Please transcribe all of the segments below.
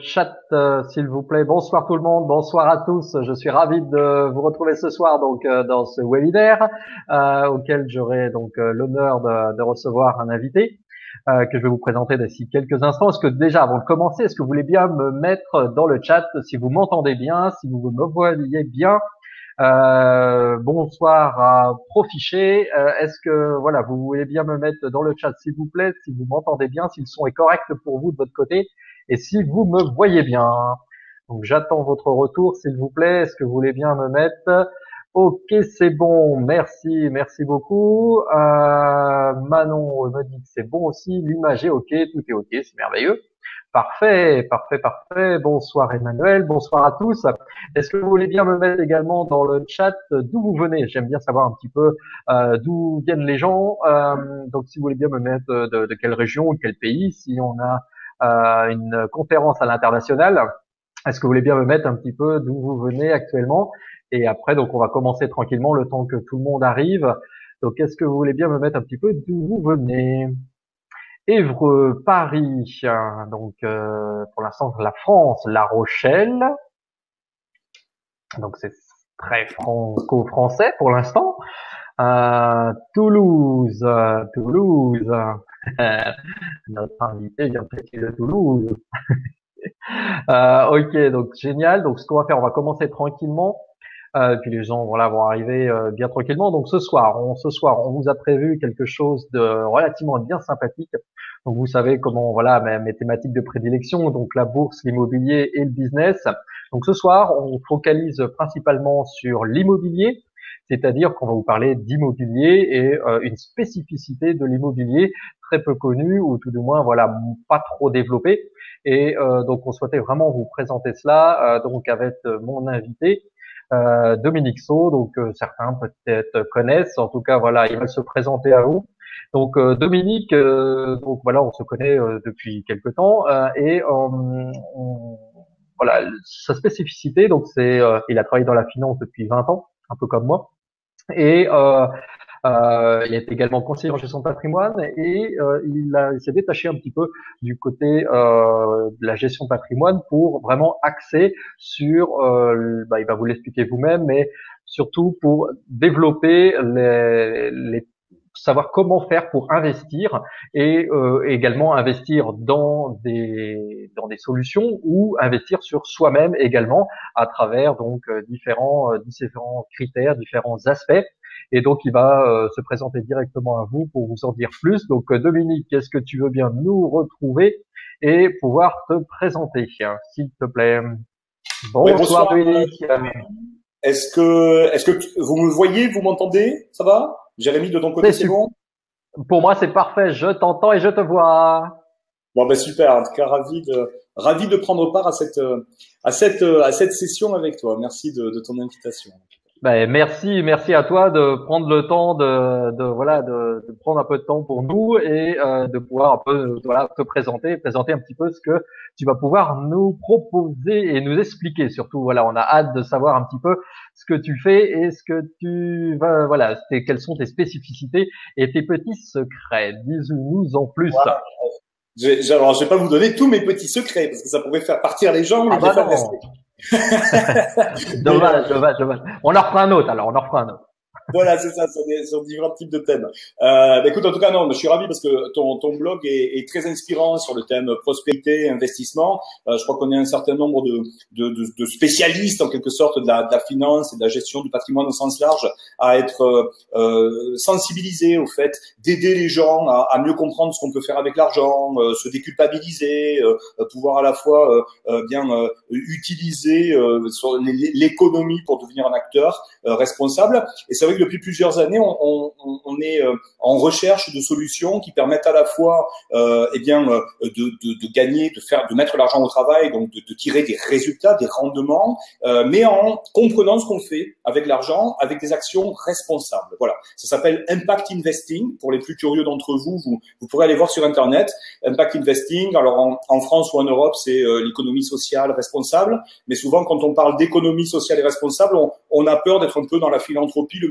chat, euh, s'il vous plaît. Bonsoir tout le monde, bonsoir à tous. Je suis ravi de vous retrouver ce soir donc euh, dans ce webinaire euh, auquel j'aurai donc l'honneur de, de, recevoir un invité que je vais vous présenter d'ici quelques instants. Est-ce que déjà, avant de commencer, est-ce que vous voulez bien me mettre dans le chat si vous m'entendez bien, si vous me voyez bien? Bonsoir à Profiché. Est-ce que voilà, vous voulez bien me mettre dans le chat, s'il vous plaît, si vous m'entendez bien, si le son est correct pour vous de votre côté, et si vous me voyez bien. Donc j'attends votre retour, s'il vous plaît. Est-ce que vous voulez bien me mettre? Ok, c'est bon. Merci, merci beaucoup. Euh, Manon me dit que c'est bon aussi. L'image est ok, tout est ok, c'est merveilleux. Parfait, parfait, parfait. Bonsoir Emmanuel, bonsoir à tous. Est-ce que vous voulez bien me mettre également dans le chat d'où vous venez? J'aime bien savoir un petit peu euh, d'où viennent les gens. Euh, donc si vous voulez bien me mettre de, de quelle région ou quel pays, si on a euh, une conférence à l'international. Est-ce que vous voulez bien me mettre un petit peu d'où vous venez actuellement? Et après, donc, on va commencer tranquillement le temps que tout le monde arrive. Donc, est-ce que vous voulez bien me mettre un petit peu d'où vous venez? Évreux, Paris, donc euh, pour l'instant la France, La Rochelle. Donc c'est très franco-français pour l'instant. Toulouse, Toulouse, Notre invité vient de Toulouse. euh, ok, donc génial. Donc ce qu'on va faire, on va commencer tranquillement. Euh, puis les gens voilà, vont arriver euh, bien tranquillement. Donc ce soir, on, ce soir, on vous a prévu quelque chose de relativement bien sympathique. Donc vous savez comment voilà mes thématiques de prédilection, donc la bourse, l'immobilier et le business. Donc ce soir, on focalise principalement sur l'immobilier, c'est-à-dire qu'on va vous parler d'immobilier et euh, une spécificité de l'immobilier très peu connue ou tout du moins voilà pas trop développée. Et euh, donc on souhaitait vraiment vous présenter cela euh, donc avec mon invité Dominique Sau. Donc certains peut-être connaissent. En tout cas voilà il va se présenter à vous. Donc Dominique, donc voilà, on se connaît depuis quelque temps et on, voilà sa spécificité. Donc c'est, il a travaillé dans la finance depuis 20 ans, un peu comme moi. Et euh, euh, il est également conseiller en gestion de patrimoine et euh, il, s'est détaché un petit peu du côté euh, de la gestion de patrimoine pour vraiment axer sur, euh, bah, il va vous l'expliquer vous-même, mais surtout pour développer les, les savoir comment faire pour investir et euh, également investir dans des dans des solutions ou investir sur soi-même également à travers donc euh, différents euh, différents critères, différents aspects. Et donc il va se présenter directement à vous pour vous en dire plus. Donc Dominique, est-ce que tu veux bien nous retrouver et pouvoir te présenter, s'il te plaît? Bonsoir, Dominique. Est-ce que est-ce que vous me voyez, vous m'entendez? Ça va? Jérémy, de ton côté, c'est bon? Pour moi, c'est parfait. Je t'entends et je te vois. Bon, ben super. En tout cas, ravi de, ravi de prendre part à cette, à cette, à cette session avec toi. Merci de, de ton invitation. Ben, merci, merci à toi de prendre le temps de, de voilà, de, de, prendre un peu de temps pour nous et euh, de pouvoir un peu voilà te présenter, présenter un petit peu ce que tu vas pouvoir nous proposer et nous expliquer. Surtout, voilà, on a hâte de savoir un petit peu ce que tu fais et ce que tu vas, voilà, quelles sont tes spécificités et tes petits secrets. Dis-nous en plus. Voilà. Je, alors, je vais pas vous donner tous mes petits secrets parce que ça pourrait faire partir les gens. Ah bah dommage, dommage, dommage. On en refera un autre, alors, on en refera un autre voilà, c'est ça, sur, sur, différents types de thèmes. Euh, bah, écoute, en tout cas, non, je suis ravi parce que ton, ton blog est, est très inspirant sur le thème prospérité, investissement. Euh, je crois qu'on est un certain nombre de, de, de, de, spécialistes, en quelque sorte, de la, de la, finance et de la gestion du patrimoine au sens large, à être euh, euh sensibilisés au fait d'aider les gens à, à, mieux comprendre ce qu'on peut faire avec l'argent, euh, se déculpabiliser, euh, pouvoir à la fois bien utiliser l'économie pour devenir un acteur responsable. Et c'est vrai depuis plusieurs années, on, est euh, en recherche de solutions qui permettent à la fois, euh, eh bien, euh, de, gagner, de faire, de mettre l'argent au travail, donc de, tirer des résultats, des rendements, euh, mais en comprenant ce qu'on fait avec l'argent, avec des actions responsables. Voilà, ça s'appelle impact investing. Pour les plus curieux d'entre vous, vous, pourrez aller voir sur internet. Impact investing. Alors en, France ou en Europe, c'est l'économie sociale responsable, mais souvent quand on parle d'économie sociale et responsable, on, on a peur d'être un peu dans la philanthropie, le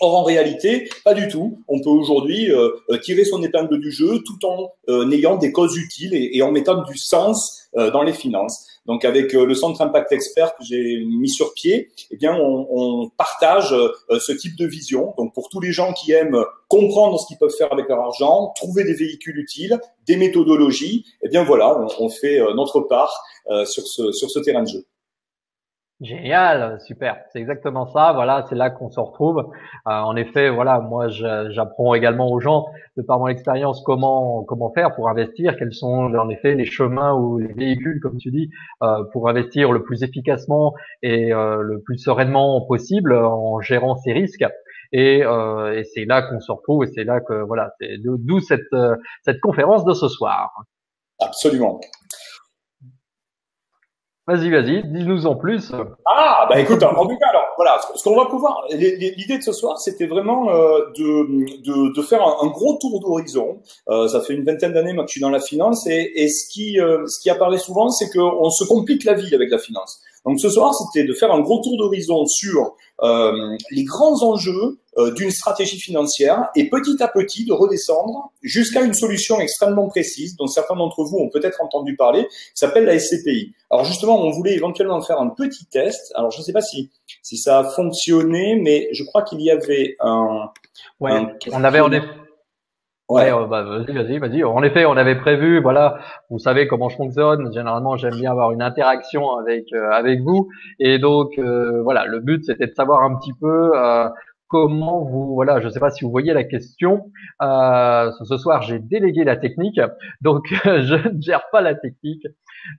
Or, en réalité, pas du tout. On peut aujourd'hui euh, euh, tirer son épingle du jeu tout en euh, ayant des causes utiles et, en mettant du sens dans les finances. Donc, avec le Centre Impact Expert que j'ai mis sur pied, eh bien, on, partage ce type de vision. Donc, pour tous les gens qui aiment comprendre ce qu'ils peuvent faire avec leur argent, trouver des véhicules utiles, des méthodologies, eh bien, voilà, on, fait notre part sur ce terrain de jeu. Génial, super. C'est exactement ça. Voilà, c'est là qu'on se retrouve. Euh, en effet, voilà, moi, j'apprends également aux gens, de par mon expérience, comment comment faire pour investir, quels sont en effet les chemins ou les véhicules, comme tu dis, euh, pour investir le plus efficacement et euh, le plus sereinement possible en gérant ses risques. Et, et c'est là qu'on se retrouve. Et c'est là que voilà, d'où cette cette conférence de ce soir. Absolument. Vas-y, vas-y, dis-nous en plus. Ah, bah écoute, en tout cas, alors voilà, ce qu'on va pouvoir, l'idée de ce soir, c'était vraiment euh, de, de, de, faire un, gros tour d'horizon. Euh, ça fait une vingtaine d'années que je suis dans la finance et, et ce qui euh, ce qui apparaît souvent, c'est qu'on se complique la vie avec la finance. Donc ce soir, c'était de faire un gros tour d'horizon sur euh, les grands enjeux d'une stratégie financière et petit à petit de redescendre jusqu'à une solution extrêmement précise dont certains d'entre vous ont peut-être entendu parler, qui s'appelle la SCPI. Alors justement, on voulait éventuellement faire un petit test. Alors je ne sais pas si si ça a fonctionné, mais je crois qu'il y avait un. Ouais, on avait en Ouais, euh, bah, vas-y, vas-y, vas-y. En effet, on avait prévu, voilà, vous savez comment je fonctionne. Généralement, j'aime bien avoir une interaction avec euh, avec vous, et donc euh, voilà, le but c'était de savoir un petit peu comment vous, voilà, je ne sais pas si vous voyez la question. Euh, ce soir, j'ai délégué la technique, donc je ne gère pas la technique.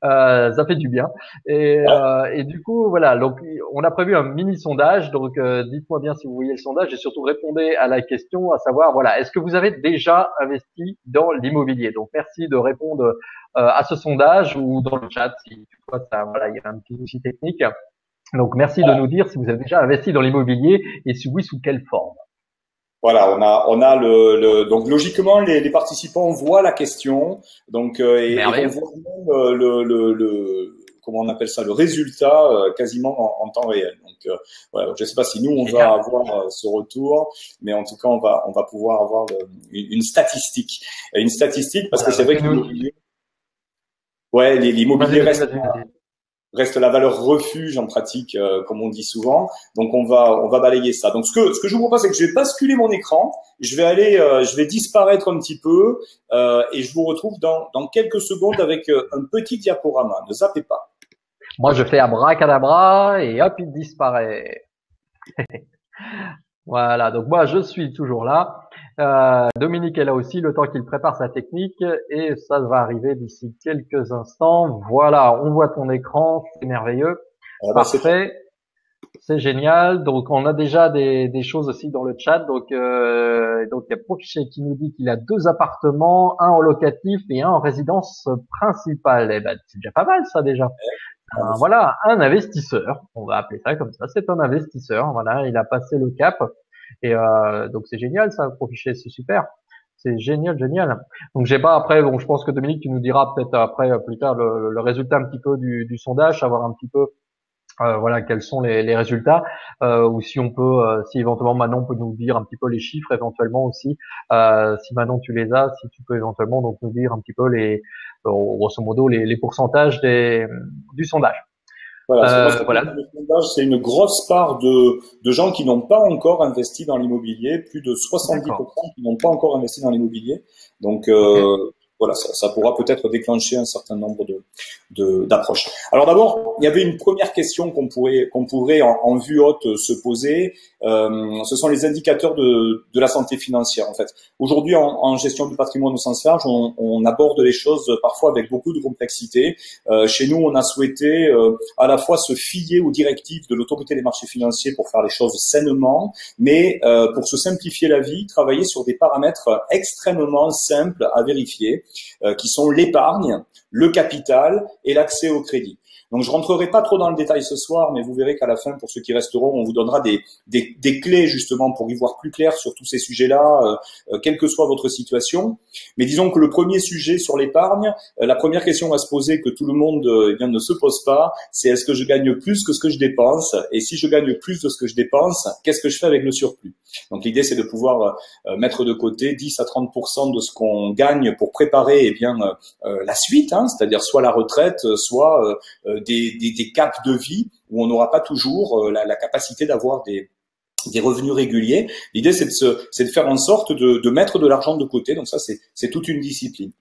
Euh, ça fait du bien. Et, euh, et, du coup, voilà, donc on a prévu un mini sondage. Donc, euh, dites-moi bien si vous voyez le sondage et surtout répondez à la question, à savoir, voilà, est-ce que vous avez déjà investi dans l'immobilier? Donc, merci de répondre euh, à ce sondage ou dans le chat si tu vois ça, voilà, il y a un petit souci technique. Donc merci de nous dire si vous avez déjà investi dans l'immobilier et si oui, sous quelle forme. Voilà, on a, on a le, le donc logiquement les, les, participants voient la question, donc euh, et, on voit même euh, le, le, le, comment on appelle ça, le résultat euh, quasiment en, temps réel. Donc euh, voilà, je ne sais pas si nous on va avoir ce retour, mais en tout cas on va on va pouvoir avoir une, une, statistique, une statistique parce que c'est vrai que l'immobilier, ouais, l'immobilier reste reste la valeur refuge en pratique, euh, comme on dit souvent. Donc on va on va balayer ça. Donc ce que ce que je vous propose, c'est que je vais basculer mon écran, je vais aller, euh, je vais disparaître un petit peu euh, et je vous retrouve dans dans quelques secondes avec un petit diaporama. Ne zappez pas. Moi je fais abracadabra et hop il disparaît. voilà. Donc moi je suis toujours là. Euh, Dominique est là aussi, le temps qu'il prépare sa technique, et ça va arriver d'ici quelques instants. Voilà, on voit ton écran, c'est merveilleux. Ah bah, Parfait. C'est génial. Donc on a déjà des, choses aussi dans le chat. Donc euh, donc il y a Prochet qui nous dit qu'il a deux appartements, un en locatif et un en résidence principale. Eh ben c'est déjà pas mal ça déjà. Euh, voilà, un investisseur. On va appeler ça comme ça. C'est un investisseur. Voilà, il a passé le cap. Et euh, donc c'est génial ça, Profichet, c'est super. C'est génial, génial. Donc j'ai pas après, bon, je pense que Dominique, tu nous diras peut-être après plus tard le, le, résultat un petit peu du, du sondage, savoir un petit peu euh, voilà quels sont les, les résultats euh, ou si on peut euh, si éventuellement Manon peut nous dire un petit peu les chiffres éventuellement aussi euh, si Manon tu les as si tu peux éventuellement donc nous dire un petit peu les grosso modo les, les pourcentages des, du sondage voilà, euh, c'est une grosse part de, de gens qui n'ont pas encore investi dans l'immobilier, plus de 70% qui n'ont pas encore investi dans l'immobilier. Donc, euh, voilà, ça, ça pourra peut-être déclencher un certain nombre de d'approches. Alors d'abord, il y avait une première question qu'on pourrait qu'on pourrait en, en, vue haute se poser. Euh, ce sont les indicateurs de, la santé financière en fait. Aujourd'hui, en, gestion du patrimoine au sens large, on, aborde les choses parfois avec beaucoup de complexité. Euh, chez nous, on a souhaité euh, à la fois se fier aux directives de l'autorité des marchés financiers pour faire les choses sainement, mais pour se simplifier la vie, travailler sur des paramètres extrêmement simples à vérifier. Qui sont l'épargne, le capital et l'accès au crédit. Donc je rentrerai pas trop dans le détail ce soir, mais vous verrez qu'à la fin, pour ceux qui resteront, on vous donnera des, des des, clés justement pour y voir plus clair sur tous ces sujets-là, quelle que soit votre situation. Mais disons que le premier sujet sur l'épargne, la première question à se poser que tout le monde eh bien, ne se pose pas, c'est est-ce que je gagne plus que ce que je dépense? Et si je gagne plus de ce que je dépense, qu'est-ce que je fais avec le surplus? Donc l'idée c'est de pouvoir mettre de côté 10 à 30 de ce qu'on gagne pour préparer eh bien la suite, hein, c'est-à-dire soit la retraite, soit des, des, des caps de vie où on n'aura pas toujours euh, la, la capacité d'avoir des, des revenus réguliers. L'idée, c'est de, de, faire en sorte de, de mettre de l'argent de côté. Donc ça, c'est toute une discipline.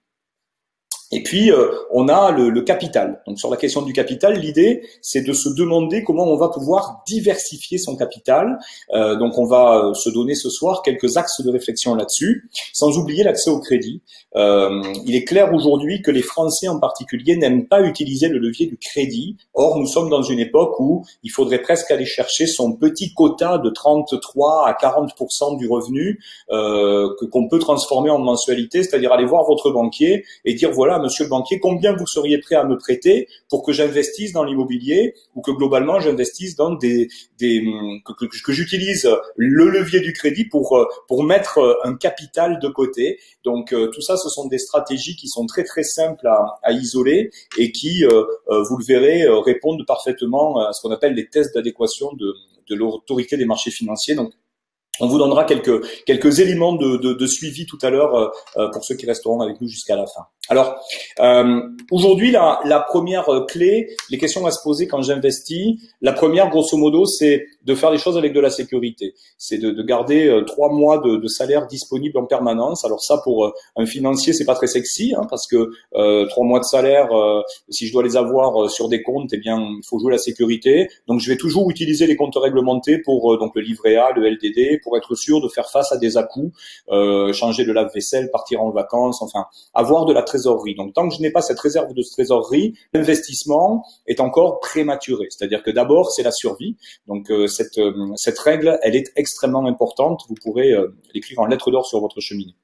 Et puis, euh, on a le, le, capital. Donc, sur la question du capital, l'idée, c'est de se demander comment on va pouvoir diversifier son capital. Euh, donc, on va euh, se donner ce soir quelques axes de réflexion là-dessus, sans oublier l'accès au crédit. Euh, il est clair aujourd'hui que les Français en particulier n'aiment pas utiliser le levier du crédit. Or, nous sommes dans une époque où il faudrait presque aller chercher son petit quota de 33 à 40% du revenu euh, qu'on peut transformer en mensualité, c'est-à-dire aller voir votre banquier et dire voilà monsieur le banquier, combien vous seriez prêt à me prêter pour que j'investisse dans l'immobilier ou que globalement j'investisse dans des, des que, que, j'utilise le levier du crédit pour euh, pour mettre euh, un capital de côté. Donc euh, tout ça, ce sont des stratégies qui sont très très simples à, isoler et qui, vous le verrez, répondent parfaitement à ce qu'on appelle les tests d'adéquation de, l'autorité des marchés financiers. On vous donnera quelques quelques éléments de, de, de suivi tout à l'heure pour ceux qui resteront avec nous jusqu'à la fin. Alors, euh, aujourd'hui, la, la, première euh, clé, les questions à se poser quand j'investis, la première, grosso modo, c'est de faire les choses avec de la sécurité. C'est de, de, garder euh, trois mois de, salaire disponible en permanence. Alors ça, pour euh, un financier, c'est pas très sexy, hein, parce que euh, trois mois de salaire, si je dois les avoir sur des comptes, eh bien, il faut jouer la sécurité. Donc, je vais toujours utiliser les comptes réglementés pour donc le livret A, le LDD, être sûr de faire face à des à-coups, changer de lave-vaisselle, partir en vacances, enfin, avoir de la donc tant que je n'ai pas cette réserve de trésorerie, l'investissement est encore prématuré. C'est-à-dire que d'abord c'est la survie. Donc euh, cette euh, cette règle, elle est extrêmement importante. Vous pourrez euh, l'écrire en lettres d'or sur votre cheminée.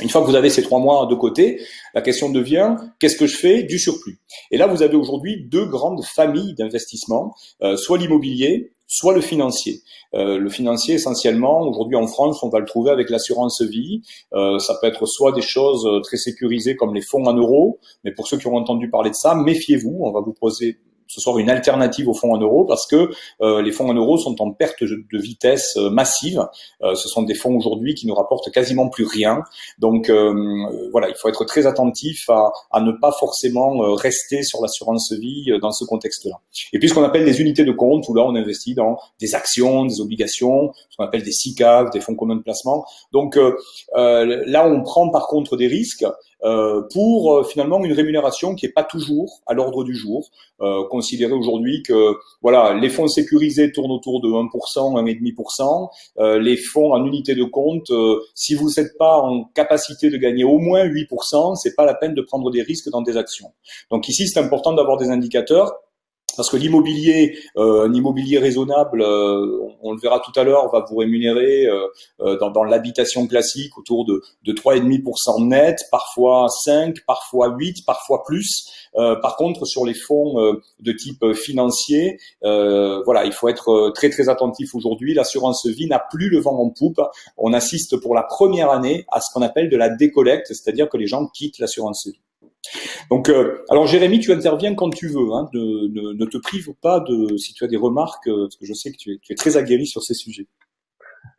Une fois que vous avez ces trois mois de côté, la question devient qu'est-ce que je fais du surplus? Et là, vous avez aujourd'hui deux grandes familles d'investissements, soit l'immobilier, soit le financier. Euh, le financier, essentiellement, aujourd'hui en France, on va le trouver avec l'assurance vie. Euh, ça peut être soit des choses très sécurisées comme les fonds en euros, mais pour ceux qui ont entendu parler de ça, méfiez-vous. On va vous poser ce soit une alternative aux fonds en euros parce que euh, les fonds en euros sont en perte de vitesse euh, massive. Euh, ce sont des fonds aujourd'hui qui ne rapportent quasiment plus rien. Donc voilà, il faut être très attentif à, ne pas forcément rester sur l'assurance vie dans ce contexte-là. Et puis ce qu'on appelle des unités de compte où là on investit dans des actions, des obligations, ce qu'on appelle des SICAV, des fonds communs de placement. Donc là on prend par contre des risques pour euh, finalement une rémunération qui n'est pas toujours à l'ordre du jour. Euh, considérer aujourd'hui que voilà, les fonds sécurisés tournent autour de 1%, 1,5%. Euh, les fonds en unité de compte, euh, si vous n'êtes pas en capacité de gagner au moins 8%, c'est pas la peine de prendre des risques dans des actions. Donc ici, c'est important d'avoir des indicateurs parce que l'immobilier, euh, un immobilier raisonnable, euh, on, le verra tout à l'heure, va vous rémunérer euh, dans, l'habitation classique autour de, de 3,5% net, parfois 5, parfois 8, parfois plus. par contre, sur les fonds de type financier, voilà, il faut être très très attentif aujourd'hui. L'assurance vie n'a plus le vent en poupe. On assiste pour la première année à ce qu'on appelle de la décollecte, c'est-à-dire que les gens quittent l'assurance vie. Donc, euh, alors Jérémy, tu interviens quand tu veux. Hein, ne, te prive pas de si tu as des remarques, euh, parce que je sais que tu es très aguerri sur ces sujets.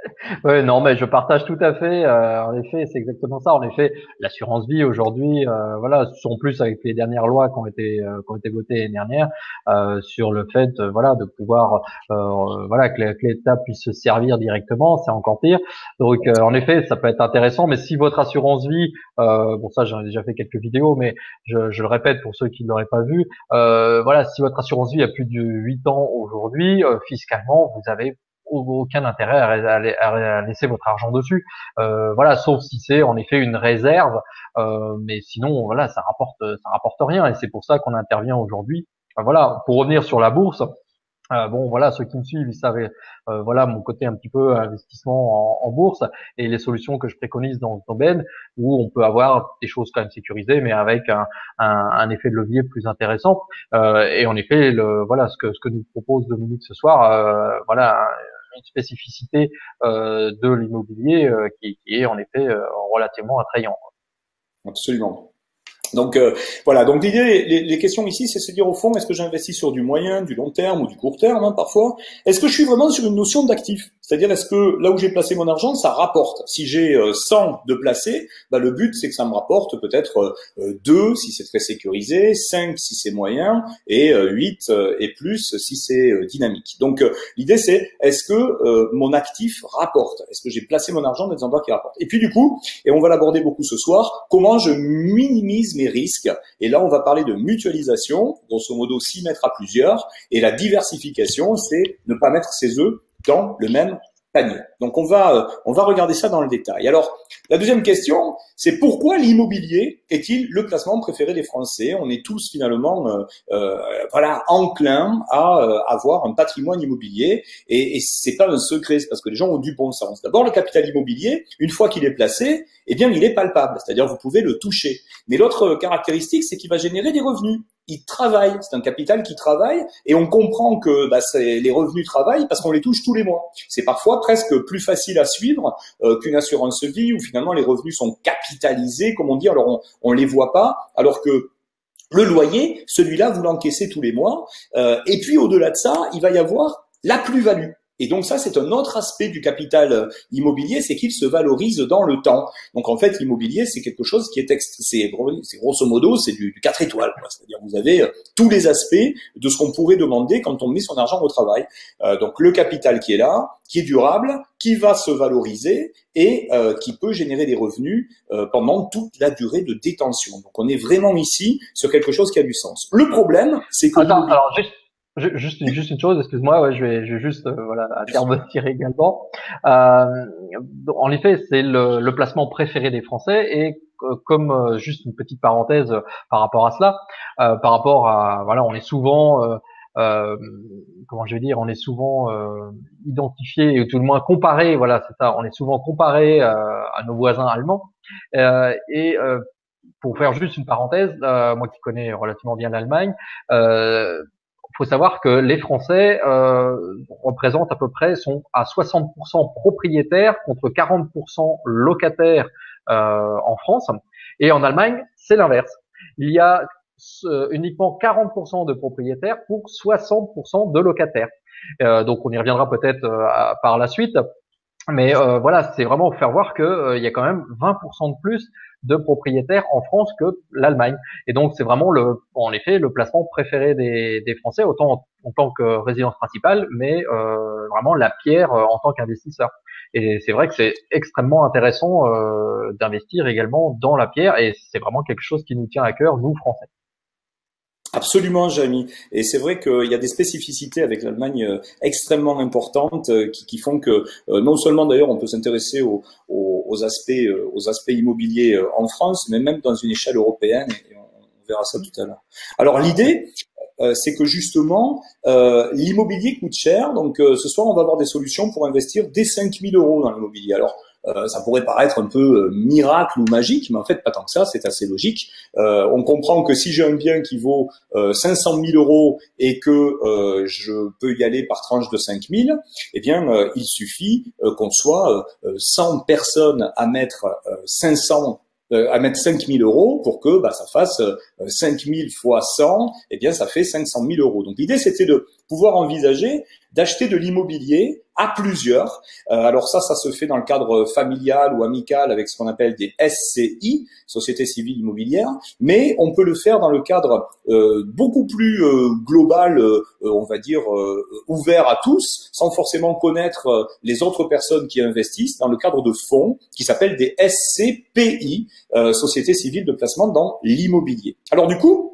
Oui, non, mais je partage tout à fait. Euh, en effet, c'est exactement ça. En effet, l'assurance vie aujourd'hui, euh, voilà, sont plus avec les dernières lois qui ont été euh, qui ont été votées l'année dernière euh, sur le fait, voilà, de pouvoir, voilà, que l'État puisse se servir directement. C'est encore pire. Donc, en effet, ça peut être intéressant. Mais si votre assurance vie, bon, ça, j'en ai déjà fait quelques vidéos, mais je, je le répète pour ceux qui ne l'auraient pas vu, voilà, si votre assurance vie a plus de 8 ans aujourd'hui, fiscalement, vous avez aucun intérêt à, laisser votre argent dessus. Euh, voilà, sauf si c'est en effet une réserve, euh, mais sinon voilà, ça rapporte ça rapporte rien et c'est pour ça qu'on intervient aujourd'hui. voilà, pour revenir sur la bourse. Euh, bon, voilà, ceux qui me suivent, ils savent, voilà, mon côté un petit peu investissement en, bourse et les solutions que je préconise dans ce domaine où on peut avoir des choses quand même sécurisées, mais avec un, un, effet de levier plus intéressant. et en effet, le, voilà, ce que ce que nous propose Dominique ce soir, voilà, une spécificité de l'immobilier qui, qui, est en effet relativement attrayant. Absolument. Donc euh, voilà, donc l'idée, les, questions ici, c'est se dire au fond, est-ce que j'investis sur du moyen, du long terme ou du court terme hein, parfois? Est-ce que je suis vraiment sur une notion d'actif? C'est-à-dire, est-ce que là où j'ai placé mon argent, ça rapporte? Si j'ai 100 euh, de placés, bah, le but, c'est que ça me rapporte peut-être euh, 2 si c'est très sécurisé, 5 si c'est moyen, et 8 euh, et plus si c'est dynamique. Donc l'idée, c'est est-ce que mon actif rapporte? Est-ce que j'ai placé mon argent dans des endroits qui rapportent? Et puis du coup, et on va l'aborder beaucoup ce soir, comment je minimise mes risques. Et là, on va parler de mutualisation, grosso modo s'y mettre à plusieurs. Et la diversification, c'est ne pas mettre ses œufs dans le même Donc on va euh, on va regarder ça dans le détail. Alors la deuxième question, c'est pourquoi l'immobilier est-il le placement préféré des Français? On est tous finalement euh, euh, voilà enclins à avoir un patrimoine immobilier et, et c'est pas un secret, c'est parce que les gens ont du bon sens. D'abord le capital immobilier, une fois qu'il est placé, eh bien il est palpable, c'est-à-dire vous pouvez le toucher. Mais l'autre caractéristique, c'est qu'il va générer des revenus il travaille. C'est un capital qui travaille et on comprend que bah, les revenus travaillent parce qu'on les touche tous les mois. C'est parfois presque plus facile à suivre euh, qu'une assurance vie où finalement les revenus sont capitalisés, comme on dit. Alors on, on les voit pas, alors que le loyer, celui-là, vous l'encaissez tous les mois. Euh, et puis au-delà de ça, il va y avoir la plus-value. Et donc ça, c'est un autre aspect du capital euh, immobilier, c'est qu'il se valorise dans le temps. Donc en fait, l'immobilier, c'est quelque chose qui est, c'est grosso modo, c'est du, du 4 étoiles. C'est-à-dire vous avez euh, tous les aspects de ce qu'on pourrait demander quand on met son argent au travail. Euh, donc le capital qui est là, qui est durable, qui va se valoriser et euh, qui peut générer des revenus euh, pendant toute la durée de détention. Donc on est vraiment ici sur quelque chose qui a du sens. Le problème, c'est que... alors juste Juste une, juste une chose, excuse-moi, ouais, je vais, je vais juste euh, voilà intervenir également. Euh, en effet, c'est le, le, placement préféré des Français et euh, comme euh, juste une petite parenthèse par rapport à cela, par rapport à voilà, on est souvent comment je vais dire, on est souvent identifié ou tout le moins comparé, voilà, c'est ça, on est souvent comparé à nos voisins allemands et pour faire juste une parenthèse, moi qui connais relativement bien l'Allemagne, euh, faut savoir que les Français euh, représentent à peu près sont à 60% propriétaires contre 40% locataires euh, en France. Et en Allemagne, c'est l'inverse. Il y a euh, uniquement 40% de propriétaires pour 60% de locataires. Euh, donc on y reviendra peut-être euh, par la suite. Mais voilà, c'est vraiment faire voir qu'il y a quand même 20% de plus de propriétaires en France que l'Allemagne. Et donc c'est vraiment le, en effet, le placement préféré des, des Français, autant en, tant que résidence principale, mais euh, vraiment la pierre euh, en tant qu'investisseur. Et c'est vrai que c'est extrêmement intéressant euh, d'investir également dans la pierre, et c'est vraiment quelque chose qui nous tient à cœur, nous Français. Absolument, Jamie. Et c'est vrai qu'il y a des spécificités avec l'Allemagne euh, extrêmement importantes euh, qui, qui font que euh, non seulement d'ailleurs on peut s'intéresser aux, aux, aspects, aux aspects immobiliers en France, mais même dans une échelle européenne. Et on, verra ça tout à l'heure. Alors l'idée, c'est que justement, l'immobilier coûte cher. Donc ce soir, on va avoir des solutions pour investir dès 5000 euros dans l'immobilier. Alors euh, ça pourrait paraître un peu euh, miracle ou magique, mais en fait pas tant que ça, c'est assez logique. Euh, on comprend que si j'ai un bien qui vaut 500 000 euros et que je peux y aller par tranche de 5 000, eh bien il suffit qu'on soit 100 personnes à mettre 500 à mettre 5 000 euros pour que bah, ça fasse 5 000 fois 100, eh bien ça fait 500 000 euros. Donc l'idée c'était de pouvoir envisager d'acheter de l'immobilier à plusieurs. Euh, alors ça, ça se fait dans le cadre familial ou amical avec ce qu'on appelle des SCI, sociétés civiles immobilières, mais on peut le faire dans le cadre euh, beaucoup plus euh, global, on va dire ouvert à tous, sans forcément connaître les autres personnes qui investissent, dans le cadre de fonds qui s'appellent des SCPI, sociétés civiles de placement dans l'immobilier. Alors du coup,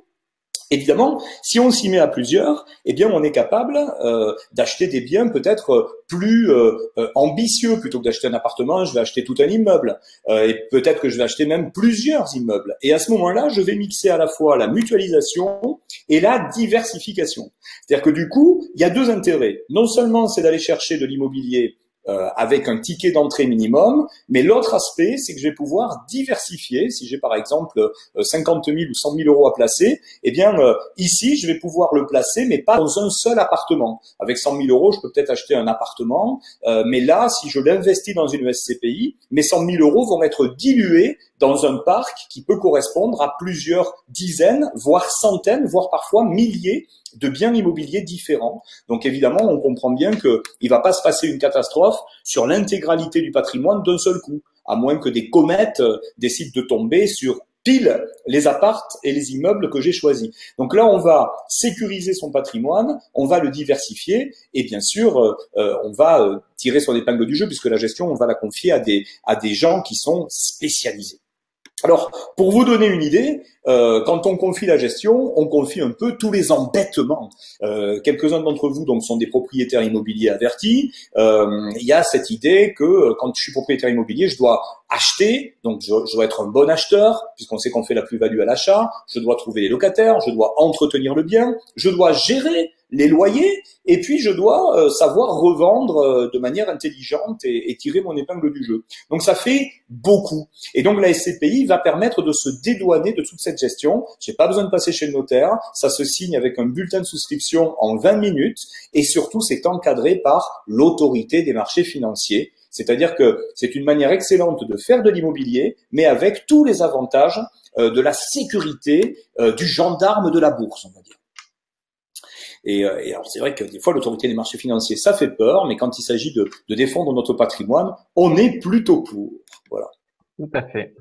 Évidemment, si on s'y met à plusieurs, eh bien, on est capable euh, d'acheter des biens peut-être euh, plus euh, ambitieux plutôt que d'acheter un appartement. Je vais acheter tout un immeuble et peut-être que je vais acheter même plusieurs immeubles. Et à ce moment-là, je vais mixer à la fois la mutualisation et la diversification. C'est-à-dire que du coup, il y a deux intérêts. Non seulement c'est d'aller chercher de l'immobilier euh, avec un ticket d'entrée minimum. Mais l'autre aspect, c'est que je vais pouvoir diversifier. Si j'ai par exemple 50 000 ou 100 000 euros à placer, eh bien euh, ici, je vais pouvoir le placer, mais pas dans un seul appartement. Avec 100 000 euros, je peux peut-être acheter un appartement. Euh, mais là, si je l'investis dans une SCPI, mes 100 000 euros vont être dilués dans un parc qui peut correspondre à plusieurs dizaines, voire centaines, voire parfois milliers de biens immobiliers différents. Donc évidemment, on comprend bien qu'il ne va pas se passer une catastrophe sur l'intégralité du patrimoine d'un seul coup, à moins que des comètes euh, décident de tomber sur pile les appartes et les immeubles que j'ai choisis. Donc là, on va sécuriser son patrimoine, on va le diversifier et bien sûr, euh, euh, on va tirer sur l'épingle du jeu puisque la gestion, on va la confier à des, à des gens qui sont spécialisés. Alors, pour vous donner une idée, euh, quand on confie la gestion, on confie un peu tous les embêtements. Euh, Quelques-uns d'entre vous donc sont des propriétaires immobiliers avertis. Euh, il y a cette idée que quand je suis propriétaire immobilier, je dois acheter, donc je, je dois être un bon acheteur, puisqu'on sait qu'on fait la plus-value à l'achat. Je dois trouver les locataires, je dois entretenir le bien, je dois gérer les loyers, et puis je dois euh, savoir revendre euh, de manière intelligente et, tirer mon épingle du jeu. Donc ça fait beaucoup. Et donc la SCPI va permettre de se dédouaner de toute cette gestion. J'ai pas besoin de passer chez le notaire, ça se signe avec un bulletin de souscription en 20 minutes, et surtout c'est encadré par l'autorité des marchés financiers. C'est-à-dire que c'est une manière excellente de faire de l'immobilier, mais avec tous les avantages euh, de la sécurité du gendarme de la bourse, on va dire. Et, euh, et alors c'est vrai que des fois l'autorité des marchés financiers, ça fait peur, mais quand il s'agit de, de défendre notre patrimoine, on est plutôt pour. Voilà. Tout à fait.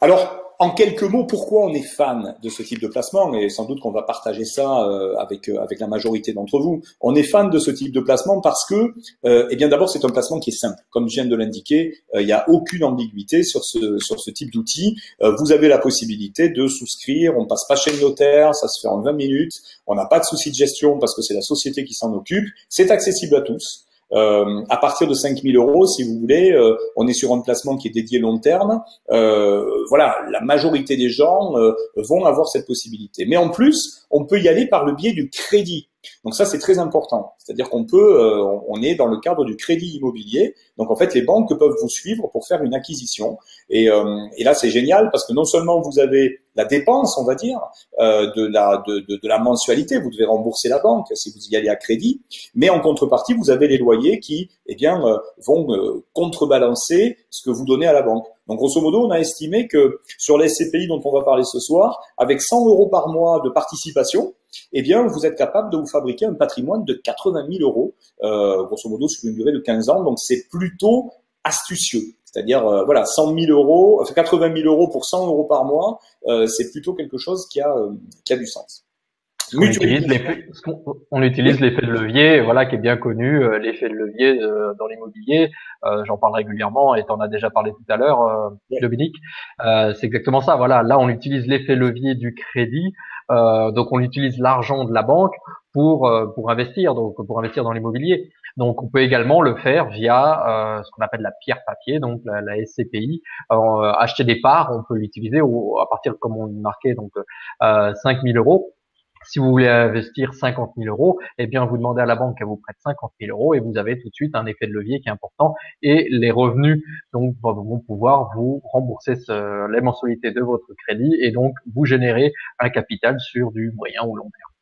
Alors, en quelques mots, pourquoi on est fan de ce type de placement? Et sans doute qu'on va partager ça euh, avec euh, avec la majorité d'entre vous. On est fan de ce type de placement parce que, euh, eh bien, d'abord, c'est un placement qui est simple, comme je viens de l'indiquer. Il n'y a aucune ambiguïté sur ce sur ce type d'outil. vous avez la possibilité de souscrire. On passe pas chez le notaire, ça se fait en 20 minutes. On n'a pas de souci de gestion parce que c'est la société qui s'en occupe. C'est accessible à tous. Euh, à partir de 5000 euros, si vous voulez, euh, on est sur un placement qui est dédié long terme. Euh, voilà, la majorité des gens vont avoir cette possibilité. Mais en plus, on peut y aller par le biais du crédit. Donc ça, c'est très important. C'est-à-dire qu'on peut, euh, on est dans le cadre du crédit immobilier. Donc en fait, les banques peuvent vous suivre pour faire une acquisition. Et, euh, et là, c'est génial parce que non seulement vous avez la dépense, on va dire, euh, de, la, de, de, la mensualité, vous devez rembourser la banque si vous y allez à crédit, mais en contrepartie, vous avez les loyers qui, eh bien, vont contrebalancer ce que vous donnez à la banque. Donc, grosso modo, on a estimé que sur les SCPI dont on va parler ce soir, avec 100 euros par mois de participation, eh bien, vous êtes capable de vous fabriquer un patrimoine de 80 000 euros, euh, grosso modo, sur une durée de 15 ans. Donc, c'est plutôt astucieux. C'est-à-dire, euh, voilà, 100 000 euros, enfin 80 000 euros pour 100 euros par mois, euh, c'est plutôt quelque chose qui a, euh, qui a du sens. On utilise, on utilise l'effet de levier, voilà, qui est bien connu, euh, l'effet de levier euh, dans l'immobilier. Euh, j'en parle régulièrement et tu en as déjà parlé tout à l'heure, Dominique. c'est exactement ça. Voilà, là, on utilise l'effet levier du crédit. donc, on utilise l'argent de la banque pour pour investir, donc pour investir dans l'immobilier. Donc, on peut également le faire via ce qu'on appelle la pierre papier, donc la, la SCPI. acheter des parts, on peut l'utiliser à partir, comme on marquait, donc euh, 5000 euros si vous voulez investir 50 000 euros, eh bien, vous demandez à la banque qu'elle vous prête 50 000 euros et vous avez tout de suite un effet de levier qui est important et les revenus donc vont pouvoir vous rembourser ce, les mensualités de votre crédit et donc vous générer un capital sur du moyen ou long terme.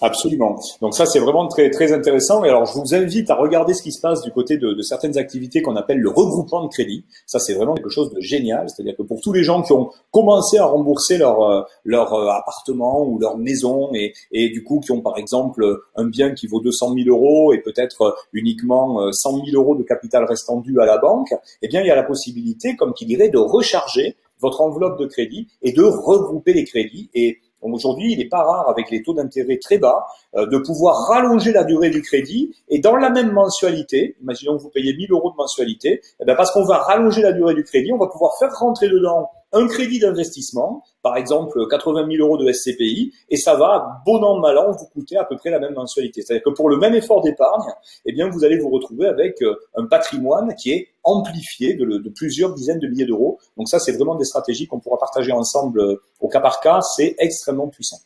Absolument. Donc ça, c'est vraiment très très intéressant. Et alors, je vous invite à regarder ce qui se passe du côté de, certaines activités qu'on appelle le regroupement de crédit. Ça, c'est vraiment quelque chose de génial. C'est-à-dire que pour tous les gens qui ont commencé à rembourser leur euh, leur euh, appartement ou leur maison et, et du coup qui ont par exemple un bien qui vaut 200 000 euros et peut-être uniquement 100 000 euros de capital restant dû à la banque, eh bien, il y a la possibilité, comme qu'il dirait, de recharger votre enveloppe de crédit et de regrouper les crédits et Aujourd'hui, il n'est pas rare, avec les taux d'intérêt très bas, euh, de pouvoir rallonger la durée du crédit et dans la même mensualité, imaginons que vous payez 1000 euros de mensualité, eh bien parce qu'on va rallonger la durée du crédit, on va pouvoir faire rentrer dedans un crédit d'investissement, par exemple 80 000 euros de SCPI, et ça va, bon an, mal an, vous coûter à peu près la même mensualité. C'est-à-dire que pour le même effort d'épargne, eh bien, vous allez vous retrouver avec euh, un patrimoine qui est amplifié de, de plusieurs dizaines de milliers d'euros. Donc ça, c'est vraiment des stratégies qu'on pourra partager ensemble euh, au cas par cas. C'est extrêmement puissant.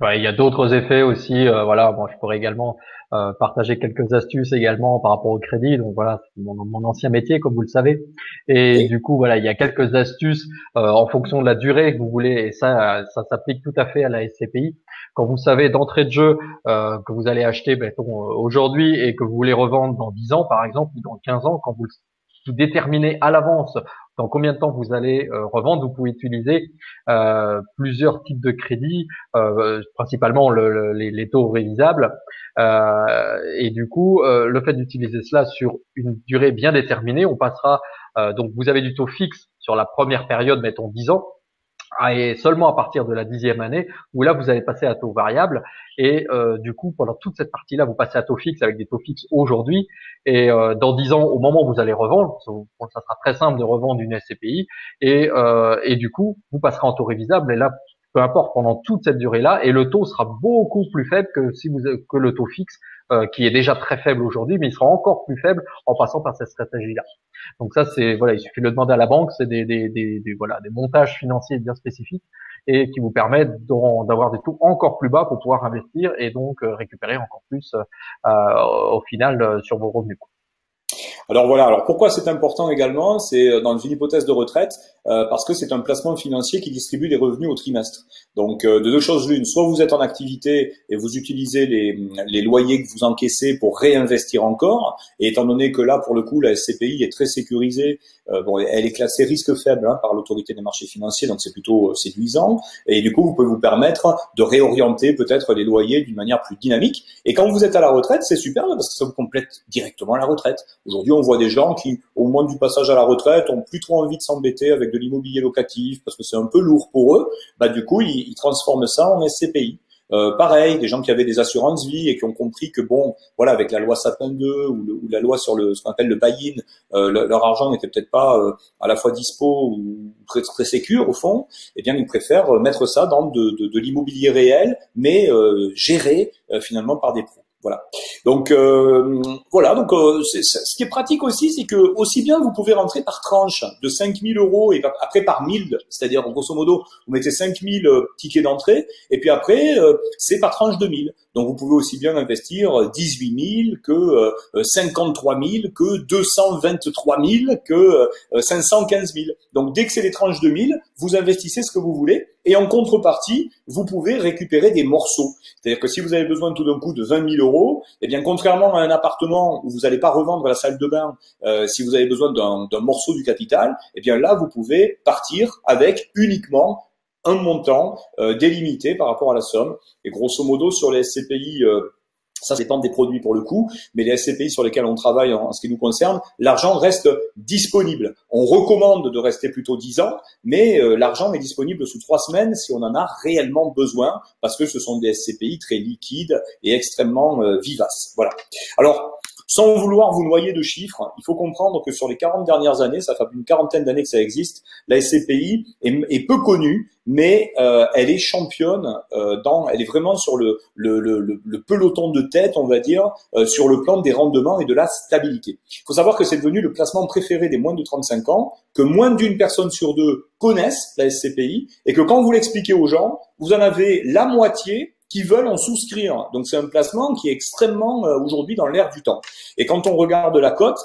Ouais, il y a d'autres effets aussi. Euh, voilà, moi je pourrais également euh, partager quelques astuces également par rapport au crédit. Donc voilà, c'est mon, mon, ancien métier, comme vous le savez. Et du coup, voilà, il y a quelques astuces euh, en fonction de la durée que vous voulez. Et ça, ça s'applique tout à fait à la SCPI. Quand vous savez d'entrée de jeu euh, que vous allez acheter aujourd'hui et que vous voulez revendre dans 10 ans, par exemple, ou dans 15 ans, quand vous, vous déterminez à l'avance dans combien de temps vous allez euh, revendre. Vous pouvez utiliser euh, plusieurs types de crédits, euh, principalement le, les, taux révisables. et du coup, le fait d'utiliser cela sur une durée bien déterminée, on passera donc vous avez du taux fixe sur la première période, mettons 10 ans, et seulement à partir de la dixième année où là vous allez passer à taux variable. Et euh, du coup pendant toute cette partie là vous passez à taux fixe avec des taux fixes aujourd'hui. Et euh, dans dix ans au moment où vous allez revendre ça sera très simple de revendre une SCPI et, euh, et du coup vous passerez en taux révisable. Et là peu importe pendant toute cette durée-là, et le taux sera beaucoup plus faible que si vous que le taux fixe, euh, qui est déjà très faible aujourd'hui, mais il sera encore plus faible en passant par cette stratégie-là. Donc ça, c'est voilà, il suffit de le demander à la banque, c'est des, des, voilà des montages financiers bien spécifiques et qui vous permettent d'avoir des taux encore plus bas pour pouvoir investir et donc euh, récupérer encore plus euh, au final sur vos revenus. Alors voilà, alors pourquoi c'est important également C'est euh, dans une hypothèse de retraite, euh, parce que c'est un placement financier qui distribue des revenus au trimestre. Donc euh, de deux choses l'une, soit vous êtes en activité et vous utilisez les, les loyers que vous encaissez pour réinvestir encore, et étant donné que là, pour le coup, la SCPI est très sécurisée, bon, elle est classée risque faible hein, par l'autorité des marchés financiers, donc c'est plutôt séduisant, et du coup, vous pouvez vous permettre de réorienter peut-être les loyers d'une manière plus dynamique. Et quand vous êtes à la retraite, c'est super parce que ça vous complète directement la retraite. Aujourd'hui, on voit des gens qui, au moment du passage à la retraite, ont plus trop envie de s'embêter avec de l'immobilier locatif parce que c'est un peu lourd pour eux. Bah, du coup, ils, transforment ça en SCPI. Euh, pareil, des gens qui avaient des assurances vie et qui ont compris que bon, voilà, avec la loi Sapin 2 ou, la loi sur le ce qu'on appelle le buy-in, euh, leur argent n'était peut-être pas euh, à la fois dispo ou très très sécure au fond. Eh bien, ils préfèrent mettre ça dans de, de, de l'immobilier réel, mais géré finalement par des pros. Voilà. Donc euh, voilà. Donc euh, ce qui est pratique aussi, c'est que aussi bien vous pouvez rentrer par tranche de 5000 euros et après par 1000, c'est-à-dire grosso modo vous mettez 5000 euh, tickets d'entrée et puis après c'est par tranche de 1000. Donc vous pouvez aussi bien investir 18 000 que 53 000 que 223 000 que 515 000. Donc dès que c'est des tranches de 1000, vous investissez ce que vous voulez et en contrepartie, vous pouvez récupérer des morceaux. C'est-à-dire que si vous avez besoin tout d'un coup de 20 000 euros, eh bien contrairement à un appartement où vous n'allez pas revendre la salle de bain, euh, si vous avez besoin d'un morceau du capital, eh bien là vous pouvez partir avec uniquement un montant euh, délimité par rapport à la somme. Et grosso modo, sur les SCPI, euh, ça dépend des produits pour le coup, mais les SCPI sur lesquels on travaille en, ce qui nous concerne, l'argent reste disponible. On recommande de rester plutôt 10 ans, mais euh, l'argent est disponible sous trois semaines si on en a réellement besoin, parce que ce sont des SCPI très liquides et extrêmement vivaces. Voilà. Alors, sans vouloir vous noyer de chiffres, il faut comprendre que sur les 40 dernières années, ça fait une quarantaine d'années que ça existe, la SCPI est, peu connue, mais euh, elle est championne euh, dans, elle est vraiment sur le, le, le, le, peloton de tête, on va dire, euh, sur le plan des rendements et de la stabilité. Il faut savoir que c'est devenu le placement préféré des moins de 35 ans, que moins d'une personne sur deux connaissent la SCPI, et que quand vous l'expliquez aux gens, vous en avez la moitié qui veulent en souscrire. Donc c'est un placement qui est extrêmement euh, aujourd'hui dans l'air du temps. Et quand on regarde la cote,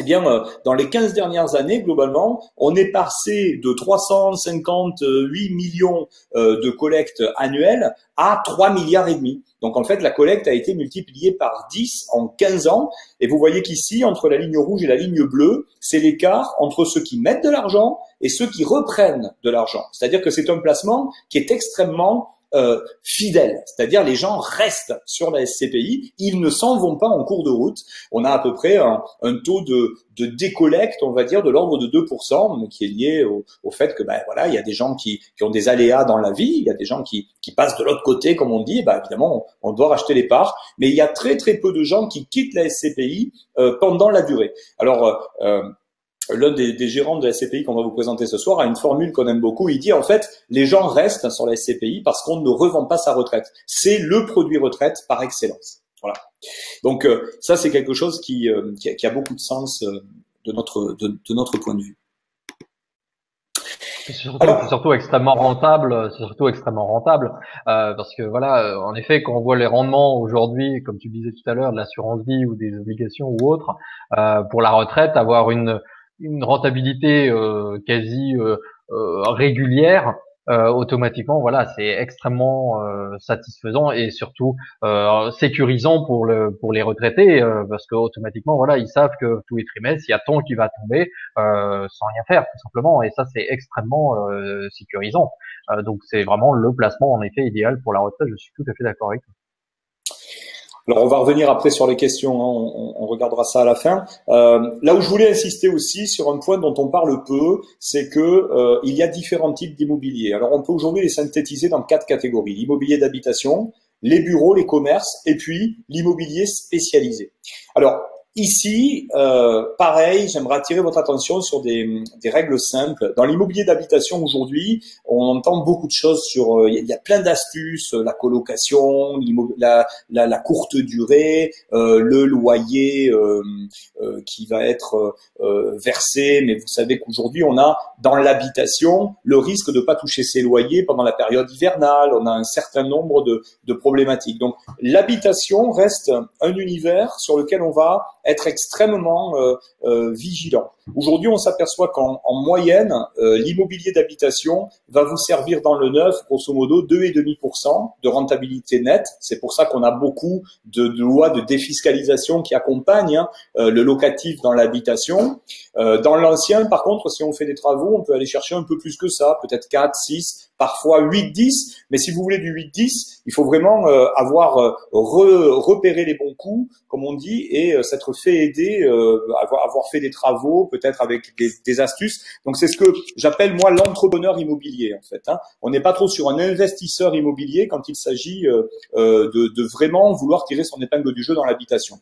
eh bien, euh, dans les 15 dernières années, globalement, on est passé de 358 millions euh, de collectes annuelles à 3 milliards et demi. Donc en fait, la collecte a été multipliée par 10 en 15 ans. Et vous voyez qu'ici, entre la ligne rouge et la ligne bleue, c'est l'écart entre ceux qui mettent de l'argent et ceux qui reprennent de l'argent. C'est-à-dire que c'est un placement qui est extrêmement euh, fidèles, c'est-à-dire les gens restent sur la SCPI, ils ne s'en vont pas en cours de route. On a à peu près un, taux de, de, décollecte, on va dire, de l'ordre de 2%, mais qui est lié au, au, fait que ben voilà, il y a des gens qui, qui, ont des aléas dans la vie, il y a des gens qui, qui passent de l'autre côté, comme on dit, ben évidemment, on, doit racheter les parts, mais il y a très très peu de gens qui quittent la SCPI euh, pendant la durée. Alors euh, l'un des, gérants de la SCPI qu'on va vous présenter ce soir a une formule qu'on aime beaucoup. Il dit en fait, les gens restent sur la SCPI parce qu'on ne revend pas sa retraite. C'est le produit retraite par excellence. Voilà. Donc euh, ça, c'est quelque chose qui, euh, qui, a, beaucoup de sens euh, de, notre, de, notre point de vue. C'est surtout, surtout, extrêmement rentable, c'est surtout extrêmement rentable, euh, parce que voilà, euh, en effet, quand on voit les rendements aujourd'hui, comme tu disais tout à l'heure, de l'assurance vie ou des obligations ou autres, euh, pour la retraite, avoir une, une rentabilité euh, quasi euh, régulière, euh, automatiquement, voilà, c'est extrêmement euh, satisfaisant et surtout euh, sécurisant pour le pour les retraités parce que automatiquement, voilà, ils savent que tous les trimestres, il y a tant qui va tomber sans rien faire, tout simplement, et ça c'est extrêmement sécurisant. donc c'est vraiment le placement en effet idéal pour la retraite. Je suis tout à fait d'accord avec toi. Alors on va revenir après sur les questions, hein. on, regardera ça à la fin. Euh, là où je voulais insister aussi sur un point dont on parle peu, c'est que euh, il y a différents types d'immobilier. Alors on peut aujourd'hui les synthétiser dans quatre catégories l'immobilier d'habitation, les bureaux, les commerces, et puis l'immobilier spécialisé. Alors Ici, euh, pareil, j'aimerais attirer votre attention sur des, des règles simples. Dans l'immobilier d'habitation aujourd'hui, on entend beaucoup de choses sur. Euh, il y a plein d'astuces, euh, la colocation, la, la, la, courte durée, euh, le loyer euh, qui va être versé. Mais vous savez qu'aujourd'hui, on a dans l'habitation le risque de pas toucher ses loyers pendant la période hivernale. On a un certain nombre de, de problématiques. Donc, l'habitation reste un univers sur lequel on va être extrêmement euh, euh, vigilant. Aujourd'hui, on s'aperçoit qu'en moyenne, euh, l'immobilier d'habitation va vous servir dans le neuf, grosso modo, 2,5% de rentabilité nette. C'est pour ça qu'on a beaucoup de, lois de défiscalisation qui accompagnent hein, le locatif dans l'habitation. dans l'ancien, par contre, si on fait des travaux, on peut aller chercher un peu plus que ça, peut-être 4, 6, parfois 8-10, mais si vous voulez du 8-10, il faut vraiment euh, avoir euh, repéré les bons coups, comme on dit, et euh, s'être fait aider, avoir, avoir, fait des travaux, peut-être avec des, des, astuces. Donc c'est ce que j'appelle moi l'entrepreneur immobilier en fait. Hein. On n'est pas trop sur un investisseur immobilier quand il s'agit de, de vraiment vouloir tirer son épingle du jeu dans l'habitation.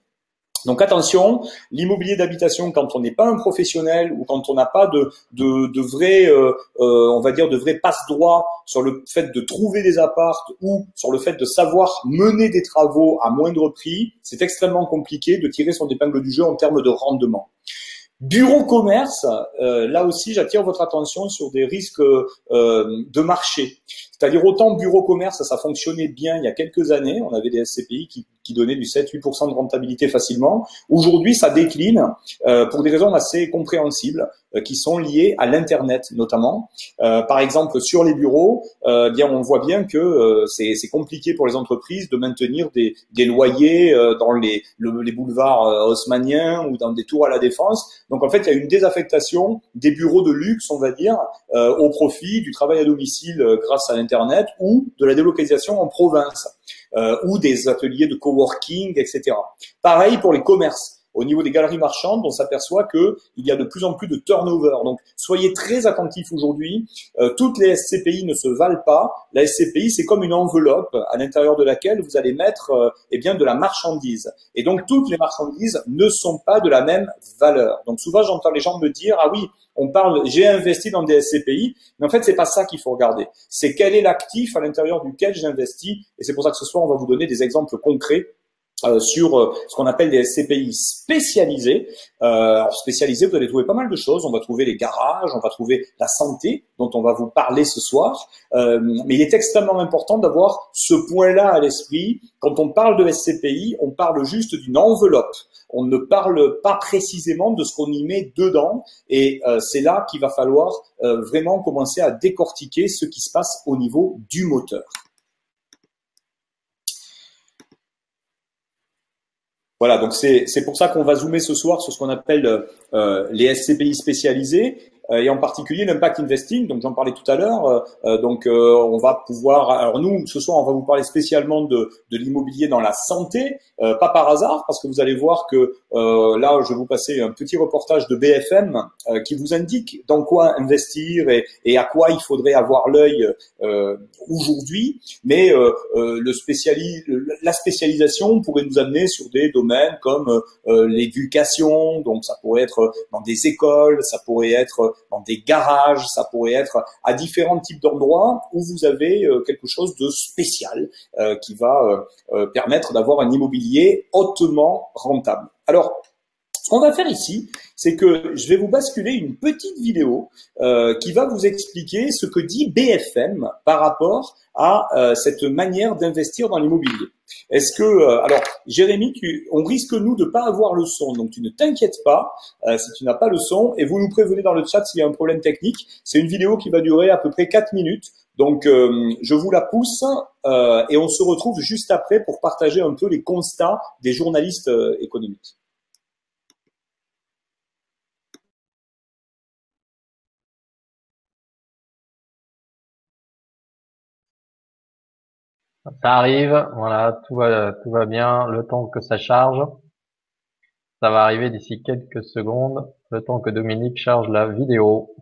Donc attention, l'immobilier d'habitation, quand on n'est pas un professionnel ou quand on n'a pas de, de, de vrai, euh, euh, on va dire, de vrai passe-droit sur le fait de trouver des appartes ou sur le fait de savoir mener des travaux à moindre prix, c'est extrêmement compliqué de tirer son épingle du jeu en termes de rendement. Bureau commerce, euh, là aussi j'attire votre attention sur des risques euh, de marché. C'est-à-dire autant bureau commerce, ça, fonctionnait bien il y a quelques années, on avait des SCPI qui, qui donnaient du 7-8% de rentabilité facilement. Aujourd'hui, ça décline euh, pour des raisons assez compréhensibles euh, qui sont liées à l'internet notamment. Euh, par exemple, sur les bureaux, euh, bien on voit bien que euh, c'est compliqué pour les entreprises de maintenir des, des loyers dans les, les boulevards haussmanniens ou dans des tours à la défense. Donc en fait, il y a une désaffectation des bureaux de luxe, on va dire, au profit du travail à domicile grâce à l'internet Internet ou de la délocalisation en province euh, ou des ateliers de coworking, etc. Pareil pour les commerces. Au niveau des galeries marchandes, on s'aperçoit que il y a de plus en plus de turnover. Donc, soyez très attentifs aujourd'hui. Euh, toutes les SCPI ne se valent pas. La SCPI, c'est comme une enveloppe à l'intérieur de laquelle vous allez mettre euh, eh bien de la marchandise. Et donc, toutes les marchandises ne sont pas de la même valeur. Donc, souvent, j'entends les gens me dire ah oui, on parle, j'ai investi dans des SCPI, mais en fait, c'est pas ça qu'il faut regarder. C'est quel est l'actif à l'intérieur duquel j'investis. Et c'est pour ça que ce soir, on va vous donner des exemples concrets euh, sur euh, ce qu'on appelle des SCPI spécialisés. Euh, spécialisés, vous allez trouver pas mal de choses. On va trouver les garages, on va trouver la santé, dont on va vous parler ce soir. Euh, mais il est extrêmement important d'avoir ce point-là à l'esprit. Quand on parle de SCPI, on parle juste d'une enveloppe. On ne parle pas précisément de ce qu'on y met dedans. Et euh, c'est là qu'il va falloir vraiment commencer à décortiquer ce qui se passe au niveau du moteur. Voilà, donc c'est pour ça qu'on va zoomer ce soir sur ce qu'on appelle euh, les SCPI spécialisés. euh, et en particulier l'impact investing. Donc j'en parlais tout à l'heure. Euh, euh, donc on va pouvoir. Alors nous, ce soir, on va vous parler spécialement de, de l'immobilier dans la santé, pas par hasard, parce que vous allez voir que là, je vais vous passer un petit reportage de BFM qui vous indique dans quoi investir et, et à quoi il faudrait avoir l'œil aujourd'hui. Mais le spéciali la spécialisation pourrait nous amener sur des domaines comme l'éducation. Donc ça pourrait être dans des écoles, ça pourrait être dans des garages, ça pourrait être à différents types d'endroits où vous avez euh, quelque chose de spécial euh, qui va euh, permettre d'avoir un immobilier hautement rentable. Alors, qu'on va faire ici, c'est que je vais vous basculer une petite vidéo euh, qui va vous expliquer ce que dit BFM par rapport à euh, cette manière d'investir dans l'immobilier. Est-ce que, euh, alors, Jérémy, tu, on risque nous de pas avoir le son, donc tu ne t'inquiètes pas si tu n'as pas le son, et vous nous prévenez dans le chat s'il y a un problème technique. C'est une vidéo qui va durer à peu près 4 minutes, donc je vous la pousse et on se retrouve juste après pour partager un peu les constats des journalistes économiques. Ça arrive, voilà, tout va, bien, le temps que ça charge. Ça va arriver d'ici quelques secondes, le temps que Dominique charge la vidéo.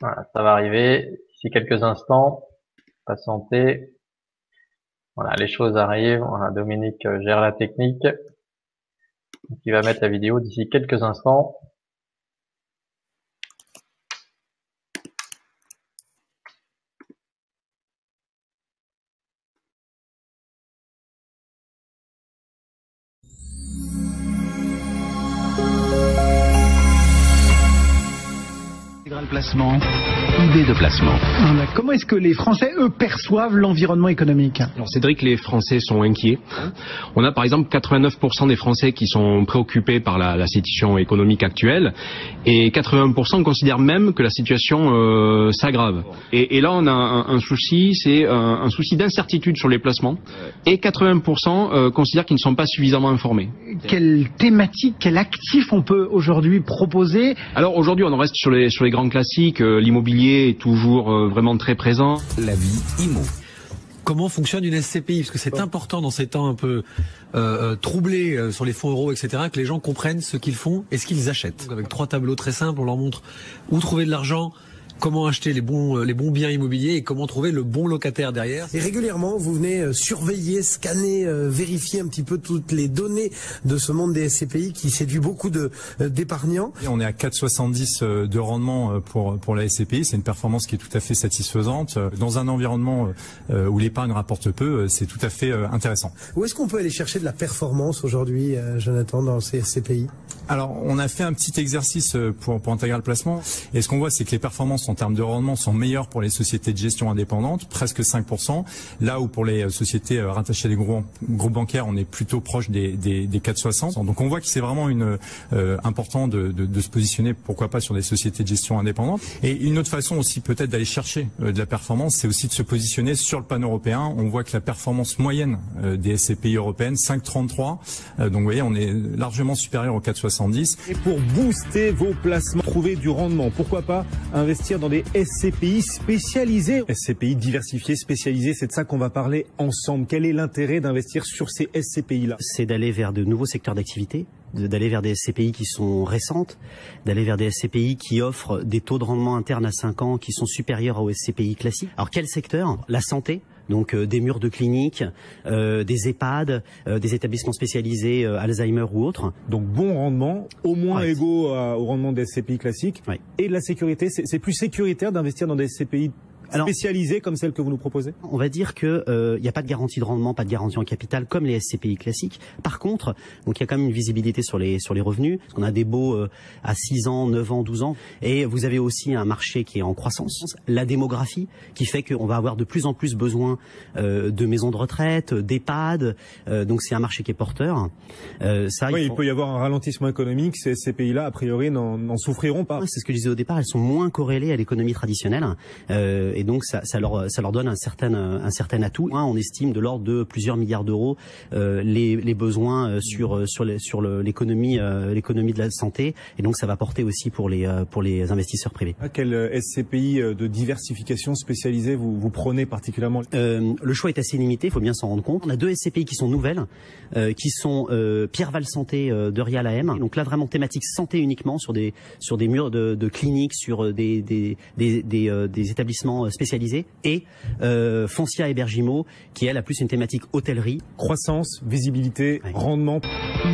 Voilà, ça va arriver d'ici quelques instants. Patientez. Voilà, les choses arrivent. Voilà, Dominique gère la technique qui va mettre la vidéo d'ici quelques instants. placement, idée de placement. Comment est-ce que les Français, eux, perçoivent l'environnement économique? Alors Cédric, les Français sont inquiets. On a par exemple 89% des Français qui sont préoccupés par la, situation économique actuelle et 81% considèrent même que la situation euh, s'aggrave. Et, là, on a un, souci, c'est un, souci d'incertitude sur les placements et 80% euh, considèrent qu'ils ne sont pas suffisamment informés. Quelle thématique, quel actif on peut aujourd'hui proposer? Alors aujourd'hui, on en reste sur les, sur les grands classique, euh, l'immobilier est toujours euh, vraiment très présent. La vie IMO. Comment fonctionne une SCPI Parce que c'est important dans ces temps un peu euh, troublés sur les fonds euros, etc., que les gens comprennent ce qu'ils font et ce qu'ils achètent. avec trois tableaux très simples, on leur montre où trouver de l'argent, comment acheter les bons, euh, les bons biens immobiliers et comment trouver le bon locataire derrière. Et régulièrement, vous venez euh, surveiller, scanner, euh, vérifier un petit peu toutes les données de ce monde des SCPI qui séduit beaucoup d'épargnants. On est à 4,70 de rendement pour pour la SCPI, c'est une performance qui est tout à fait satisfaisante dans un environnement où l'épargne rapporte peu, c'est tout à fait intéressant. Où est-ce qu'on peut aller chercher de la performance aujourd'hui, Jonathan, dans ces SCPI Alors, on a fait un petit exercice pour pour intégrer le placement, et ce qu'on voit, c'est que les performances en termes de rendement sont meilleurs pour les sociétés de gestion indépendantes, presque 5%, là où pour les euh, sociétés euh, rattachées à des groupes, bancaires, on est plutôt proche des, des, des 4,60. Donc on voit que c'est vraiment euh, important de, se positionner, pourquoi pas, sur des sociétés de gestion indépendantes. Et une autre façon aussi peut-être d'aller chercher de la performance, c'est aussi de se positionner sur le pan européen. On voit que la performance moyenne des SCPI européennes, 5,33. donc vous voyez, on est largement supérieur aux 4,70. Et pour booster vos placements, trouver du rendement, pourquoi pas investir dans des SCPI spécialisés. SCPI diversifiés, spécialisés, c'est de ça qu'on va parler ensemble. Quel est l'intérêt d'investir sur ces SCPI-là C'est d'aller vers de nouveaux secteurs d'activité, d'aller vers des SCPI qui sont récentes, d'aller vers des SCPI qui offrent des taux de rendement internes à 5 ans qui sont supérieurs aux SCPI classiques. Alors quel secteur? La santé, donc euh, des murs de cliniques, euh, des EHPAD, euh, des établissements spécialisés Alzheimer ou autres. Donc bon rendement, au moins égaux au rendement des SCPI classiques. Et la sécurité, c'est plus sécuritaire d'investir dans des SCPI spécialisées comme celle que vous nous proposez? On va dire que il euh, n'y a pas de garantie de rendement, pas de garantie en capital comme les SCPI classiques. Par contre, donc il y a quand même une visibilité sur les sur les revenus. Parce qu'on a des baux euh, à 6 ans, 9 ans, 12 ans, et vous avez aussi un marché qui est en croissance. La démographie qui fait qu'on va avoir de plus en plus besoin euh, de maisons de retraite, d'EHPAD. donc c'est un marché qui est porteur. ça, oui, il, peut y avoir un ralentissement économique. Ces SCPI-là, a priori, n'en souffriront pas. C'est ce que je disais au départ. Elles sont moins corrélées à l'économie traditionnelle et donc ça, ça, leur, ça leur donne un certain, un certain atout. On estime de l'ordre de plusieurs milliards d'euros euh, les, les, besoins euh, sur, euh, sur, les, sur l'économie l'économie de la santé, et donc ça va porter aussi pour les, pour les investisseurs privés. À quel SCPI de diversification spécialisée vous, vous prenez particulièrement? Le choix est assez limité, il faut bien s'en rendre compte. On a deux SCPI qui sont nouvelles, qui sont Pierre Val Santé de Rial AM. Donc là vraiment thématique santé uniquement sur des sur des murs de, de cliniques, sur des des, des, des, des établissements spécialisé, et euh, Foncia Hébergimo, qui elle a plus une thématique hôtellerie. Croissance, visibilité, rendement.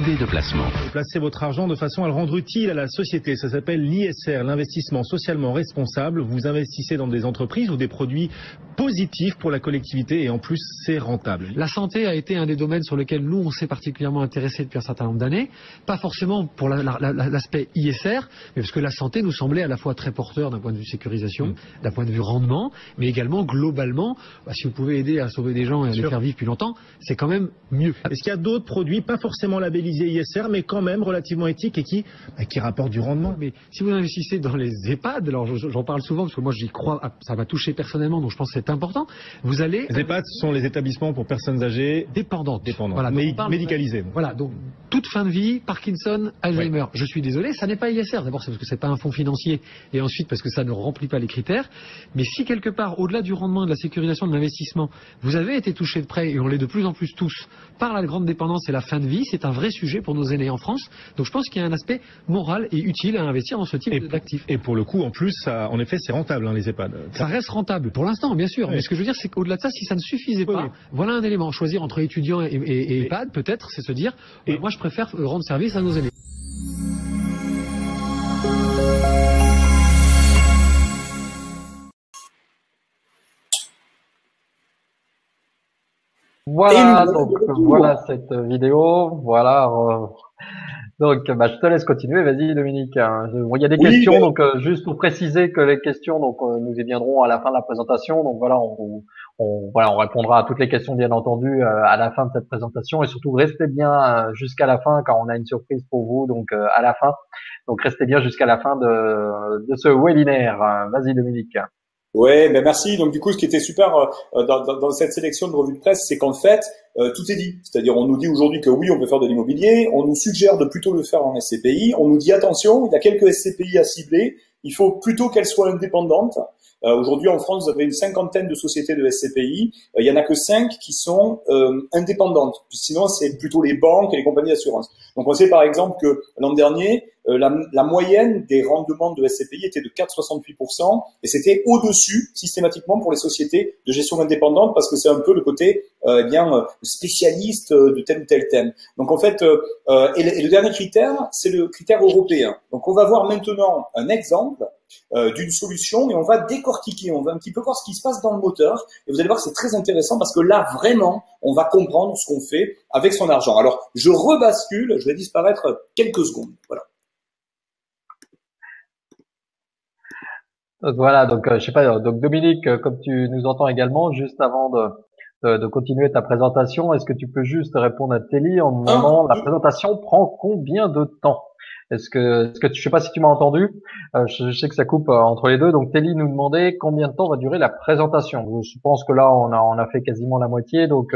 Idée de placement. Placez votre argent de façon à le rendre utile à la société. Ça s'appelle l'ISR, l'investissement socialement responsable. Vous investissez dans des entreprises ou des produits positifs pour la collectivité et en plus c'est rentable. La santé a été un des domaines sur lesquels nous on s'est particulièrement intéressé depuis un certain nombre d'années. Pas forcément pour la- la- la- l'aspect ISR, mais parce que la santé nous semblait à la fois très porteur d'un point de vue sécurisation, d'un point de vue rendement, mais également globalement, bah, si vous pouvez aider à sauver des gens et à les Sûr. faire vivre plus longtemps, c'est quand même mieux. Est-ce qu'il y a d'autres produits, pas forcément labellisés ISR, mais quand même relativement éthiques et qui, bah, qui rapportent du rendement? Mais si vous investissez dans les EHPAD, alors je- j'en parle souvent parce que moi j'y crois, ah, ça m'a touché personnellement, donc je pense que c'est important. Vous allez Les EHPAD sont les établissements pour personnes âgées dépendantes. dépendantes, Voilà, parle- médicalisées. Voilà, donc toute fin de vie, Parkinson, Alzheimer. Je suis désolé, ça n'est pas ISR. D'abord, c'est parce que c'est pas un fonds financier, et ensuite parce que ça ne remplit pas les critères. Mais si quelque part, au-delà du rendement et de la sécurisation de l'investissement, vous avez été touché de près, et on l'est de plus en plus tous, par la grande dépendance et la fin de vie, c'est un vrai sujet pour nos aînés en France. Donc je pense qu'il y a un aspect moral et utile à investir dans ce type d'actifs. Et pour le coup, en plus, ça, en effet, c'est rentable, hein, les EHPAD. Ça reste rentable pour l'instant, bien sûr. Mais ce que je veux dire, c'est qu'au-delà de ça, si ça ne suffisait Oui, pas, oui. voilà un élément. Choisir entre étudiants et, et- et EHPAD, peut-être, c'est se dire, Et- euh, moi, je préfère euh, rendre service à nos aînés. Voilà, donc voilà cette vidéo. Voilà. euh, donc, bah, je te laisse continuer. Vas-y, Dominique. hein. Je- bon, Il y a des Oui, questions, ben- donc euh, juste pour préciser que les questions, donc euh, nous y viendrons à la fin de la présentation. Donc voilà, on, on- voilà, on répondra à toutes les questions, bien entendu, euh, à la fin de cette présentation. Et surtout, restez bien euh, jusqu'à la fin, car on a une surprise pour vous. Donc euh, à la fin. Donc restez bien jusqu'à la fin de, de ce webinaire. Euh, Vas-y, Dominique. Ouais, ben merci. Donc du coup, ce qui était super euh, dans, dans- dans cette sélection de revues de presse, c'est qu'en fait, euh, tout est dit. C'est-à-dire, on nous dit aujourd'hui que oui, on peut faire de l'immobilier. On nous suggère de plutôt le faire en SCPI. On nous dit attention, il y a quelques SCPI à cibler. Il faut plutôt qu'elles soient indépendantes. Euh, aujourd'hui, en France, vous avez une cinquantaine de sociétés de SCPI. Euh, il y en a que cinq qui sont euh, indépendantes. Sinon, c'est plutôt les banques et les compagnies d'assurance. Donc, on sait par exemple que l'an dernier, la, la moyenne des rendements de SCPI était de 4,68% et c'était au-dessus systématiquement pour les sociétés de gestion indépendante parce que c'est un peu le côté euh, eh bien spécialiste de tel ou tel thème. Donc en fait, euh, et, le, et le dernier critère, c'est le critère européen. Donc on va voir maintenant un exemple euh, d'une solution et on va décortiquer, on va un petit peu voir ce qui se passe dans le moteur et vous allez voir que c'est très intéressant parce que là vraiment on va comprendre ce qu'on fait avec son argent. Alors je rebascule, je vais disparaître quelques secondes. Voilà. Donc voilà, donc euh, je sais pas, donc Dominique, euh, comme tu nous entends également, juste avant de, de, de continuer ta présentation, est-ce que tu peux juste répondre à Telly en demandant la présentation prend combien de temps? Est-ce que, est-ce que tu, sais pas si tu m'as entendu, euh, je, sais que ça coupe euh, entre les deux, donc Telly nous demandait combien de temps va durer la présentation. Je pense que là on a on a fait quasiment la moitié, donc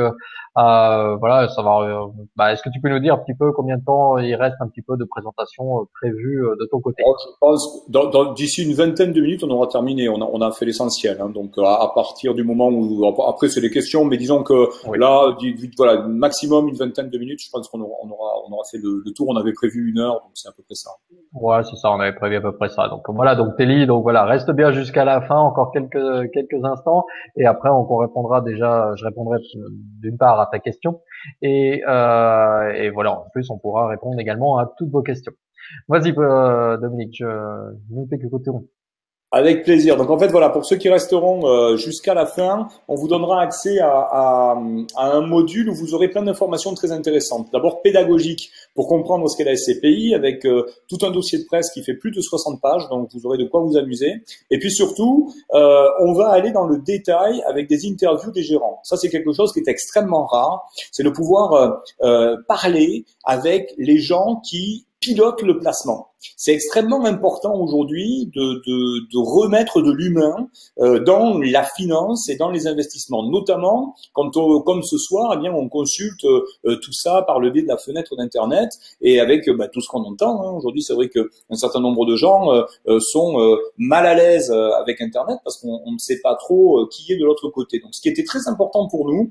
euh, voilà, ça va. euh, bah, est-ce que tu peux nous dire un petit peu combien de temps il reste un petit peu de présentation euh, prévue euh, de ton côté? Oh, je pense d'ici une vingtaine de minutes, on aura terminé. On a, on a fait l'essentiel. hein. Donc à, à partir du moment où après c'est les questions, mais disons que Oui. là, voilà, maximum une vingtaine de minutes. Je pense qu'on aura, on aura, on aura fait le, le tour. On avait prévu une heure, donc c'est à peu près ça. Ouais, c'est ça, on avait prévu à peu près ça. Donc voilà, donc Telly, donc voilà, reste bien jusqu'à la fin, encore quelques quelques instants, et après on, on répondra déjà, je répondrai d'une part à ta question, et euh, et voilà, en plus on pourra répondre également à toutes vos questions. Vas-y, euh, Dominique, je nous t'écoutons. Avec plaisir. Donc en fait voilà, pour ceux qui resteront euh, jusqu'à la fin, on vous donnera accès à, à, un module où vous aurez plein d'informations très intéressantes. D'abord pédagogique pour comprendre ce qu'est la SCPI avec euh, tout un dossier de presse qui fait plus de 60 pages, donc vous aurez de quoi vous amuser. Et puis surtout, euh, on va aller dans le détail avec des interviews des gérants. Ça c'est quelque chose qui est extrêmement rare, c'est de pouvoir euh, parler avec les gens qui pilotent le placement. C'est extrêmement important aujourd'hui de, de, de remettre de l'humain euh, dans la finance et dans les investissements, notamment quand on, comme ce soir, eh bien on consulte euh, tout ça par le biais de la fenêtre d'internet et avec euh, bah, tout ce qu'on entend. hein. Aujourd'hui, c'est vrai que un certain nombre de gens euh, euh, sont euh, mal à l'aise euh, avec internet parce qu'on on ne sait pas trop euh, qui est de l'autre côté. Donc, ce qui était très important pour nous,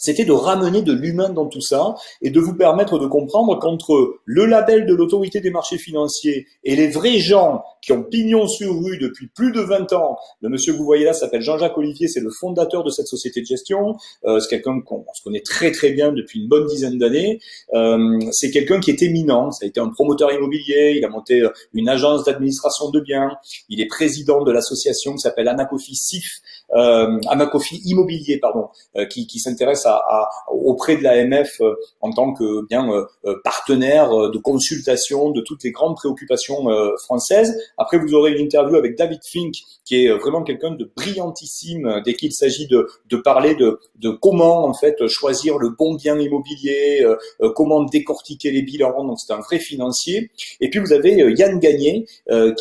c'était de ramener de l'humain dans tout ça et de vous permettre de comprendre qu'entre le label de l'autorité des marchés financiers et les vrais gens qui ont pignon sur rue depuis plus de 20 ans, le monsieur que vous voyez là s'appelle Jean-Jacques Olivier, c'est le fondateur de cette société de gestion, euh, c'est quelqu'un qu'on se connaît très très bien depuis une bonne dizaine d'années, euh, c'est quelqu'un qui est éminent, ça a été un promoteur immobilier, il a monté euh, une agence d'administration de biens, il est président de l'association qui s'appelle Anacofi SIF, euh, Anacofi Immobilier, pardon, euh, qui, qui s'intéresse à, à, auprès de l'AMF euh, en tant que bien euh, partenaire de consultation de toutes les grandes préoccupations françaises. Après, vous aurez une interview avec David Fink, qui est vraiment quelqu'un de brillantissime dès qu'il s'agit de, de parler de, de comment en fait choisir le bon bien immobilier, comment décortiquer les bilans. Donc c'est un vrai financier. Et puis vous avez Yann Gagné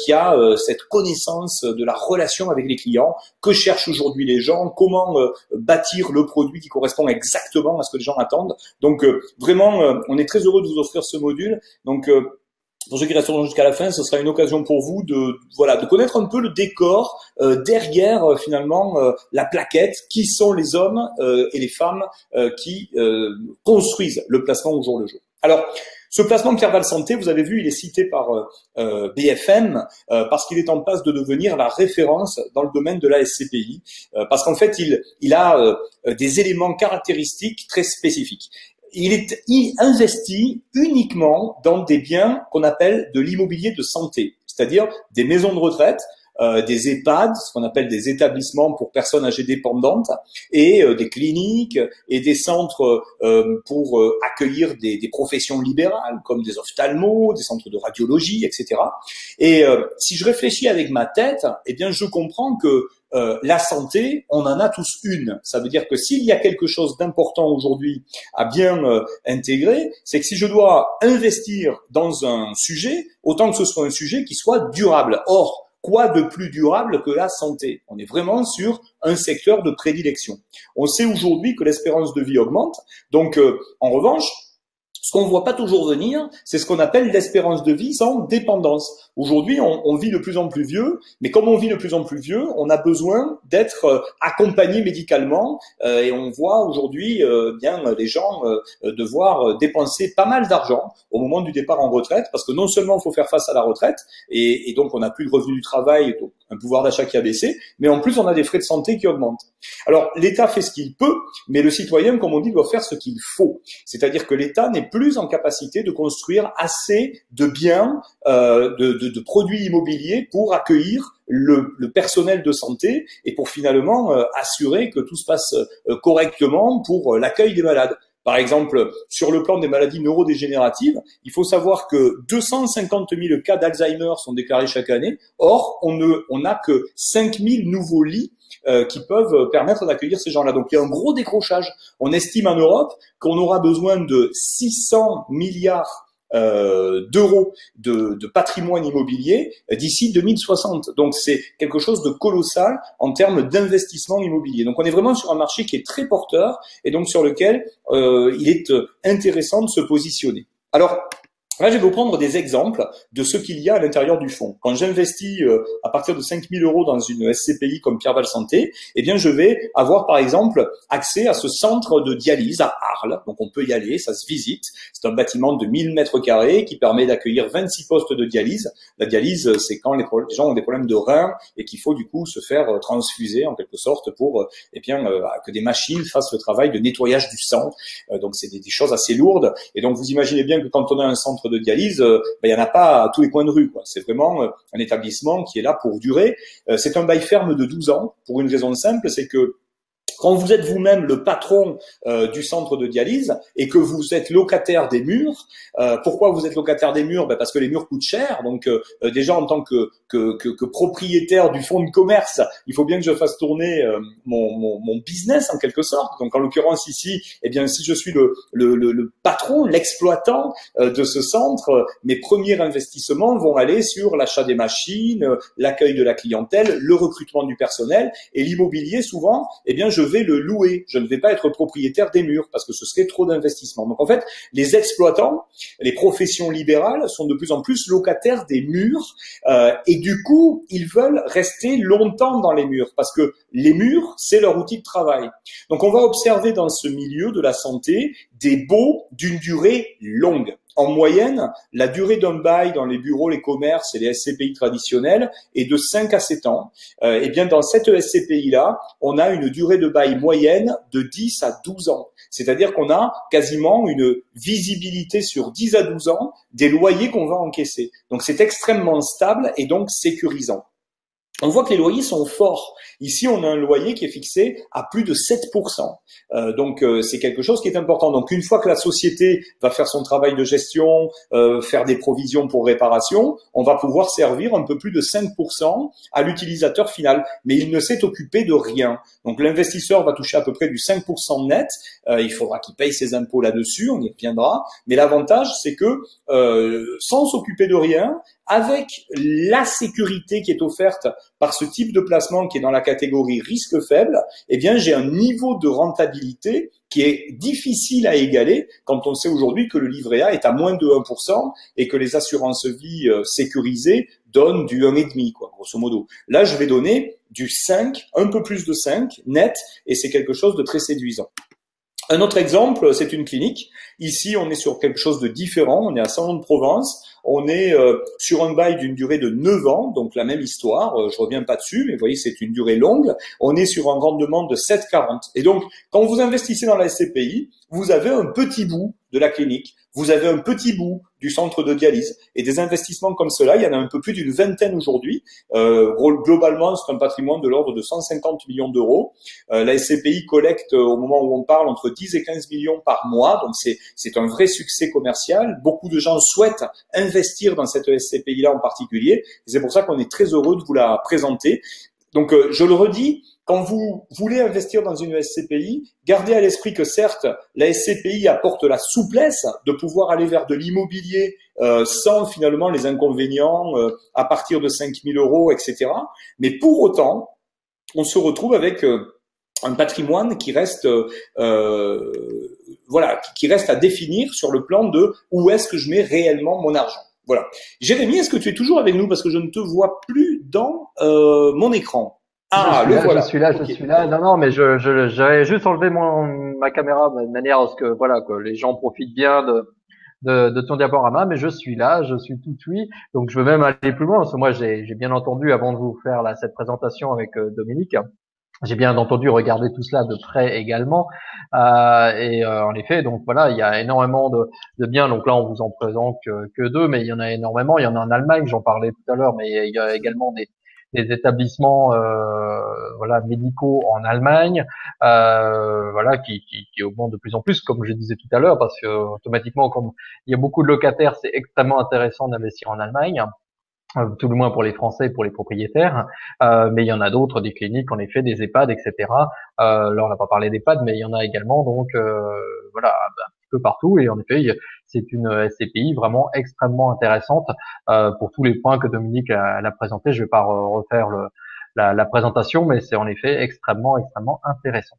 qui a cette connaissance de la relation avec les clients que cherchent aujourd'hui les gens, comment bâtir le produit qui correspond exactement à ce que les gens attendent. Donc euh, vraiment, euh, on est très heureux de vous offrir ce module. Donc euh, pour ceux qui resteront jusqu'à la fin, ce sera une occasion pour vous de voilà de connaître un peu le décor derrière finalement la plaquette, qui sont les hommes et les femmes qui construisent le placement au jour le jour. Alors ce placement de Clerval Santé, vous avez vu, il est cité par euh, euh BFM euh, parce qu'il est en passe de devenir la référence dans le domaine de la SCPI, parce qu'en fait, il, il a des éléments caractéristiques très spécifiques. Il est investi uniquement dans des biens qu'on appelle de l'immobilier de santé, c'est-à-dire des maisons de retraite, euh, des EHPAD, ce qu'on appelle des établissements pour personnes âgées dépendantes, et euh, des cliniques et des centres euh, pour accueillir des, des, professions libérales comme des ophtalmos, des centres de radiologie, etc. Et si je réfléchis avec ma tête, eh bien je comprends que euh, la santé, on en a tous une. Ça veut dire que s'il y a quelque chose d'important aujourd'hui à bien euh, intégrer, c'est que si je dois investir dans un sujet, autant que ce soit un sujet qui soit durable. Or, Quoi de plus durable que la santé? On est vraiment sur un secteur de prédilection. On sait aujourd'hui que l'espérance de vie augmente. Donc, euh, en revanche, ce qu'on ne voit pas toujours venir, c'est ce qu'on appelle l'espérance de vie sans dépendance. Aujourd'hui, on, on, vit de plus en plus vieux, mais comme on vit de plus en plus vieux, on a besoin d'être euh, accompagné médicalement, euh, et on voit aujourd'hui euh, bien les gens devoir dépenser pas mal d'argent au moment du départ en retraite, parce que non seulement il faut faire face à la retraite, et, et donc on n'a plus de revenus du travail, donc un pouvoir d'achat qui a baissé, mais en plus on a des frais de santé qui augmentent. Alors l'État fait ce qu'il peut, mais le citoyen, comme on dit, doit faire ce qu'il faut. C'est-à-dire que l'État n'est plus en capacité de construire assez de biens, euh, de, produits immobiliers pour accueillir le, personnel de santé et pour finalement euh, assurer que tout se passe euh, correctement pour l'accueil des malades. Par exemple, sur le plan des maladies neurodégénératives, il faut savoir que 250 000 cas d'Alzheimer sont déclarés chaque année. Or, on ne, n'a que 5 000 nouveaux lits euh, qui peuvent permettre d'accueillir ces gens-là. Donc il y a un gros décrochage. On estime en Europe qu'on aura besoin de 600 milliards d'euros de, de, patrimoine immobilier d'ici 2060. Donc c'est quelque chose de colossal en termes d'investissement immobilier. Donc on est vraiment sur un marché qui est très porteur et donc sur lequel euh, il est intéressant de se positionner. Alors Là, je vais vous prendre des exemples de ce qu'il y a à l'intérieur du fonds. Quand j'investis euh, à partir de 5 000 euros dans une SCPI comme Pierre Val Santé, eh bien, je vais avoir, par exemple, accès à ce centre de dialyse à Arles. Donc, on peut y aller, ça se visite. C'est un bâtiment de 1000 mètres carrés qui permet d'accueillir 26 postes de dialyse. La dialyse, c'est quand les, gens ont des problèmes de reins et qu'il faut, du coup, se faire euh, transfuser, en quelque sorte, pour, euh, eh bien, que des machines fassent le travail de nettoyage du sang. donc, c'est des choses assez lourdes. Et donc, vous imaginez bien que quand on a un centre de dialyse, euh, ben, il y en a pas à tous les coins de rue. C'est vraiment euh, un établissement qui est là pour durer. Euh, c'est un bail ferme de 12 ans pour une raison simple, c'est que quand vous êtes vous-même le patron euh, du centre de dialyse et que vous êtes locataire des murs, euh, pourquoi vous êtes locataire des murs? Ben Parce que les murs coûtent cher. Donc euh, déjà en tant que, que, que, que, propriétaire du fonds de commerce, il faut bien que je fasse tourner mon, mon, mon, business en quelque sorte. Donc en l'occurrence ici, eh bien si je suis le, le, le, patron, l'exploitant de ce centre, mes premiers investissements vont aller sur l'achat des machines, l'accueil de la clientèle, le recrutement du personnel et l'immobilier souvent. Eh bien je vais le louer. Je ne vais pas être propriétaire des murs parce que ce serait trop d'investissement. Donc en fait, les exploitants, les professions libérales sont de plus en plus locataires des murs euh, et du coup, ils veulent rester longtemps dans les murs parce que les murs, c'est leur outil de travail. Donc on va observer dans ce milieu de la santé des baux d'une durée longue. En moyenne, la durée d'un bail dans les bureaux, les commerces et les SCPI traditionnels est de 5 à 7 ans. Euh, et bien dans cette SCPI-là, on a une durée de bail moyenne de 10 à 12 ans. C'est-à-dire qu'on a quasiment une visibilité sur 10 à 12 ans des loyers qu'on va encaisser. Donc c'est extrêmement stable et donc sécurisant on voit que les loyers sont forts. Ici, on a un loyer qui est fixé à plus de 7%. Euh, donc, euh, c'est quelque chose qui est important. Donc, une fois que la société va faire son travail de gestion, euh, faire des provisions pour réparation, on va pouvoir servir un peu plus de 5% à l'utilisateur final. Mais il ne s'est occupé de rien. Donc, l'investisseur va toucher à peu près du 5% net. il faudra qu'il paye ses impôts là-dessus, on y reviendra. Mais l'avantage, c'est que sans s'occuper de rien, avec la sécurité qui est offerte par ce type de placement qui est dans la catégorie risque faible, eh bien, j'ai un niveau de rentabilité qui est difficile à égaler quand on sait aujourd'hui que le livret A est à moins de 1% et que les assurances vie euh, sécurisées donnent du 1,5, quoi, grosso modo. Là, je vais donner du 5, un peu plus de 5 net, et c'est quelque chose de très séduisant. Un autre exemple, c'est une clinique. Ici, on est sur quelque chose de différent. On est à Salon de Provence. On est euh, sur un bail d'une durée de 9 ans, donc la même histoire. Euh, je reviens pas dessus, mais vous voyez, c'est une durée longue. On est sur un rendement de 7,40. Et donc, quand vous investissez dans la SCPI, vous avez un petit bout de la clinique, vous avez un petit bout du centre de dialyse. Et des investissements comme cela, il y en a un peu plus d'une vingtaine aujourd'hui. Euh, globalement, c'est un patrimoine de l'ordre de 150 millions d'euros. Euh, la SCPI collecte au moment où on parle entre 10 et 15 millions par mois, donc c'est un vrai succès commercial. Beaucoup de gens souhaitent investir dans cette SCPI-là en particulier. C'est pour ça qu'on est très heureux de vous la présenter. Donc, euh, je le redis, quand vous voulez investir dans une SCPI, gardez à l'esprit que certes, la SCPI apporte la souplesse de pouvoir aller vers de l'immobilier euh, sans finalement les inconvénients euh, à partir de 5000 euros, etc. Mais pour autant, on se retrouve avec un patrimoine qui reste voilà, qui reste à définir sur le plan de où est-ce que je mets réellement mon argent. Voilà. Jérémy, est-ce que tu es toujours avec nous? Parce que je ne te vois plus dans euh, mon écran ah, le voilà. Je suis là, je suis là. Non, non, mais je, je, j'avais juste enlevé mon, ma caméra de manière à ce que, voilà, que les gens profitent bien de, de, de ton diaporama, mais je suis là, je suis tout oui. Donc, je veux même aller plus loin, parce que moi, j'ai, j'ai bien entendu, avant de vous faire là, cette présentation avec euh, Dominique, j'ai bien entendu regarder tout cela de près également. Euh, et euh, en effet, donc voilà, il y a énormément de, de, biens. Donc là, on vous en présente que, que, deux, mais il y en a énormément. Il y en a en Allemagne, j'en parlais tout à l'heure, mais il y a également des, des établissements euh, voilà médicaux en Allemagne, euh, voilà qui, qui, qui, augmentent de plus en plus, comme je disais tout à l'heure, parce que automatiquement, comme il y a beaucoup de locataires, c'est extrêmement intéressant d'investir en Allemagne. Euh, tout le moins pour les Français, pour les propriétaires, euh, mais il y en a d'autres, des cliniques, en effet, des EHPAD, etc. Euh, là, on n'a pas parlé d'EHPAD, mais il y en a également, donc euh, voilà, peu partout. Et en effet, c'est une SCPI vraiment extrêmement intéressante euh, pour tous les points que Dominique a, a présenté. Je vais pas refaire le, la, la présentation, mais c'est en effet extrêmement, extrêmement intéressant.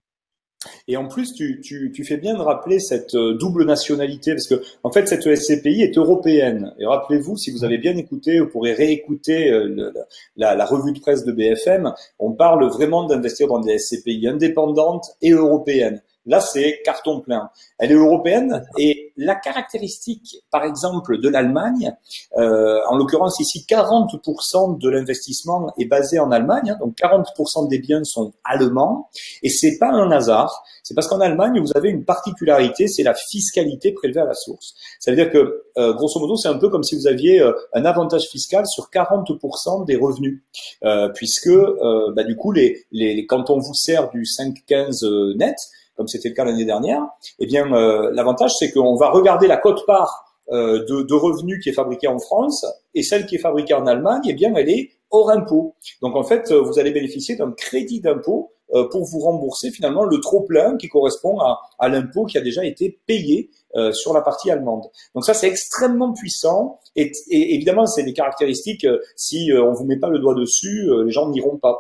Et en plus, tu, tu, tu, fais bien de rappeler cette euh, double nationalité, parce que en fait, cette SCPI est européenne. Et rappelez-vous, si vous avez bien écouté, vous pourrez réécouter euh, la, la, revue de presse de BFM, on parle vraiment d'investir dans des SCPI indépendantes et européennes. Là, c'est carton plein. Elle est européenne et la caractéristique, par exemple, de l'Allemagne, euh, en l'occurrence ici, 40% de l'investissement est basé en Allemagne, hein, donc 40% des biens sont allemands, et c'est pas un hasard. C'est parce qu'en Allemagne, vous avez une particularité, c'est la fiscalité prélevée à la source. Ça veut dire que, euh, grosso modo, c'est un peu comme si vous aviez euh, un avantage fiscal sur 40% des revenus, euh, puisque, euh, bah, du coup, les, les, quand on vous sert du 5-15 net, comme c'était le cas l'année dernière, eh bien, euh, l'avantage, c'est qu'on va regarder la cote-part euh, de, de, revenus qui est fabriquée en France et celle qui est fabriquée en Allemagne, eh bien, elle est hors impôt. Donc, en fait, vous allez bénéficier d'un crédit d'impôt euh, pour vous rembourser finalement le trop-plein qui correspond à, à l'impôt qui a déjà été payé euh, sur la partie allemande. Donc ça, c'est extrêmement puissant et, et évidemment, c'est des caractéristiques, si on vous met pas le doigt dessus, les gens n'iront pas.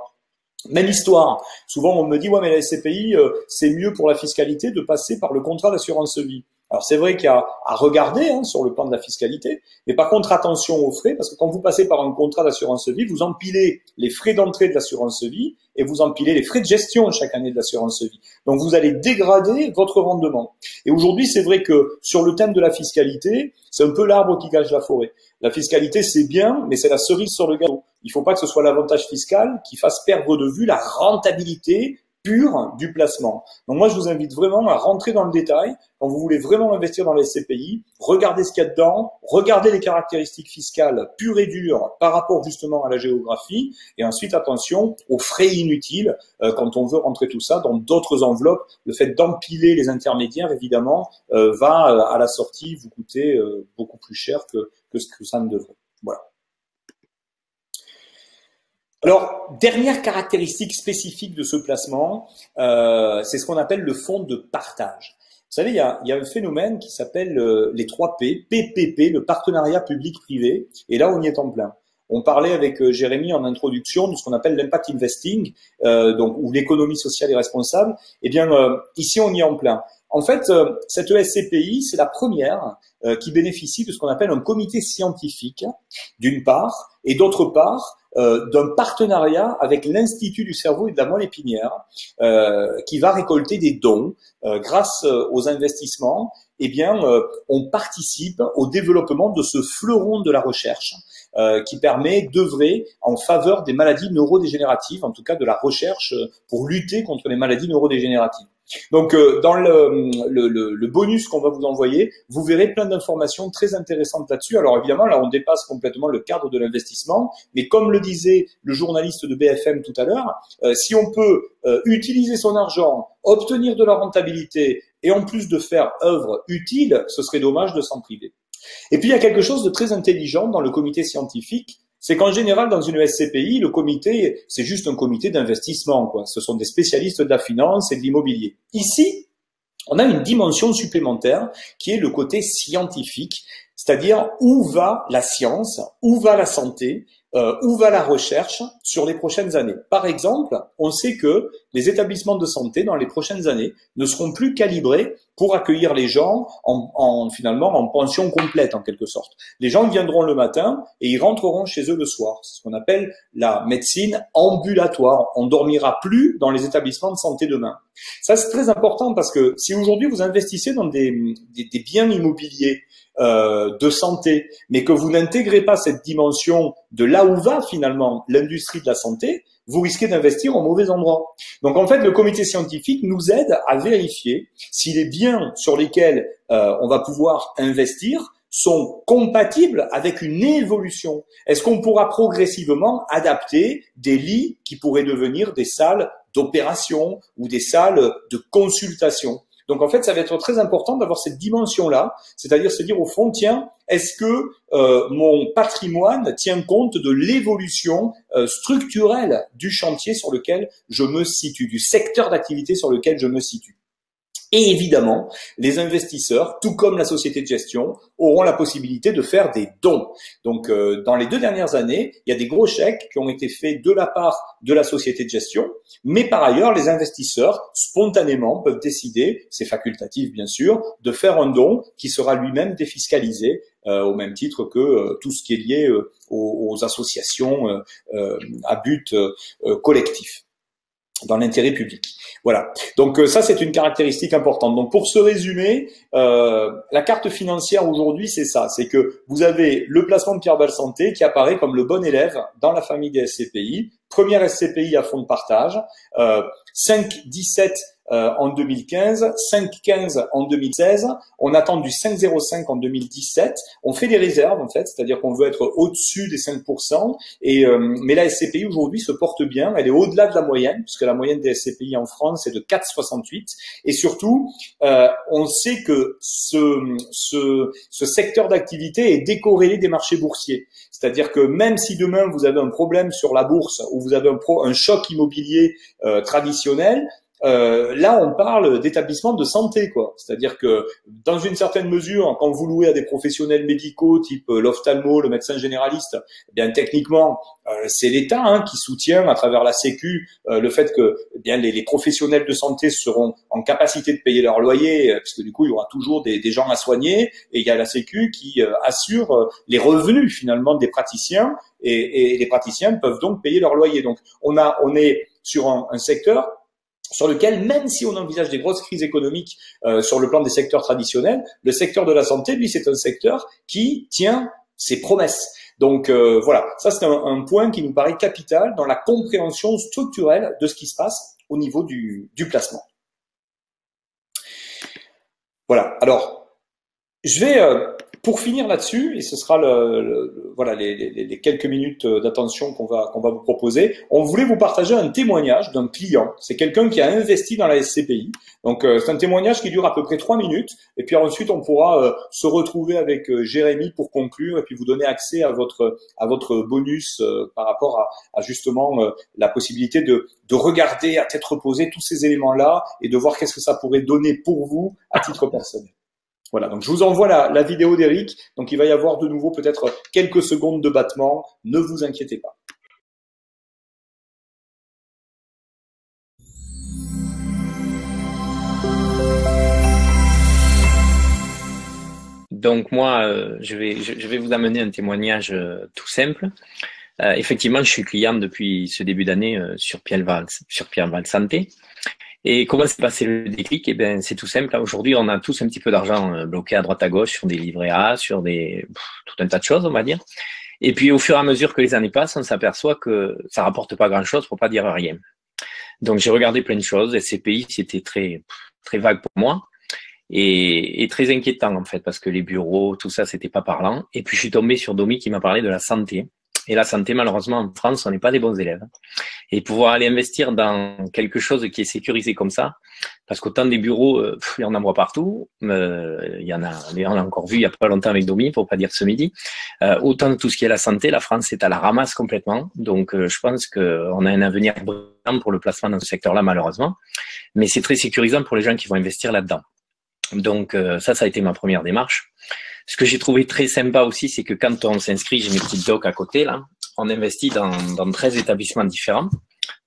Même histoire. Souvent, on me dit, ouais, mais la SCPI, euh, c'est mieux pour la fiscalité de passer par le contrat d'assurance vie. Alors c'est vrai qu'il y a à regarder hein, sur le plan de la fiscalité, mais par contre attention aux frais, parce que quand vous passez par un contrat d'assurance vie, vous empilez les frais d'entrée de l'assurance vie et vous empilez les frais de gestion chaque année de l'assurance vie. Donc vous allez dégrader votre rendement. Et aujourd'hui, c'est vrai que sur le thème de la fiscalité, c'est un peu l'arbre qui cache la forêt. La fiscalité, c'est bien, mais c'est la cerise sur le gâteau. Il ne faut pas que ce soit l'avantage fiscal qui fasse perdre de vue la rentabilité pure du placement. Donc moi, je vous invite vraiment à rentrer dans le détail. Quand vous voulez vraiment investir dans les SCPI, regardez ce qu'il y a dedans, regardez les caractéristiques fiscales pures et dures par rapport justement à la géographie, et ensuite attention aux frais inutiles euh, quand on veut rentrer tout ça dans d'autres enveloppes. Le fait d'empiler les intermédiaires, évidemment, euh, va euh, à la sortie vous coûter beaucoup plus cher que, que ce que ça ne devrait. Voilà. Alors, dernière caractéristique spécifique de ce placement, euh, c'est ce qu'on appelle le fonds de partage. Vous savez, il y a, un phénomène qui s'appelle euh, les 3 P, PPP, le partenariat public-privé, et là, on y est en plein. On parlait avec euh, Jérémy en introduction de ce qu'on appelle l'impact investing, donc ou l'économie sociale et responsable. Eh bien, ici, on y est en plein. En fait, cette SCPI, c'est la première qui bénéficie de ce qu'on appelle un comité scientifique, d'une part, et d'autre part, euh, d'un partenariat avec l'Institut du cerveau et de la moelle épinière, euh, qui va récolter des dons euh, grâce aux investissements. Eh bien, on participe au développement de ce fleuron de la recherche qui permet d'œuvrer en faveur des maladies neurodégénératives, en tout cas de la recherche pour lutter contre les maladies neurodégénératives. Donc euh, dans le, bonus qu'on va vous envoyer, vous verrez plein d'informations très intéressantes là-dessus. Alors évidemment, là on dépasse complètement le cadre de l'investissement, mais comme le disait le journaliste de BFM tout à l'heure, euh, si on peut euh, utiliser son argent, obtenir de la rentabilité et en plus de faire œuvre utile, ce serait dommage de s'en priver. Et puis il y a quelque chose de très intelligent dans le comité scientifique, c'est qu'en général, dans une SCPI, le comité, c'est juste un comité d'investissement, quoi. Ce sont des spécialistes de la finance et de l'immobilier. Ici, on a une dimension supplémentaire qui est le côté scientifique, c'est-à-dire où va la science, où va la santé, euh, où va la recherche sur les prochaines années. Par exemple, on sait que les établissements de santé dans les prochaines années ne seront plus calibrés pour accueillir les gens en, en, finalement en pension complète en quelque sorte. Les gens viendront le matin et ils rentreront chez eux le soir. C'est ce qu'on appelle la médecine ambulatoire. On dormira plus dans les établissements de santé demain. Ça c'est très important parce que si aujourd'hui vous investissez dans des, des, des biens immobiliers euh, de santé, mais que vous n'intégrez pas cette dimension de là où va finalement l'industrie de la santé, vous risquez d'investir au mauvais endroit. Donc en fait, le comité scientifique nous aide à vérifier si les biens sur lesquels euh, on va pouvoir investir sont compatibles avec une évolution. Est-ce qu'on pourra progressivement adapter des lits qui pourraient devenir des salles d'opération ou des salles de consultation? Donc en fait, ça va être très important d'avoir cette dimension-là, c'est-à-dire se dire au fond, tiens, est-ce que euh, mon patrimoine tient compte de l'évolution euh, structurelle du chantier sur lequel je me situe, du secteur d'activité sur lequel je me situe? Et évidemment, les investisseurs, tout comme la société de gestion, auront la possibilité de faire des dons. Donc, euh, dans les deux dernières années, il y a des gros chèques qui ont été faits de la part de la société de gestion, mais par ailleurs, les investisseurs, spontanément, peuvent décider, c'est facultatif bien sûr, de faire un don qui sera lui-même défiscalisé euh, au même titre que euh, tout ce qui est lié aux, aux, associations à but collectif dans l'intérêt public. Voilà. Donc euh, ça, c'est une caractéristique importante. Donc pour se résumer, euh, la carte financière aujourd'hui, c'est ça. C'est que vous avez le placement de Pierre Santé qui apparaît comme le bon élève dans la famille des SCPI. Première SCPI à fond de partage. Euh, 5, 17 euh, en 2015, 5,15 en 2016, on attend du 5,05 en 2017. On fait des réserves en fait, c'est-à-dire qu'on veut être au-dessus des 5%. Et euh, mais la SCPI aujourd'hui se porte bien, elle est au-delà de la moyenne puisque la moyenne des SCPI en France est de 4,68. Et surtout, euh, on sait que ce, ce, ce secteur d'activité est décorrélé des marchés boursiers. C'est-à-dire que même si demain vous avez un problème sur la bourse ou vous avez un, pro, un choc immobilier traditionnel, euh, là, on parle d'établissement de santé, quoi. C'est-à-dire que, dans une certaine mesure, quand vous louez à des professionnels médicaux, type euh, l'ophtalmo, le médecin généraliste, eh bien techniquement, euh, c'est l'État hein, qui soutient à travers la Sécu le fait que, eh bien, les, les, professionnels de santé seront en capacité de payer leur loyer, puisque du coup, il y aura toujours des, des gens à soigner, et il y a la Sécu qui assure les revenus finalement des praticiens, et, et, les praticiens peuvent donc payer leur loyer. Donc, on a, on est sur un, un secteur sur lequel, même si on envisage des grosses crises économiques euh, sur le plan des secteurs traditionnels, le secteur de la santé, lui, c'est un secteur qui tient ses promesses. Donc euh, voilà, ça c'est un, point qui nous paraît capital dans la compréhension structurelle de ce qui se passe au niveau du, du placement. Voilà, alors je vais euh, pour finir là-dessus, et ce sera voilà les, quelques minutes euh, d'attention qu'on va vous proposer, on voulait vous partager un témoignage d'un client. C'est quelqu'un qui a investi dans la SCPI. Donc euh, c'est un témoignage qui dure à peu près trois minutes, et puis ensuite on pourra euh, se retrouver avec Jérémy pour conclure et puis vous donner accès à votre bonus par rapport à, à justement la possibilité de de regarder à tête reposée tous ces éléments là et de voir qu'est-ce que ça pourrait donner pour vous à titre personnel. Voilà, donc je vous envoie la, vidéo d'Eric. Donc il va y avoir de nouveau peut-être quelques secondes de battement. Ne vous inquiétez pas. Donc moi, euh, je, vais, vous amener un témoignage euh, tout simple. Euh, effectivement, je suis client depuis ce début d'année sur Pierre Val, sur Pierre Val Santé. Et comment s'est passé le déclic? Eh ben, c'est tout simple. Aujourd'hui, on a tous un petit peu d'argent euh, bloqué à droite à gauche sur des livrets A, sur des tout un tas de choses, on va dire. Et puis, au fur et à mesure que les années passent, on s'aperçoit que ça rapporte pas grand-chose, pour pas dire rien. Donc, j'ai regardé plein de choses. Et ces pays, c'était très très vague pour moi et, et, très inquiétant en fait, parce que les bureaux, tout ça, c'était pas parlant. Et puis, je suis tombé sur Domi qui m'a parlé de la santé. Et la santé, malheureusement, en France, on n'est pas des bons élèves. Et pouvoir aller investir dans quelque chose qui est sécurisé comme ça, parce qu'autant des bureaux, euh, il y en a moi partout, euh, il y en a, on a encore vu il y a pas longtemps avec Domi, pour pas dire ce midi, euh, autant de tout ce qui est la santé, la France est à la ramasse complètement. Donc, je pense qu'on a un avenir brillant pour le placement dans ce secteur-là, malheureusement. Mais c'est très sécurisant pour les gens qui vont investir là-dedans. Donc, ça, ça a été ma première démarche. Ce que j'ai trouvé très sympa aussi, c'est que quand on s'inscrit, j'ai mes petites docs à côté là, on investit dans, dans 13 établissements différents.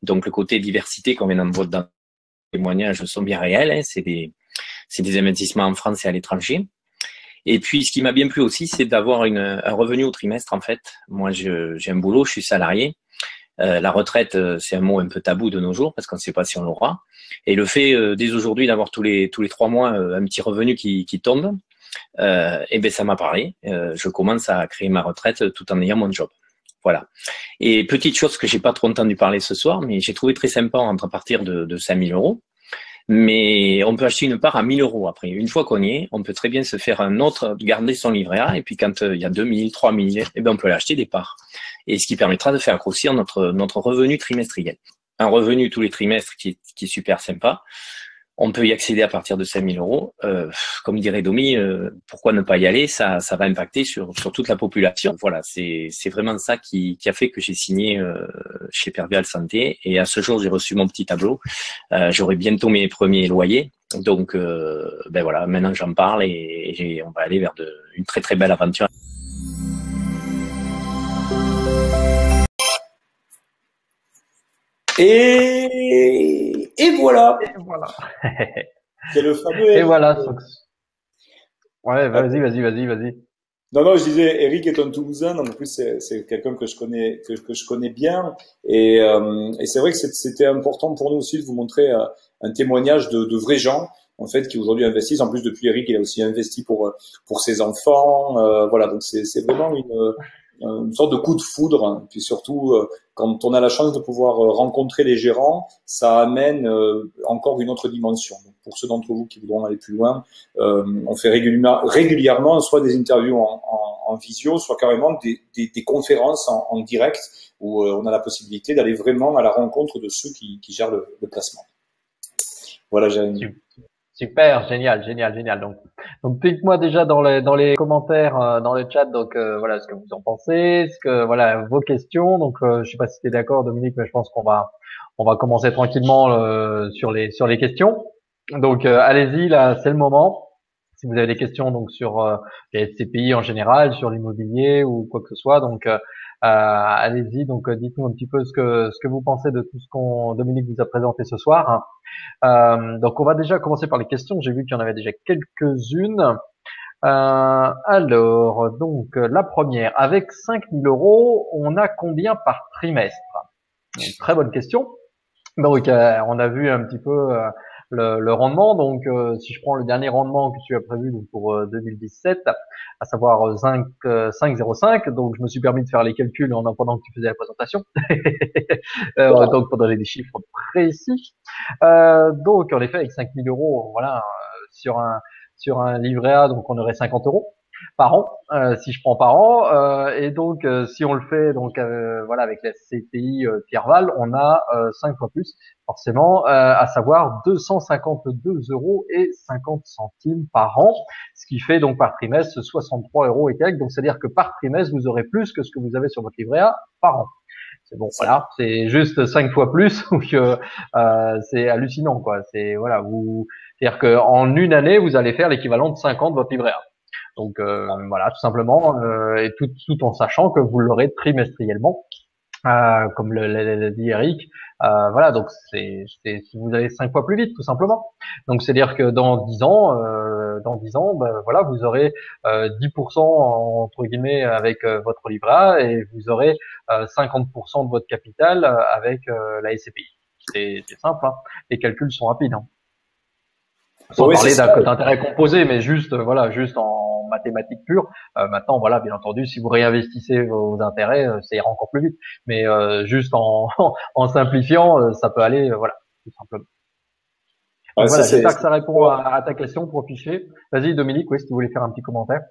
Donc le côté diversité qu'on vient dans dans témoignages sont bien réels. Hein. C'est des, des investissements en France et à l'étranger. Et puis, ce qui m'a bien plu aussi, c'est d'avoir un revenu au trimestre, en fait. Moi, j'ai un boulot, je suis salarié. Euh, la retraite, euh, c'est un mot un peu tabou de nos jours parce qu'on ne sait pas si on l'aura. Et le fait, euh, dès aujourd'hui, d'avoir tous les tous les trois mois un petit revenu qui, tombe, euh, et ben ça m'a parlé. Je commence à créer ma retraite tout en ayant mon job. Voilà. Et petite chose que j'ai pas trop entendu parler ce soir, mais j'ai trouvé très sympa entre partir de, de 5000 euros. Mais on peut acheter une part à 1000 euros après. Une fois qu'on y est, on peut très bien se faire un autre, garder son livret A, et puis quand euh, il y a 2000, 3000, eh ben on peut l'acheter des parts. Et ce qui permettra de faire grossir notre, notre revenu trimestriel. Un revenu tous les trimestres qui est, qui est super sympa. On peut y accéder à partir de 5000 euros. Euh, comme dirait Domi, euh, pourquoi ne pas y aller? Ça, ça va impacter sur, sur toute la population. Voilà, c'est vraiment ça qui, qui a fait que j'ai signé euh, chez Pervial Santé. Et à ce jour, j'ai reçu mon petit tableau. J'aurai bientôt mes premiers loyers. Donc, ben voilà, maintenant j'en parle et, et on va aller vers de, une très très belle aventure. Et, et voilà. Et voilà. C'est le fameux. Et voilà. Ouais, vas-y, vas-y, vas-y, vas-y. Non, non, je disais, Eric est un Toulousain. En plus, c'est quelqu'un que je connais, que, que, je connais bien. Et, euh, et c'est vrai que c'était important pour nous aussi de vous montrer euh, un témoignage de, de, vrais gens, en fait, qui aujourd'hui investissent. En plus, depuis Eric, il a aussi investi pour pour ses enfants. Euh, voilà, donc c'est vraiment une une sorte de coup de foudre. Puis surtout, euh, quand on a la chance de pouvoir euh, rencontrer les gérants, ça amène euh, encore une autre dimension. Pour ceux d'entre vous qui voudront aller plus loin, on fait régulièrement, régulièrement soit des interviews en, en, en visio, soit carrément des, des, des conférences en, en, direct où on a la possibilité d'aller vraiment à la rencontre de ceux qui, qui gèrent le, le placement. Voilà, Jérémy. Super, génial, génial, génial. Donc, donc dites-moi déjà dans les dans les commentaires, euh, dans le chat, donc euh, voilà ce que vous en pensez, ce que voilà vos questions. Donc, euh, je sais pas si tu es d'accord, Dominique, mais je pense qu'on va on va commencer tranquillement sur les sur les questions. Donc allez-y, là c'est le moment. Si vous avez des questions donc sur les SCPI en général, sur l'immobilier ou quoi que ce soit, donc allez-y. Donc dites-nous un petit peu ce que ce que vous pensez de tout ce qu'on Dominique vous a présenté ce soir. donc on va déjà commencer par les questions. J'ai vu qu'il y en avait déjà quelques-unes. Euh, alors, donc la première, avec 5000 euros, on a combien par trimestre? Très bonne question. Donc, euh, on a vu un petit peu euh, le, rendement. Donc, si je prends le dernier rendement que tu as prévu donc, pour 2017, à savoir 5, 5,05, donc je me suis permis de faire les calculs en pendant que tu faisais la présentation. donc, pour donner des chiffres précis. donc, en effet, avec 5000 euros, voilà, sur un sur un livret A, donc on aurait 50 euros par an, euh, si je prends par an. Euh, et donc, euh, si on le fait donc voilà avec la CTI Pierreval, on a 5 fois plus, forcément, à savoir 252 euros et 50 centimes par an, ce qui fait donc par trimestre 63 euros et quelques. Donc, c'est-à-dire que par trimestre, vous aurez plus que ce que vous avez sur votre livret A par an. C'est bon, voilà, c'est juste 5 fois plus, donc c'est hallucinant, quoi. C'est voilà, vous c'est-à-dire qu'en une année, vous allez faire l'équivalent de 50 de votre livret A. Donc euh, voilà, tout simplement, euh, et tout, tout en sachant que vous l'aurez trimestriellement, euh, comme l'a dit Eric. Euh, voilà, donc c'est vous allez cinq fois plus vite, tout simplement. Donc c'est-à-dire que dans 10 ans, euh, dans 10 ans, ben, voilà, vous aurez 10% entre guillemets avec votre livret A et vous aurez 50% de votre capital avec la SCPI. C'est simple, hein. les calculs sont rapides. Hein. Sans parler d'intérêt composé, mais juste, euh, voilà, juste en mathématiques pures. Euh, maintenant, voilà, bien entendu, si vous réinvestissez vos intérêts, euh, ça ira encore plus vite. Mais juste en, en simplifiant, ça peut aller, voilà, tout simplement. voilà, j'espère que ça répond à, ta question pour ficher. Vas-y, Dominique, oui, si tu voulais faire un petit commentaire.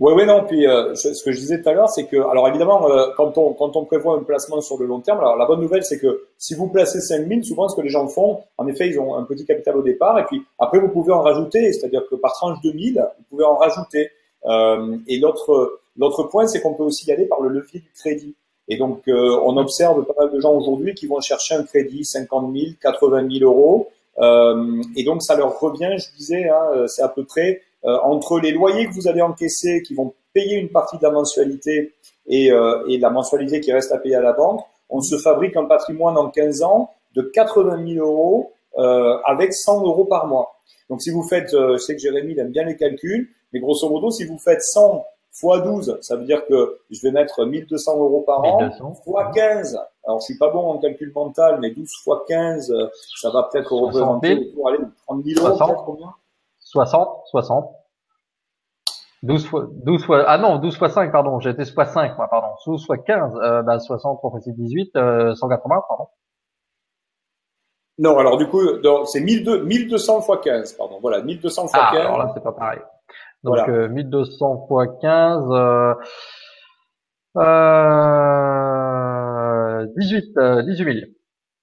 Oui, oui, non. Puis euh, ce que je disais tout à l'heure, c'est que, alors évidemment, euh, quand on quand on prévoit un placement sur le long terme, alors la bonne nouvelle, c'est que si vous placez 5000, souvent ce que les gens font, en effet, ils ont un petit capital au départ, et puis après vous pouvez en rajouter, c'est-à-dire que par tranche de 1000, vous pouvez en rajouter. Euh, et l'autre l'autre point, c'est qu'on peut aussi y aller par le levier du crédit. Et donc, euh, on observe pas mal de gens aujourd'hui qui vont chercher un crédit 50 000, 80 000 euros. et donc, ça leur revient, je disais, hein, c'est à peu près euh, entre les loyers que vous allez encaisser, qui vont payer une partie de la mensualité et, euh, et la mensualité qui reste à payer à la banque, on se fabrique un patrimoine en 15 ans de 80 000 euros euh, avec 100 euros par mois. Donc si vous faites, je sais que Jérémy aime bien les calculs, mais grosso modo, si vous faites 100 fois 12, ça veut dire que je vais mettre 1200 euros par an, fois 15. Alors je suis pas bon en calcul mental, mais 12 fois 15, ça va peut-être représenter pour aller 30 000 euros. 60, combien? 60, 60. 12 fois, 12 fois, ah non, 12 fois 5, pardon, été fois 5, moi, pardon. 12 fois 15, euh, bah, 60, 3 fois 6, 18, euh, 180, pardon. Non, alors du coup, c'est 1200 fois 15, pardon. Voilà, 1200 fois ah, 15. alors là, c'est pas pareil. Donc, voilà. euh, 1200 fois 15, euh, euh, 18, 18 000.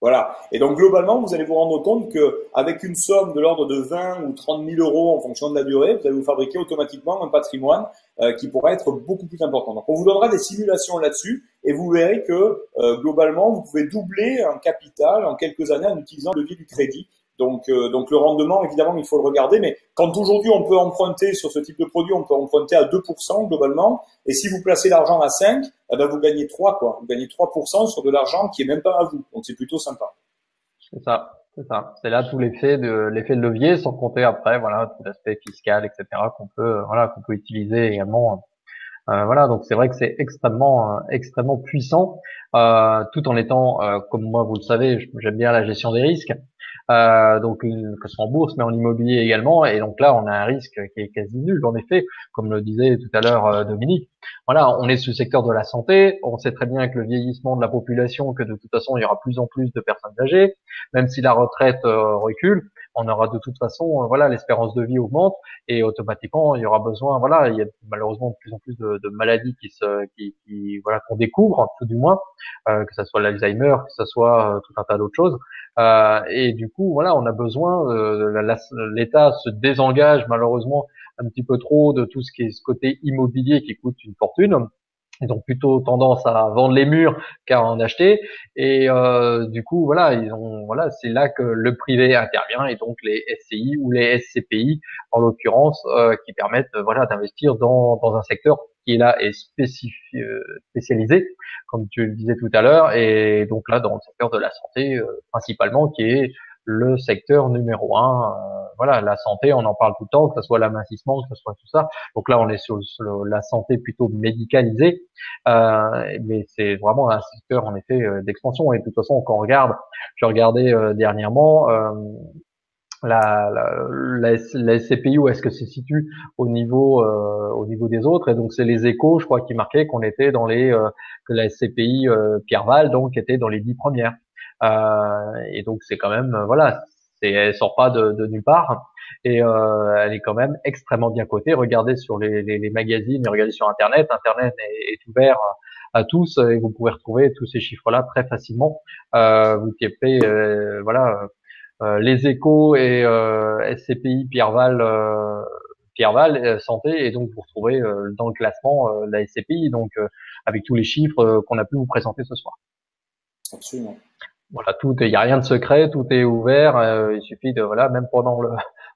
Voilà. Et donc globalement, vous allez vous rendre compte que avec une somme de l'ordre de 20 ou 30 000 euros en fonction de la durée, vous allez vous fabriquer automatiquement un patrimoine euh, qui pourra être beaucoup plus important. Donc on vous donnera des simulations là-dessus et vous verrez que euh, globalement, vous pouvez doubler un capital en quelques années en utilisant le levier du crédit donc, euh, donc le rendement, évidemment, il faut le regarder. Mais quand aujourd'hui on peut emprunter sur ce type de produit, on peut emprunter à 2% globalement. Et si vous placez l'argent à 5, eh ben vous gagnez 3 quoi. Vous gagnez 3% sur de l'argent qui est même pas à vous. Donc c'est plutôt sympa. C'est ça. C'est ça. C'est là tout l'effet de l'effet de levier, sans compter après, voilà, tout l'aspect fiscal, etc. qu'on peut, voilà, qu'on peut utiliser également. Euh, voilà, donc c'est vrai que c'est extrêmement, euh, extrêmement puissant, euh, tout en étant, euh, comme moi vous le savez, j'aime bien la gestion des risques. Euh, donc que ce soit en bourse, mais en immobilier également. Et donc là, on a un risque qui est quasi nul, en effet, comme le disait tout à l'heure euh, Dominique. Voilà, on est sur le secteur de la santé. On sait très bien que le vieillissement de la population, que de toute façon, il y aura plus en plus de personnes âgées, même si la retraite euh, recule on aura de toute façon, voilà, l'espérance de vie augmente et automatiquement il y aura besoin, voilà, il y a malheureusement de plus en plus de, maladies qui se, qui, voilà, qu'on découvre tout du moins, euh, que ce soit l'Alzheimer, que ce soit tout un tas d'autres choses, euh, et du coup, voilà, on a besoin, euh, l'État se désengage malheureusement un petit peu trop de tout ce qui est ce côté immobilier qui coûte une fortune. ils ont plutôt tendance à vendre les murs qu'à en acheter et euh, du coup voilà ils ont voilà c'est là que le privé intervient et donc les SCI ou les SCPI en l'occurrence euh, qui permettent voilà d'investir dans, dans un secteur qui là est euh, spécialisé comme tu le disais tout à l'heure et donc là dans le secteur de la santé euh, principalement qui est le secteur numéro un. Euh, voilà, la santé, on en parle tout le temps, que ce soit l'amincissement, que ce soit tout ça. Donc là, on est sur, la santé plutôt médicalisée, euh, mais c'est vraiment un secteur en effet euh, d'expansion. Et de toute façon, quand on regarde, je regardais dernièrement. La, la, la, SCPI où est-ce que c'est situe au niveau au niveau des autres? Et donc c'est les échos je crois qui marquaient qu'on était dans les que la SCPI Pierreval donc était dans les dix premières euh, et donc c'est quand même euh, voilà, c'est, elle sort pas de, de nulle part et euh, elle est quand même extrêmement bien cotée. Regardez sur les, les, les magazines, regardez sur Internet. Internet est, est, ouvert à tous et vous pouvez retrouver tous ces chiffres-là très facilement. Euh, vous tapez euh, voilà euh, les échos et SCPI Pierreval. Pierreval santé et donc vous retrouvez dans le classement la SCPI donc avec tous les chiffres qu'on a pu vous présenter ce soir. Absolument voilà, tout, il n'y a rien de secret, tout est ouvert. Euh, il suffit de, voilà, même pendant le,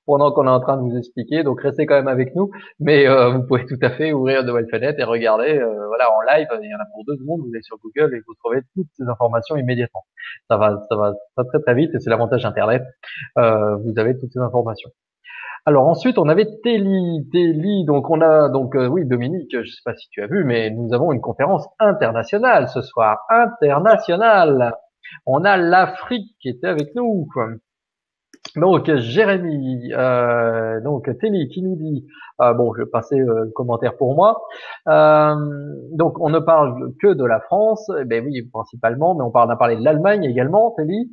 pendant qu'on est en train de vous expliquer. Donc restez quand même avec nous, mais euh, vous pouvez tout à fait ouvrir de nouvelles fenêtres et regarder, euh, voilà, en live. Il y en a pour deux secondes. Vous allez sur Google et vous trouvez toutes ces informations immédiatement. Ça va, ça va, très très vite et c'est l'avantage Internet. vous avez toutes ces informations. Alors ensuite, on avait Telly, Telly. Donc on a donc oui Dominique, je sais pas si tu as vu, mais nous avons une conférence internationale ce soir, internationale. On a l'Afrique qui était avec nous. Donc Jérémy, euh, donc Téli qui nous dit, euh, bon je vais passer euh, le commentaire pour moi. Euh, donc on ne parle que de la France, eh ben oui principalement, mais on parle, a parlé de l'Allemagne également, Téli.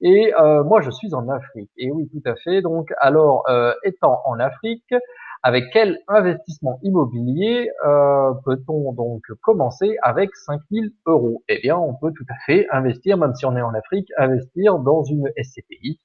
Et moi je suis en Afrique. Et oui tout à fait. Donc alors étant en Afrique, avec quel investissement immobilier peut-on donc commencer avec 5000 euros? Eh bien, on peut tout à fait investir, même si on est en Afrique, investir dans une SCPI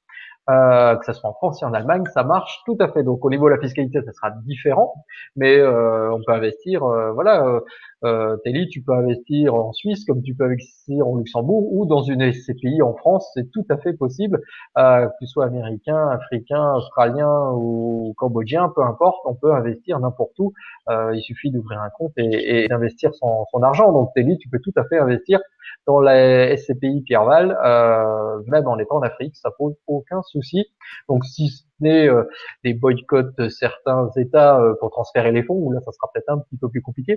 euh, que ce soit en France et en Allemagne, ça marche tout à fait. Donc au niveau de la fiscalité, ça sera différent, mais euh, on peut investir, euh, voilà, euh, euh Telly, tu peux investir en Suisse comme tu peux investir en Luxembourg ou dans une SCPI en France, c'est tout à fait possible, euh, que tu sois américain, africain, australien ou cambodgien, peu importe, on peut investir n'importe où. il suffit d'ouvrir un compte et, et d'investir son, son, argent. Donc Telly, tu peux tout à fait investir dans la SCPI Pierreval, euh, même en étant en Afrique, ça pose aucun souci. Donc si ce n'est euh, des boycotts de certains États euh, pour transférer les fonds, là ça sera peut-être un petit peu plus compliqué.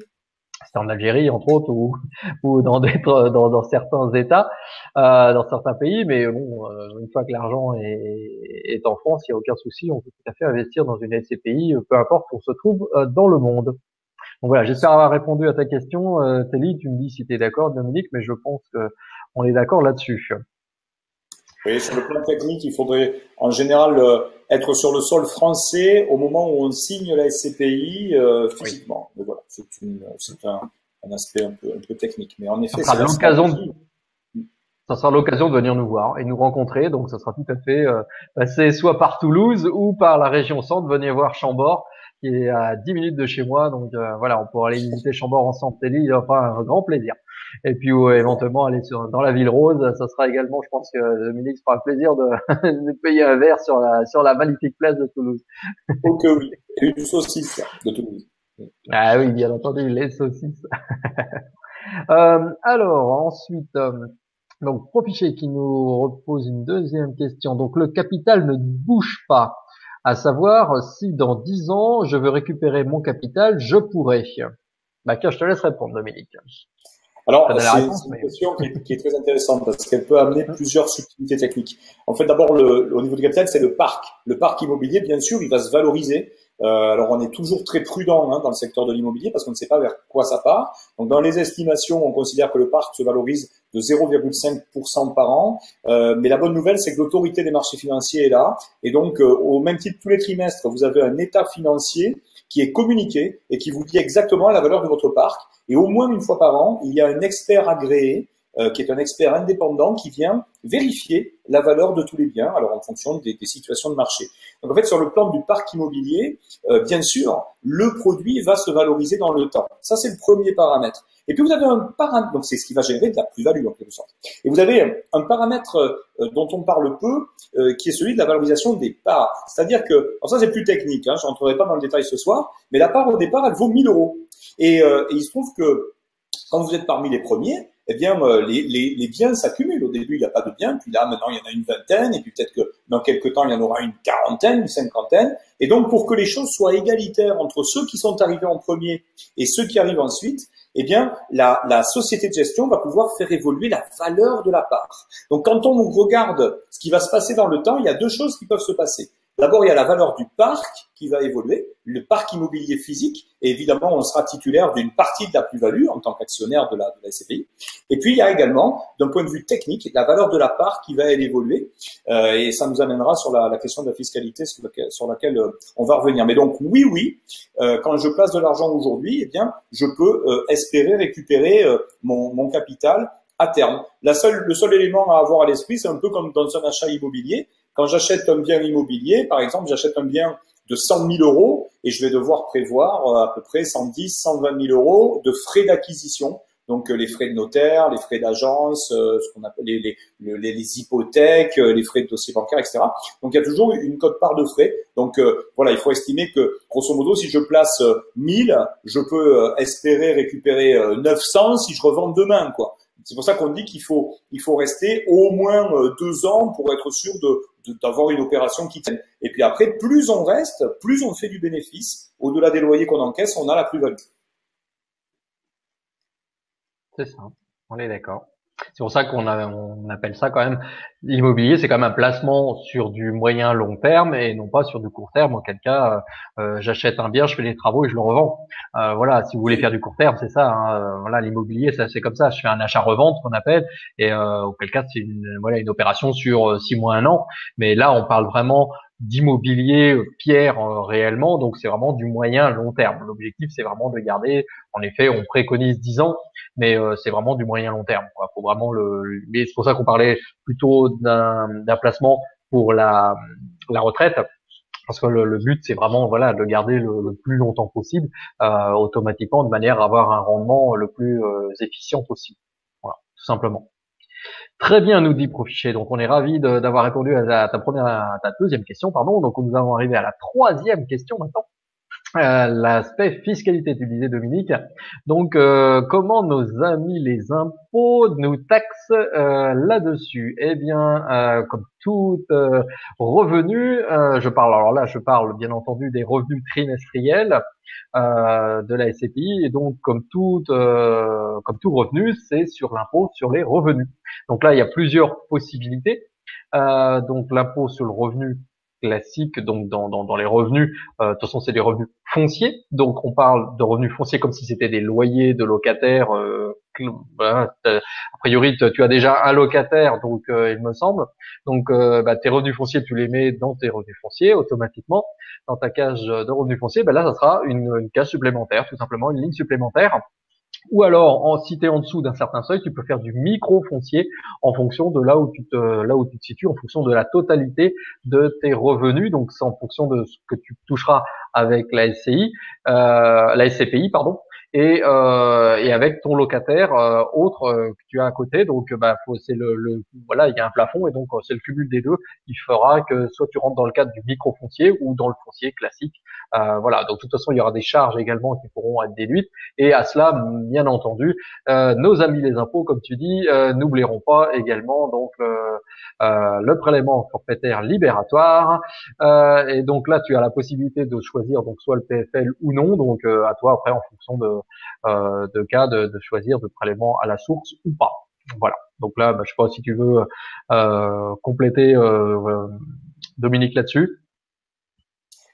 C'est en Algérie entre autres ou, ou dans, dans, dans, certains États, euh, dans certains pays, mais bon, une fois que l'argent est, est, en France, il n'y a aucun souci, on peut tout à fait investir dans une SCPI, peu importe où on se trouve dans le monde. Donc voilà, j'espère avoir répondu à ta question, euh. Tu me dis si tu es d'accord, Dominique, mais je pense qu'on est d'accord là-dessus. Oui, sur le plan technique, il faudrait en général euh, être sur le sol français au moment où on signe la SCPI euh, physiquement. Mais voilà, c'est un, un, aspect un peu, un peu, technique. Mais en effet, ça sera l'occasion de... Ça sera l'occasion de venir nous voir et nous rencontrer, donc ça sera tout à fait euh, passé soit par Toulouse ou par la région centre, venir voir Chambord qui est à 10 minutes de chez moi. Donc euh, voilà, on pourra aller visiter Chambord ensemble. Télé, il va faire un grand plaisir. Et puis éventuellement aller sur, dans la ville rose, ça sera également, je pense que Dominique se fera plaisir de, de, payer un verre sur la sur la magnifique place de Toulouse. Ok oui, et une saucisse de Toulouse. Ah oui, bien entendu, les saucisses. euh, alors ensuite. Euh, donc, Profichet qui nous repose une deuxième question. Donc, le capital ne bouge pas à savoir si dans dix ans je veux récupérer mon capital, je pourrais. Bah, je te laisse répondre, Dominique. Alors, c'est une question qui est, très intéressante parce qu'elle peut amener plusieurs subtilités techniques. En fait, d'abord, au niveau du capital, c'est le parc. Le parc immobilier, bien sûr, il va se valoriser euh, alors on est toujours très prudent hein, dans le secteur de l'immobilier parce qu'on ne sait pas vers quoi ça part. Donc dans les estimations, on considère que le parc se valorise de 0,5% par an. Euh, mais la bonne nouvelle, c'est que l'autorité des marchés financiers est là. Et donc euh, au même titre, tous les trimestres, vous avez un état financier qui est communiqué et qui vous dit exactement la valeur de votre parc. Et au moins une fois par an, il y a un expert agréé euh, qui est un expert indépendant qui vient vérifier la valeur de tous les biens, alors en fonction des, des situations de marché. Donc en fait, sur le plan du parc immobilier, euh, bien sûr, le produit va se valoriser dans le temps. Ça, c'est le premier paramètre. Et puis vous avez un paramètre, donc c'est ce qui va générer de la plus-value en quelque sorte. Et vous avez un paramètre euh, dont on parle peu, euh, qui est celui de la valorisation des parts. C'est-à-dire que, alors ça c'est plus technique, hein, je rentrerai pas dans le détail ce soir, mais la part au départ, elle vaut 1000 euros. Et, euh, et il se trouve que quand vous êtes parmi les premiers, eh bien, les, les, les biens s'accumulent. Au début, il n'y a pas de biens, puis là, maintenant, il y en a une vingtaine, et puis peut-être que dans quelques temps, il y en aura une quarantaine, une cinquantaine. Et donc, pour que les choses soient égalitaires entre ceux qui sont arrivés en premier et ceux qui arrivent ensuite, eh bien, la, la, société de gestion va pouvoir faire évoluer la valeur de la part. Donc, quand on regarde ce qui va se passer dans le temps, il y a deux choses qui peuvent se passer. D'abord, il y a la valeur du parc qui va évoluer, le parc immobilier physique, et évidemment, on sera titulaire d'une partie de la plus-value en tant qu'actionnaire de la, de la SCPI. Et puis, il y a également, d'un point de vue technique, la valeur de la part qui va évoluer, euh, et ça nous amènera sur la, la, question de la fiscalité sur laquelle, sur laquelle euh, on va revenir. Mais donc, oui, oui, euh, quand je place de l'argent aujourd'hui, eh bien, je peux euh, espérer récupérer euh, mon, mon capital à terme. La seule, le seul élément à avoir à l'esprit, c'est un peu comme dans un achat immobilier. Quand j'achète un bien immobilier, par exemple, j'achète un bien de 100 000 euros et je vais devoir prévoir euh, à peu près 110, 120 000 euros de frais d'acquisition. Donc euh, les frais de notaire, les frais d'agence, euh, ce qu'on appelle les, hypothèques, les frais de dossier bancaire, etc. Donc il y a toujours une cote-part de frais. Donc voilà, il faut estimer que grosso modo, si je place 1000, je peux espérer récupérer 900 si je revends demain, quoi. C'est pour ça qu'on dit qu'il faut, il faut rester au moins deux ans pour être sûr de, d'avoir une opération qui tienne. Et puis après, plus on reste, plus on fait du bénéfice. Au-delà des loyers qu'on encaisse, on a la plus-value. C'est ça, on est d'accord. C'est pour ça qu'on on appelle ça quand même l'immobilier, c'est quand même un placement sur du moyen long terme et non pas sur du court terme. Auquel cas, euh, j'achète un bien, je fais les travaux et je le revends. Euh, voilà, si vous voulez faire du court terme, c'est ça. Hein. Voilà, l'immobilier, c'est comme ça. Je fais un achat-revente qu'on appelle et euh, auquel cas c'est une voilà une opération sur euh, six mois, un an. Mais là, on parle vraiment d'immobilier euh, pierre euh, réellement, donc c'est vraiment du moyen long terme. L'objectif c'est vraiment de garder, en effet, on préconise 10 ans, mais euh, c'est vraiment du moyen long terme. Faut vraiment le, mais c'est pour ça qu'on parlait plutôt d'un placement pour la, la retraite, parce que le, le but c'est vraiment voilà de garder le, le plus longtemps possible, euh, automatiquement de manière à avoir un rendement le plus efficient possible. Voilà, tout simplement. Très bien, nous dit Profichet. Donc, on est ravi d'avoir répondu à ta première, à ta deuxième question, pardon. Donc, nous allons arriver à la troisième question maintenant. Euh, l'aspect fiscalité, tu disais Dominique. Donc, euh, comment nos amis les impôts nous taxent euh, là-dessus? Eh bien, comme tout revenu, je parle alors là, je parle bien entendu des revenus trimestriels de la SCPI, et donc comme tout comme tout revenu, c'est sur l'impôt sur les revenus. Donc là, il y a plusieurs possibilités. donc l'impôt sur le revenu classique, donc dans, dans, les revenus, euh, de toute façon c'est des revenus fonciers, donc on parle de revenus fonciers comme si c'était des loyers de locataires. Euh, a priori tu as déjà un locataire, donc euh, il me semble, donc euh, bah, tes revenus fonciers tu les mets dans tes revenus fonciers automatiquement. Dans ta cage de revenus fonciers, bah, là ça sera une, une case supplémentaire, tout simplement une ligne supplémentaire ou alors, en cité en dessous d'un certain seuil, tu peux faire du micro foncier en fonction de là où tu te, là où tu te situes, en fonction de la totalité de tes revenus. Donc, c'est en fonction de ce que tu toucheras avec la SCI, euh, la SCPI, pardon et, euh, et avec ton locataire euh, autre euh, que tu as à côté. Donc, bah, c'est le, le, voilà, il y a un plafond et donc euh, c'est le cumul des deux qui fera que soit tu rentres dans le cadre du micro foncier ou dans le foncier classique. Euh, voilà. Donc, de toute façon, il y aura des charges également qui pourront être déduites. Et à cela, bien entendu, nos amis les impôts, comme tu dis, n'oublieront pas également donc le prélèvement forfaitaire libératoire. et donc là, tu as la possibilité de choisir donc soit le PFL ou non. Donc à toi après en fonction de euh, de cas de, choisir de prélèvement à la source ou pas. Voilà. Donc là, bah, je sais pas si tu veux euh, compléter euh, Dominique là-dessus.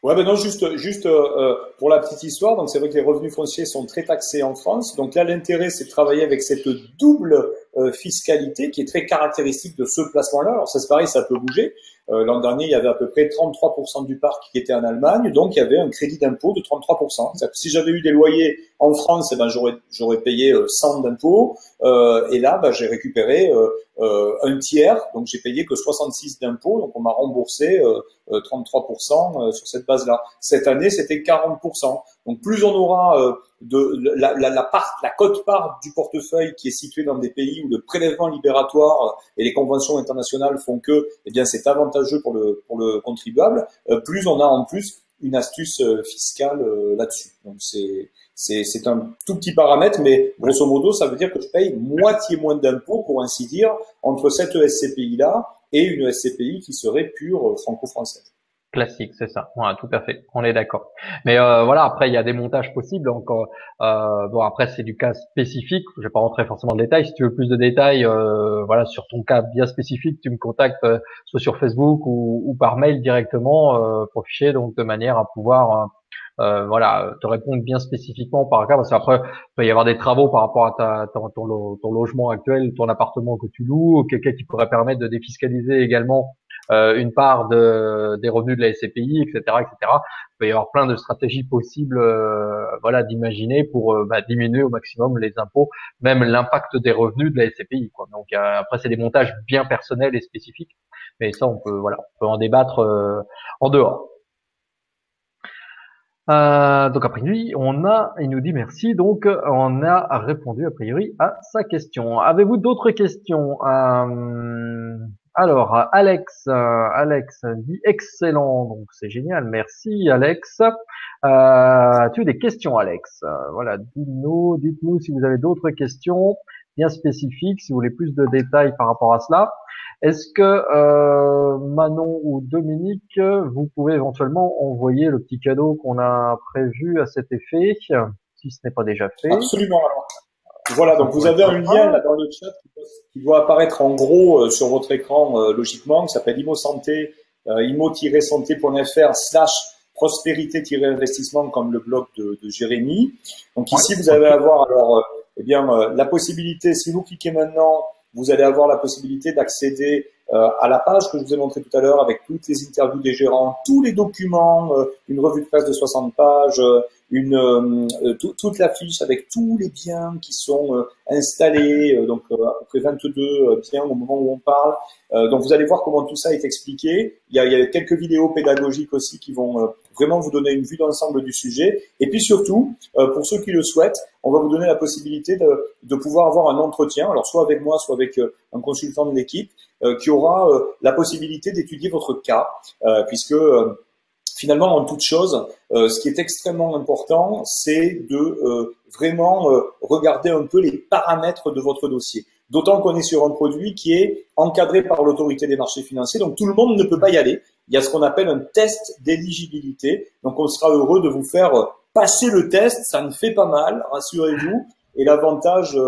Ouais, ben non, juste, juste euh, pour la petite histoire. Donc, c'est vrai que les revenus fonciers sont très taxés en France. Donc là, l'intérêt, c'est de travailler avec cette double euh, fiscalité qui est très caractéristique de ce placement-là. Alors, ça, c'est pareil, ça peut bouger. L'an dernier, il y avait à peu près 33% du parc qui était en Allemagne, donc il y avait un crédit d'impôt de 33%. si j'avais eu des loyers en France, eh ben j'aurais payé 100 d'impôts, et là, ben, j'ai récupéré un tiers, donc j'ai payé que 66 d'impôts, donc on m'a remboursé 33% sur cette base-là. Cette année, c'était 40%. Donc plus on aura euh, de la, la, la, part, la cote-part du portefeuille qui est située dans des pays où le prélèvement libératoire et les conventions internationales font que, eh bien, c'est avantageux pour le pour le contribuable. Euh, plus on a en plus une astuce euh, fiscale là-dessus. Donc c'est c'est c'est un tout petit paramètre, mais grosso modo, ça veut dire que je paye moitié moins d'impôts, pour ainsi dire, entre cette SCPI là et une SCPI qui serait pure franco-française. Classique, c'est ça. Voilà, tout à fait. On est d'accord. Mais euh, voilà, après il y a des montages possibles. Donc euh, euh, bon, après c'est du cas spécifique. Je vais pas rentrer forcément dans le détail. Si tu veux plus de détails, euh, voilà, sur ton cas bien spécifique, tu me contactes euh, soit sur Facebook ou, ou par mail directement euh, pour ficher, donc de manière à pouvoir euh, voilà, te répondre bien spécifiquement par cas, parce qu'après, il peut y avoir des travaux par rapport à ta, ton, ton, logement actuel, ton appartement que tu loues, quelqu'un qui pourrait permettre de défiscaliser également euh, une part de, des revenus de la SCPI, etc., etc. Il peut y avoir plein de stratégies possibles, euh, voilà, d'imaginer pour euh, bah, diminuer au maximum les impôts, même l'impact des revenus de la SCPI. Quoi. Donc après, c'est des montages bien personnels et spécifiques, mais ça, on peut, voilà, on peut en débattre en dehors. Euh, donc a priori, on a, il nous dit merci, donc on a répondu a priori à sa question. Avez-vous d'autres questions? Euh, alors, Alex, euh, Alex dit excellent, donc c'est génial, merci Alex. Euh, tu as des questions, Alex? Euh, Voilà, dites-nous, dites-nous si vous avez d'autres questions bien spécifiques, si vous voulez plus de détails par rapport à cela. Est-ce que euh, Manon ou Dominique, vous pouvez éventuellement envoyer le petit cadeau qu'on a prévu à cet effet, si ce n'est pas déjà fait? Absolument. Voilà, donc vous avez un lien là dans le chat qui doit apparaître en gros euh, sur votre écran euh, logiquement, qui s'appelle ImoSanté, euh, imo-santé.fr slash prospérité-investissement comme le blog de, de, Jérémy. Donc ici, vous allez avoir alors eh bien la possibilité, si vous cliquez maintenant, vous allez avoir la possibilité d'accéder à la page que je vous ai montré tout à l'heure avec toutes les interviews des gérants, tous les documents, une revue de presse de 60 pages, une euh, toute la fiche avec tous les biens qui sont euh, installés, euh, donc à peu près 22 biens au moment où on parle. donc vous allez voir comment tout ça est expliqué. Il y a, il y a quelques vidéos pédagogiques aussi qui vont vraiment vous donner une vue d'ensemble du sujet. Et puis surtout, pour ceux qui le souhaitent, on va vous donner la possibilité de, de pouvoir avoir un entretien, alors soit avec moi, soit avec un consultant de l'équipe, qui aura la possibilité d'étudier votre cas, puisque finalement, en toute chose, euh, ce qui est extrêmement important, c'est de euh, vraiment euh, regarder un peu les paramètres de votre dossier. D'autant qu'on est sur un produit qui est encadré par l'autorité des marchés financiers, donc tout le monde ne peut pas y aller. Il y a ce qu'on appelle un test d'éligibilité. Donc on sera heureux de vous faire passer le test, ça ne fait pas mal, rassurez-vous. Et l'avantage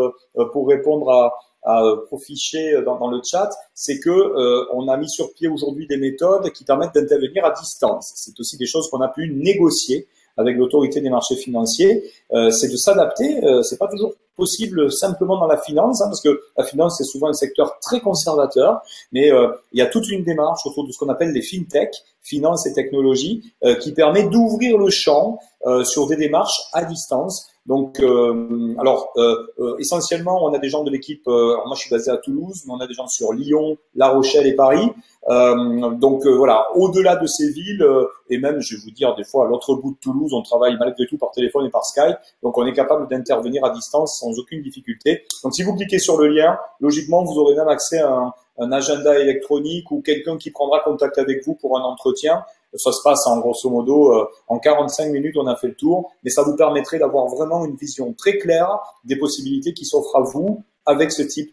pour répondre à, à euh, proficher euh, dans, dans, le chat, c'est que euh, on a mis sur pied aujourd'hui des méthodes qui permettent d'intervenir à distance. C'est aussi des choses qu'on a pu négocier avec l'autorité des marchés financiers. Euh, c'est de s'adapter. Euh, c'est pas toujours possible simplement dans la finance, hein, parce que la finance c'est souvent un secteur très conservateur, mais il y a toute une démarche autour de ce qu'on appelle les fintech, finance et technologie, qui permet d'ouvrir le champ sur des démarches à distance donc, euh, alors, euh, euh, essentiellement, on a des gens de l'équipe. moi, je suis basé à Toulouse, mais on a des gens sur Lyon, La Rochelle et Paris. donc voilà, au-delà de ces villes, et même, je vais vous dire, des fois, à l'autre bout de Toulouse, on travaille malgré tout par téléphone et par Skype. Donc, on est capable d'intervenir à distance sans aucune difficulté. Donc, si vous cliquez sur le lien, logiquement, vous aurez même accès à un, agenda électronique ou quelqu'un qui prendra contact avec vous pour un entretien. Ça se passe en grosso modo euh, en 45 minutes, on a fait le tour, mais ça vous permettrait d'avoir vraiment une vision très claire des possibilités qui s'offrent à vous avec ce type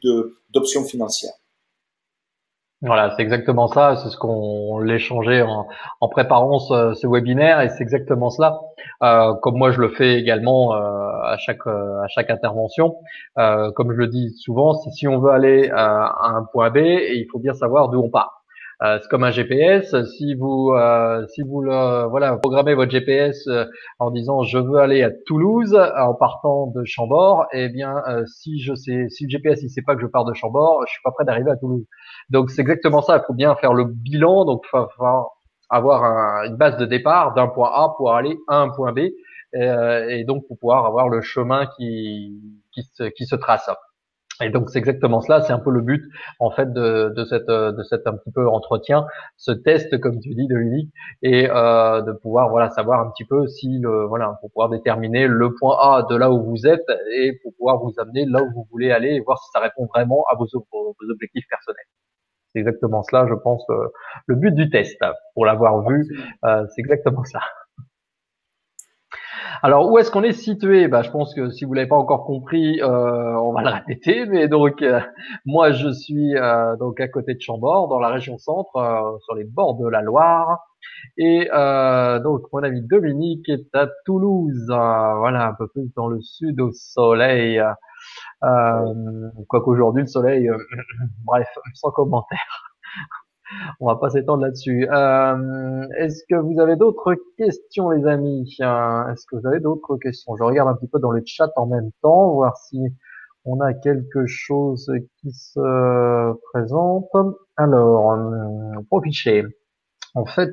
d'options financières. Voilà, c'est exactement ça. C'est ce qu'on l'échangeait en, en préparant ce, ce, webinaire et c'est exactement cela. Euh, comme moi je le fais également euh, à chaque euh, à chaque intervention. Euh, comme je le dis souvent, c'est si on veut aller à un point B, il faut bien savoir d'où on part. Euh, c'est comme un GPS. Si vous, euh, si vous le, voilà, programmez votre GPS euh, en disant je veux aller à Toulouse en partant de Chambord, eh bien, si je sais, si le GPS il sait pas que je pars de Chambord, je suis pas prêt d'arriver à Toulouse. Donc c'est exactement ça. Il faut bien faire le bilan. Donc avoir une base de départ d'un point A pour aller à un point B, et, et donc pour pouvoir avoir le chemin qui qui se, qui se trace. Et donc c'est exactement cela, c'est un peu le but en fait de, de cette de cet un petit peu entretien, ce test comme tu dis Dominique, et euh, de pouvoir voilà savoir un petit peu si le voilà pour pouvoir déterminer le point A de là où vous êtes et pour pouvoir vous amener là où vous voulez aller et voir si ça répond vraiment à vos, vos objectifs personnels. C'est exactement cela, je pense, euh, le but du test. Pour l'avoir vu, euh, c'est exactement ça. Alors où est-ce qu'on est situé? Bah, Je pense que si vous l'avez pas encore compris, euh, on va le répéter. Mais donc euh, moi je suis euh, donc à côté de Chambord, dans la région centre, sur les bords de la Loire. Et donc mon ami Dominique est à Toulouse, voilà un peu plus dans le sud au soleil. Euh, Quoiqu'aujourd'hui le soleil, bref, sans commentaire. On va pas s'étendre là-dessus. Euh, Est-ce que vous avez d'autres questions, les amis? Est-ce que vous avez d'autres questions? Je regarde un petit peu dans le chat en même temps, voir si on a quelque chose qui se présente. Alors, euh, fichier. En fait,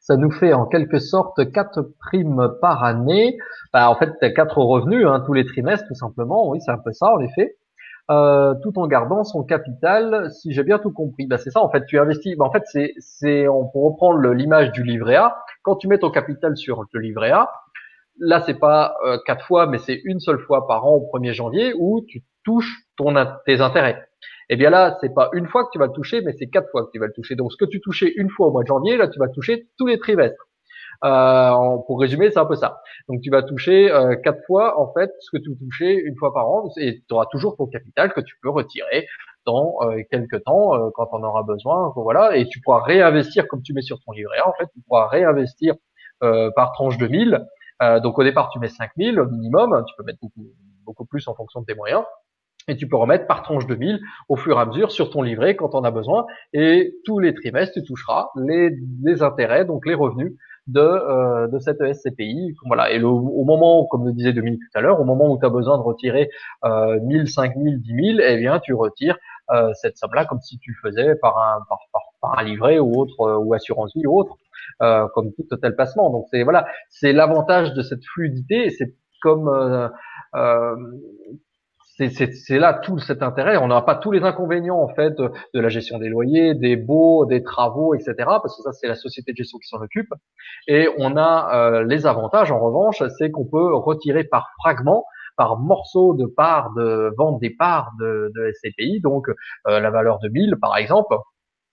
ça nous fait en quelque sorte quatre primes par année. Bah, en fait, quatre revenus hein, tous les trimestres, tout simplement. Oui, c'est un peu ça, en effet. Euh, tout en gardant son capital, si j'ai bien tout compris. Bah, c'est ça, en fait, tu investis. Bah, en fait, c'est, c'est, on reprendre l'image du livret A. Quand tu mets ton capital sur le livret A, là, c'est pas euh, quatre fois, mais c'est une seule fois par an au 1er janvier où tu touches ton, tes intérêts. Et eh bien là, c'est pas une fois que tu vas le toucher, mais c'est quatre fois que tu vas le toucher. Donc, ce que tu touchais une fois au mois de janvier, là, tu vas toucher tous les trimestres. Euh, pour résumer, c'est un peu ça. Donc tu vas toucher euh, quatre fois en fait ce que tu touchais une fois par an et tu auras toujours ton capital que tu peux retirer dans euh, quelques temps euh, quand on aura besoin. Voilà, et tu pourras réinvestir comme tu mets sur ton livret. En fait, tu pourras réinvestir euh, par tranche de 1000. donc au départ, tu mets 5000 au minimum. Tu peux mettre beaucoup, beaucoup plus en fonction de tes moyens et tu peux remettre par tranche de 1000 au fur et à mesure sur ton livret quand on a besoin. Et tous les trimestres, tu toucheras les, les intérêts, donc les revenus de, euh, de cette SCPI. Voilà. Et le, au moment, comme le disait Dominique tout à l'heure, au moment où tu as besoin de retirer euh, 1000, 5000, 10 000, eh bien, tu retires euh, cette somme-là comme si tu faisais par un, par, par, un livret ou autre, euh, ou assurance vie ou autre, euh, comme tout tel placement. Donc c'est voilà, c'est l'avantage de cette fluidité. C'est comme euh, euh, c'est là tout cet intérêt. On n'a pas tous les inconvénients en fait de la gestion des loyers, des baux, des travaux, etc. Parce que ça c'est la société de gestion qui s'en occupe. Et on a euh, les avantages en revanche, c'est qu'on peut retirer par fragment par morceau de part de vente des parts de, de SCPI, donc euh, la valeur de 1000 par exemple,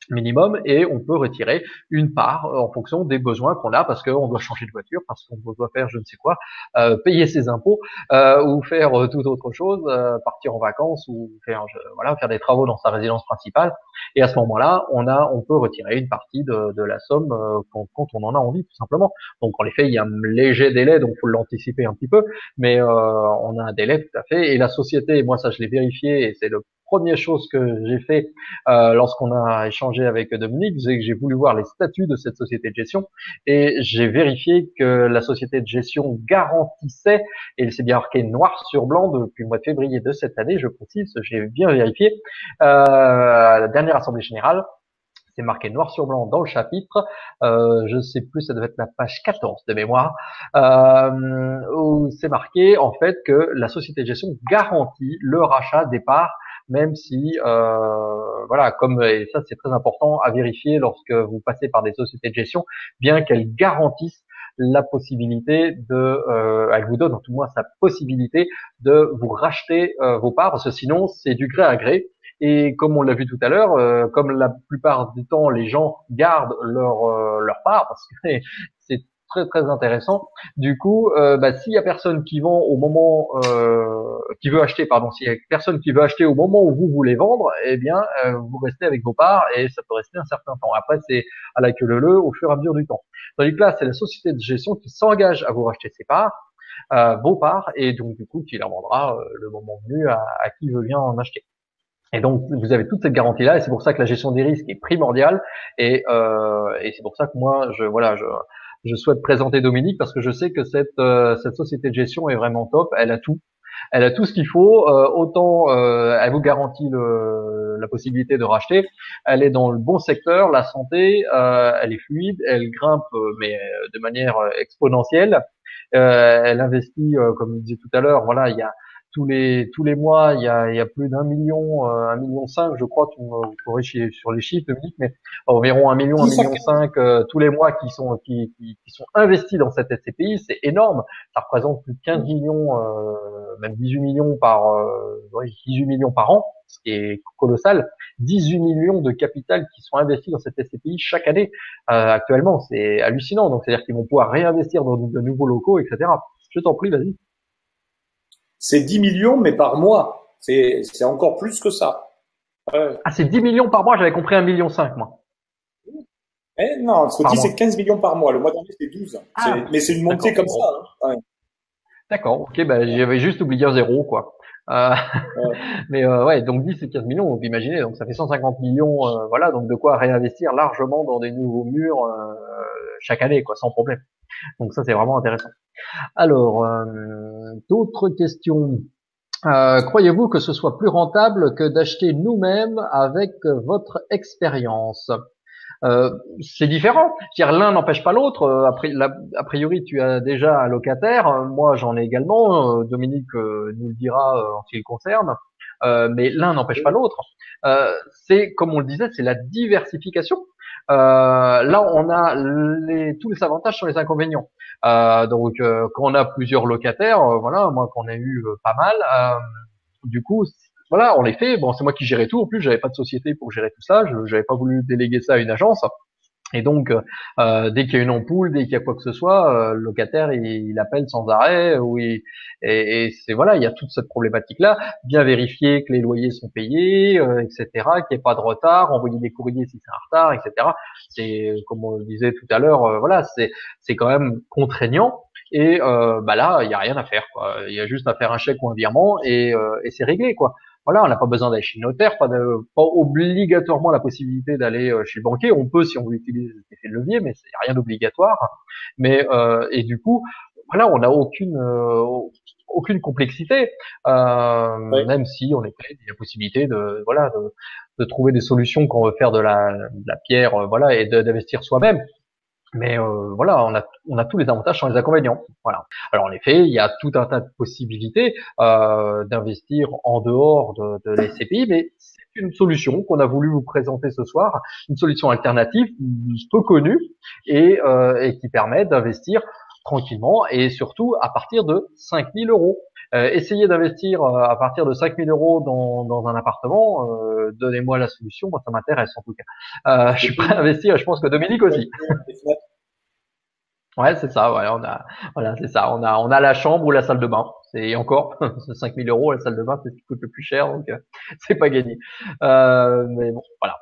minimum et on peut retirer une part euh, en fonction des besoins qu'on a parce qu'on doit changer de voiture, parce qu'on doit faire je ne sais quoi, euh, payer ses impôts euh, ou faire euh, toute autre chose, euh, partir en vacances ou faire voilà faire des travaux dans sa résidence principale. Et à ce moment-là, on a on peut retirer une partie de, de la somme quand, quand, on en a envie tout simplement. Donc en effet, il y a un léger délai, donc faut l'anticiper un petit peu, mais on a un délai tout à fait. Et la société, moi ça je l'ai vérifié et c'est le première chose que j'ai fait euh, lorsqu'on a échangé avec Dominique, c'est que j'ai voulu voir les statuts de cette société de gestion et j'ai vérifié que la société de gestion garantissait, et c'est bien marqué noir sur blanc depuis le mois de février de cette année, je précise, j'ai bien vérifié, euh, la dernière assemblée générale, c'est marqué noir sur blanc dans le chapitre, euh, je sais plus, ça devait être la page 14 de mémoire, euh, où c'est marqué en fait que la société de gestion garantit le rachat des parts même si, euh, voilà, comme et ça c'est très important à vérifier lorsque vous passez par des sociétés de gestion, bien qu'elles garantissent la possibilité de, euh, vous donne en tout moins sa possibilité de vous racheter euh, vos parts, parce que sinon c'est du gré à gré. Et comme on l'a vu tout à l'heure, euh, comme la plupart du temps les gens gardent leur euh, leur part, parce que c'est très très intéressant. Du coup, euh, bah, s'il y a personne qui vend au moment euh, qui veut acheter, pardon, s'il y a personne qui veut acheter au moment où vous voulez vendre, eh bien, euh, vous restez avec vos parts et ça peut rester un certain temps. Après, c'est à la queue le le au fur et à mesure du temps. Tandis que là, c'est la société de gestion qui s'engage à vous racheter ses parts, euh, vos parts, et donc du coup, qui la vendra euh, le moment venu à, à qui veut bien en acheter. Et donc, vous avez toute cette garantie-là, et c'est pour ça que la gestion des risques est primordiale. Et, euh, et c'est pour ça que moi, je voilà, je, je souhaite présenter Dominique parce que je sais que cette euh, cette société de gestion est vraiment top. Elle a tout. Elle a tout ce qu'il faut. Euh, autant euh, elle vous garantit le, la possibilité de racheter. Elle est dans le bon secteur, la santé. Euh, elle est fluide. Elle grimpe, euh, mais de manière exponentielle. elle investit, comme je disais tout à l'heure. Voilà, il y a tous les tous les mois, il y a, il y a plus d'un million, euh, un million cinq, je crois, tu me corriges sur les chiffres, Dominique, mais environ un million, un million cinq euh, tous les mois qui sont qui, qui, qui, sont investis dans cette SCPI, c'est énorme. Ça représente plus de 15 millions, euh, même 18 millions par euh, 18 millions par an, ce qui est colossal. 18 millions de capital qui sont investis dans cette SCPI chaque année euh, actuellement, c'est hallucinant. Donc c'est-à-dire qu'ils vont pouvoir réinvestir dans de nouveaux locaux, etc. Je t'en prie, vas-y c'est 10 millions, mais par mois. C'est, c'est encore plus que ça. Ah, c'est 10 millions par mois, j'avais compris 1,5 million, moi. Eh non, ce que c'est 15 millions par mois. Le mois dernier, c'était 12. Ah, mais c'est une montée comme ça. Hein. D'accord, ok, ben, j'avais juste oublié un zéro, quoi. Euh, mais euh, ouais, donc 10 et 15 millions, vous imaginez, donc ça fait 150 millions, euh, voilà, donc de quoi réinvestir largement dans des nouveaux murs euh, chaque année, quoi, sans problème. Donc ça, c'est vraiment intéressant. Alors, euh, d'autres questions. Euh, croyez-vous que ce soit plus rentable que d'acheter nous-mêmes avec votre expérience? Euh, c'est différent. L'un n'empêche pas l'autre. A priori, tu as déjà un locataire. Moi, j'en ai également. Dominique nous le dira en ce qui le concerne. mais l'un n'empêche pas l'autre. c'est, comme on le disait, c'est la diversification. Là, on a les, tous les avantages sur les inconvénients. Euh, donc euh, quand on a plusieurs locataires, euh, voilà, moi qu'on a eu pas mal, du coup voilà, on les fait. Bon, c'est moi qui gérais tout. En plus, j'avais pas de société pour gérer tout ça. Je n'avais pas voulu déléguer ça à une agence. Et donc, euh, dès qu'il y a une ampoule, dès qu'il y a quoi que ce soit, euh, le locataire il, il, appelle sans arrêt. Oui, et, et c'est voilà, il y a toute cette problématique-là. Bien vérifier que les loyers sont payés, euh, etc., qu'il n'y ait pas de retard, envoyer des courriers si c'est un retard, etc. C'est comme on le disait tout à l'heure, voilà, c'est c'est quand même contraignant. Et bah là, il y a rien à faire. Il y a juste à faire un chèque ou un virement et, et c'est réglé, quoi. Voilà, on n'a pas besoin d'aller chez le notaire, pas, de, pas obligatoirement la possibilité d'aller euh, chez le banquier. On peut si on veut utiliser cet effet de levier, mais c'est rien d'obligatoire. Mais euh, et du coup, voilà, on n'a aucune euh, aucune complexité, euh, même si on est il y a possibilité de voilà de, de trouver des solutions quand on veut faire de la, de la pierre, euh, voilà, et d'investir soi-même. Mais euh, voilà, on a, on a tous les avantages sans les inconvénients. Voilà. Alors en effet, il y a tout un tas de possibilités euh, d'investir en dehors de, de mais c'est une solution qu'on a voulu vous présenter ce soir, une solution alternative peu connue et, euh, et qui permet d'investir tranquillement et surtout à partir de 5000 euros. Euh, essayez d'investir euh, à partir de 5000 euros dans, dans un appartement. Euh, donnez-moi la solution, moi ça m'intéresse en tout cas. je suis prêt à investir, je pense que Dominique aussi. Ouais, c'est ça. Ouais, on a, voilà, c'est ça. On a, on a la chambre ou la salle de bain. C'est encore 5000 euros la salle de bain, c'est ce qui coûte le plus cher, donc c'est pas gagné. mais bon, voilà.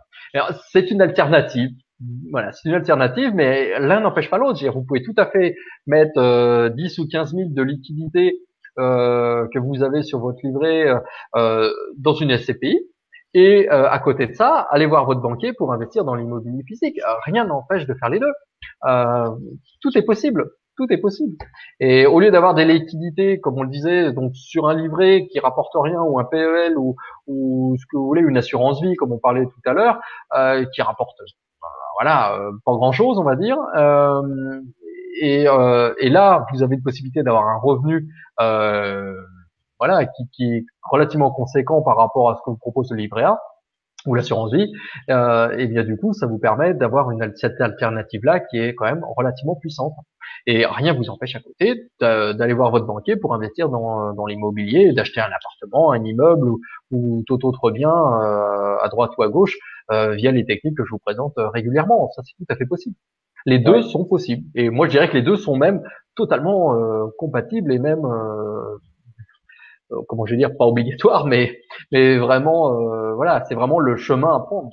C'est une alternative voilà, c'est une alternative, mais l'un n'empêche pas l'autre. Vous pouvez tout à fait mettre euh, 10 ou 15 000 de liquidité euh, que vous avez sur votre livret euh, euh dans une SCPI. Et euh, à côté de ça, allez voir votre banquier pour investir dans l'immobilier physique. Euh, rien n'empêche de faire les deux. tout est possible. Tout est possible. Et au lieu d'avoir des liquidités, comme on le disait, donc sur un livret qui rapporte rien, ou un PEL, ou, ou ce que vous voulez, une assurance vie, comme on parlait tout à l'heure, qui rapporte voilà, pas grand chose, on va dire. Euh, et, euh, et, là, vous avez une possibilité d'avoir un revenu, euh, voilà, qui, qui, est relativement conséquent par rapport à ce que vous propose le livret A ou l'assurance vie. Euh, et bien du coup, ça vous permet d'avoir une cette alternative là qui est quand même relativement puissante. Et rien vous empêche à côté d'aller voir votre banquier pour investir dans, dans l'immobilier, d'acheter un appartement, un immeuble ou, ou tout autre bien euh, à droite ou à gauche euh, via les techniques que je vous présente euh, régulièrement. Ça, c'est tout à fait possible. Les deux sont possibles. Et moi, je dirais que les deux sont même totalement euh, compatibles et même, euh, euh comment je vais dire, pas obligatoires, mais, mais vraiment, euh, voilà, c'est vraiment le chemin à prendre.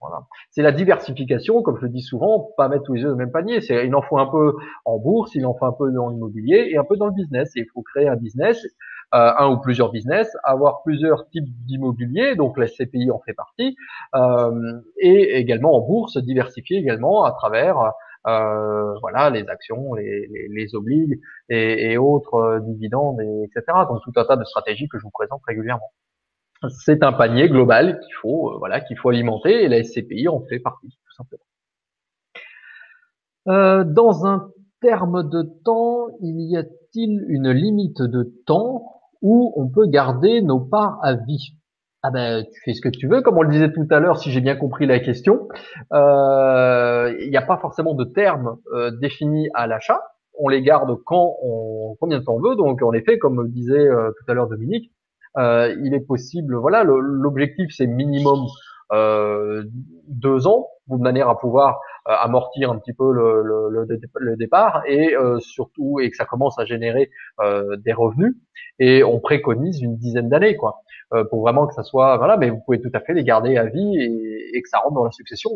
Voilà. C'est la diversification, comme je le dis souvent, pas mettre tous les œufs dans le même panier. C'est, il en faut un peu en bourse, il en faut un peu dans l'immobilier et un peu dans le business. Il faut créer un business euh, un ou plusieurs business, avoir plusieurs types d'immobilier, donc la SCPI en fait partie, euh, et également en bourse, diversifier également à travers euh, voilà les actions, les, les, les et, autres euh, dividendes, et, etc. Donc tout un tas de stratégies que je vous présente régulièrement. C'est un panier global qu'il faut euh, voilà qu'il faut alimenter et la SCPI en fait partie tout simplement. Euh, dans un terme de temps, il y a-t-il une limite de temps où on peut garder nos parts à vie? Ah ben, tu fais ce que tu veux, comme on le disait tout à l'heure, si j'ai bien compris la question. Euh, il n'y a pas forcément de terme euh, défini à l'achat. On les garde quand on, combien de temps on veut. Donc, en effet, comme disait euh, tout à l'heure Dominique, euh, il est possible. Voilà, l'objectif c'est minimum deux ans, de manière à pouvoir amortir un petit peu le, le, le départ et surtout et que ça commence à générer des revenus. Et on préconise une dizaine d'années, quoi. Euh, pour vraiment que ça soit voilà mais vous pouvez tout à fait les garder à vie et, et que ça rentre dans la succession.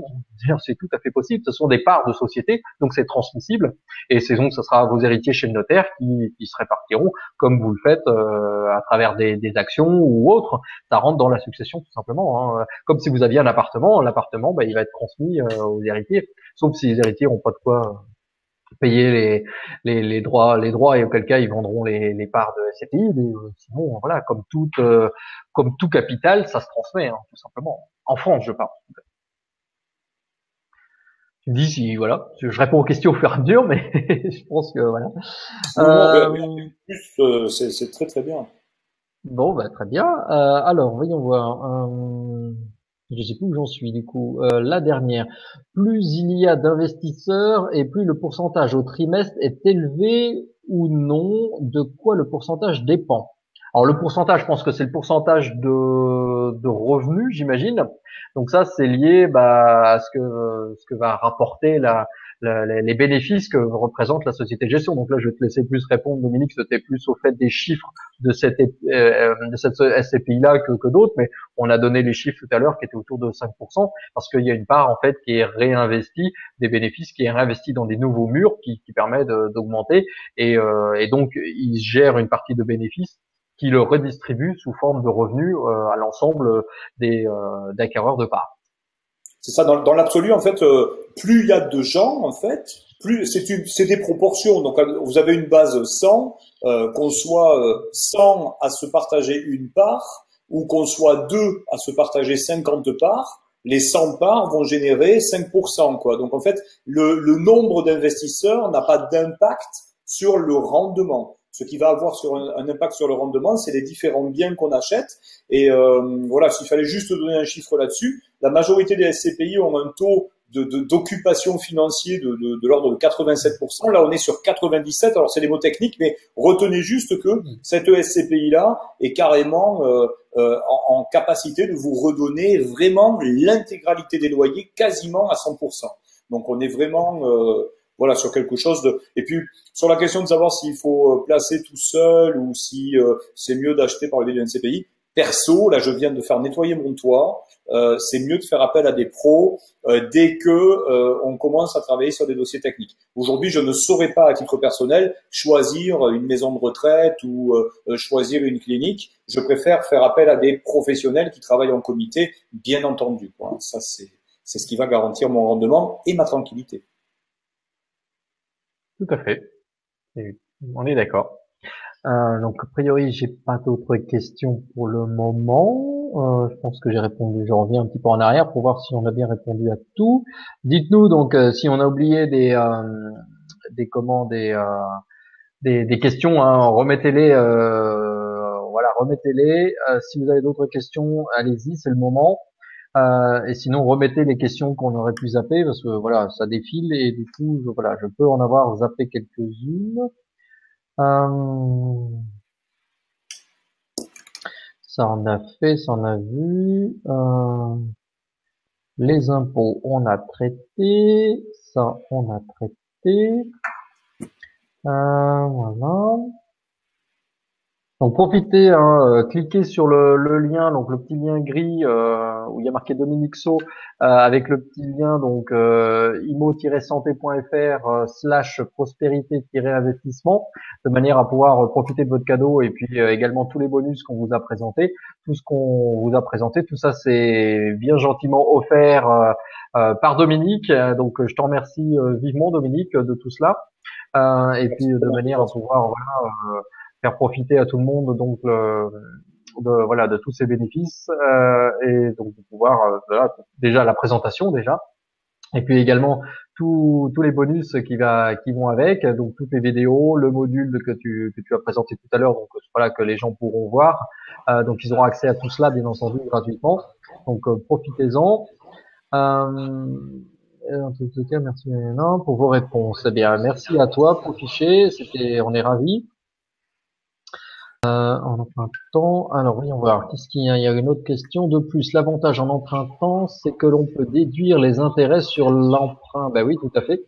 C'est tout à fait possible. Ce sont des parts de société donc c'est transmissible. Et c'est donc ce sera vos héritiers chez le notaire qui, qui se répartiront comme vous le faites euh, à travers des, des, actions ou autres. Ça rentre dans la succession tout simplement hein. comme si vous aviez un appartement. L'appartement bah, il va être transmis euh, aux héritiers. Sauf si les héritiers n'ont pas de quoi payer les, les, les, droits les droits et auquel cas ils vendront les, les parts de SCPI mais euh, sinon voilà comme tout euh, comme tout capital ça se transmet hein, tout simplement. En France je parle. Tu me dis si voilà je réponds aux questions au fur et à mesure mais je pense que voilà. Euh, c'est très très bien. Bon bah très bien. Alors voyons voir je sais plus où j'en suis du coup, euh, la dernière. Plus il y a d'investisseurs et plus le pourcentage au trimestre est élevé ou non, de quoi le pourcentage dépend? Alors le pourcentage, je pense que c'est le pourcentage de, de revenus, j'imagine. Donc ça, c'est lié bah, à ce que, ce que va rapporter la, les bénéfices que représente la société de gestion. Donc là, je vais te laisser plus répondre, Dominique, c'était plus au fait des chiffres de cette, euh, cette SCPI-là que, d'autres, mais on a donné les chiffres tout à l'heure qui étaient autour de 5%, parce qu'il y a une part en fait qui est réinvestie, des bénéfices qui est réinvestie dans des nouveaux murs qui, qui permet d'augmenter, et, euh, et donc ils gèrent une partie de bénéfices qui le redistribuent sous forme de revenus euh, à l'ensemble des euh, de parts. C'est ça, dans, dans l'absolu, en fait, euh, plus il y a de gens, en fait, plus c'est des proportions. Donc, euh, vous avez une base 100, euh, qu'on soit 100 à se partager une part, ou qu'on soit deux à se partager 50 parts, les 100 parts vont générer 5%, quoi. Donc, en fait, le, le nombre d'investisseurs n'a pas d'impact sur le rendement. Ce qui va avoir sur un, impact sur le rendement, c'est les différents biens qu'on achète. Et euh, voilà, s'il fallait juste donner un chiffre là-dessus, la majorité des SCPI ont un taux d'occupation de, financier de, de, de l'ordre de 87%. Là, on est sur 97. Alors, c'est des mots techniques, mais retenez juste que cette SCPI-là est carrément euh, euh, en, en, capacité de vous redonner vraiment l'intégralité des loyers quasiment à 100%. Donc, on est vraiment euh, voilà sur quelque chose de et puis sur la question de savoir s'il faut euh, placer tout seul ou si euh, c'est mieux d'acheter par le biais du NCPI perso là je viens de faire nettoyer mon toit euh, c'est mieux de faire appel à des pros euh, dès que euh, on commence à travailler sur des dossiers techniques. Aujourd'hui, je ne saurais pas à titre personnel choisir une maison de retraite ou choisir une clinique. Je préfère faire appel à des professionnels qui travaillent en comité, bien entendu. Quoi. Ça, c'est c'est ce qui va garantir mon rendement et ma tranquillité. Tout à fait. on est d'accord. Euh, donc a priori j'ai pas d'autres questions pour le moment. Euh, je pense que j'ai répondu. Je reviens un petit peu en arrière pour voir si on a bien répondu à tout. Dites-nous donc euh, si on a oublié des des comment des des, questions. Hein, remettez-les. voilà, remettez-les. si vous avez d'autres questions, allez-y, c'est le moment. Euh, et sinon, remettez les questions qu'on aurait pu zapper parce que voilà, ça défile et du coup, je, voilà, je peux en avoir zappé quelques-unes. Euh, ça en a fait, ça en a vu. Euh, les impôts, on a traité. Ça, on a traité. voilà. Donc profitez, hein, euh, cliquez sur le, le, lien, donc le petit lien gris euh, où il y a marqué Dominique So euh, avec le petit lien donc euh, imo-santé.fr slash prospérité-investissement de manière à pouvoir profiter de votre cadeau et puis également tous les bonus qu'on vous a présentés. Tout ce qu'on vous a présenté, tout ça c'est bien gentiment offert par Dominique. Donc je te remercie vivement Dominique de tout cela. et puis de manière à pouvoir voilà, faire profiter à tout le monde donc de, voilà de tous ces bénéfices euh, et donc de pouvoir euh, voilà, déjà la présentation déjà et puis également tous tous les bonus qui va qui vont avec donc toutes les vidéos le module que tu que tu as présenté tout à l'heure donc voilà que les gens pourront voir euh, donc ils auront accès à tout cela bien entendu gratuitement donc euh, profitez-en euh, en tout cas, merci pour vos réponses. Eh bien, merci à toi, Profiché. C'était, on est ravis. Euh, en empruntant, alors voyons voir, qu'est-ce qu'il y a Il y a une autre question de plus. L'avantage en empruntant, c'est que l'on peut déduire les intérêts sur l'emprunt. Ben oui, tout à fait.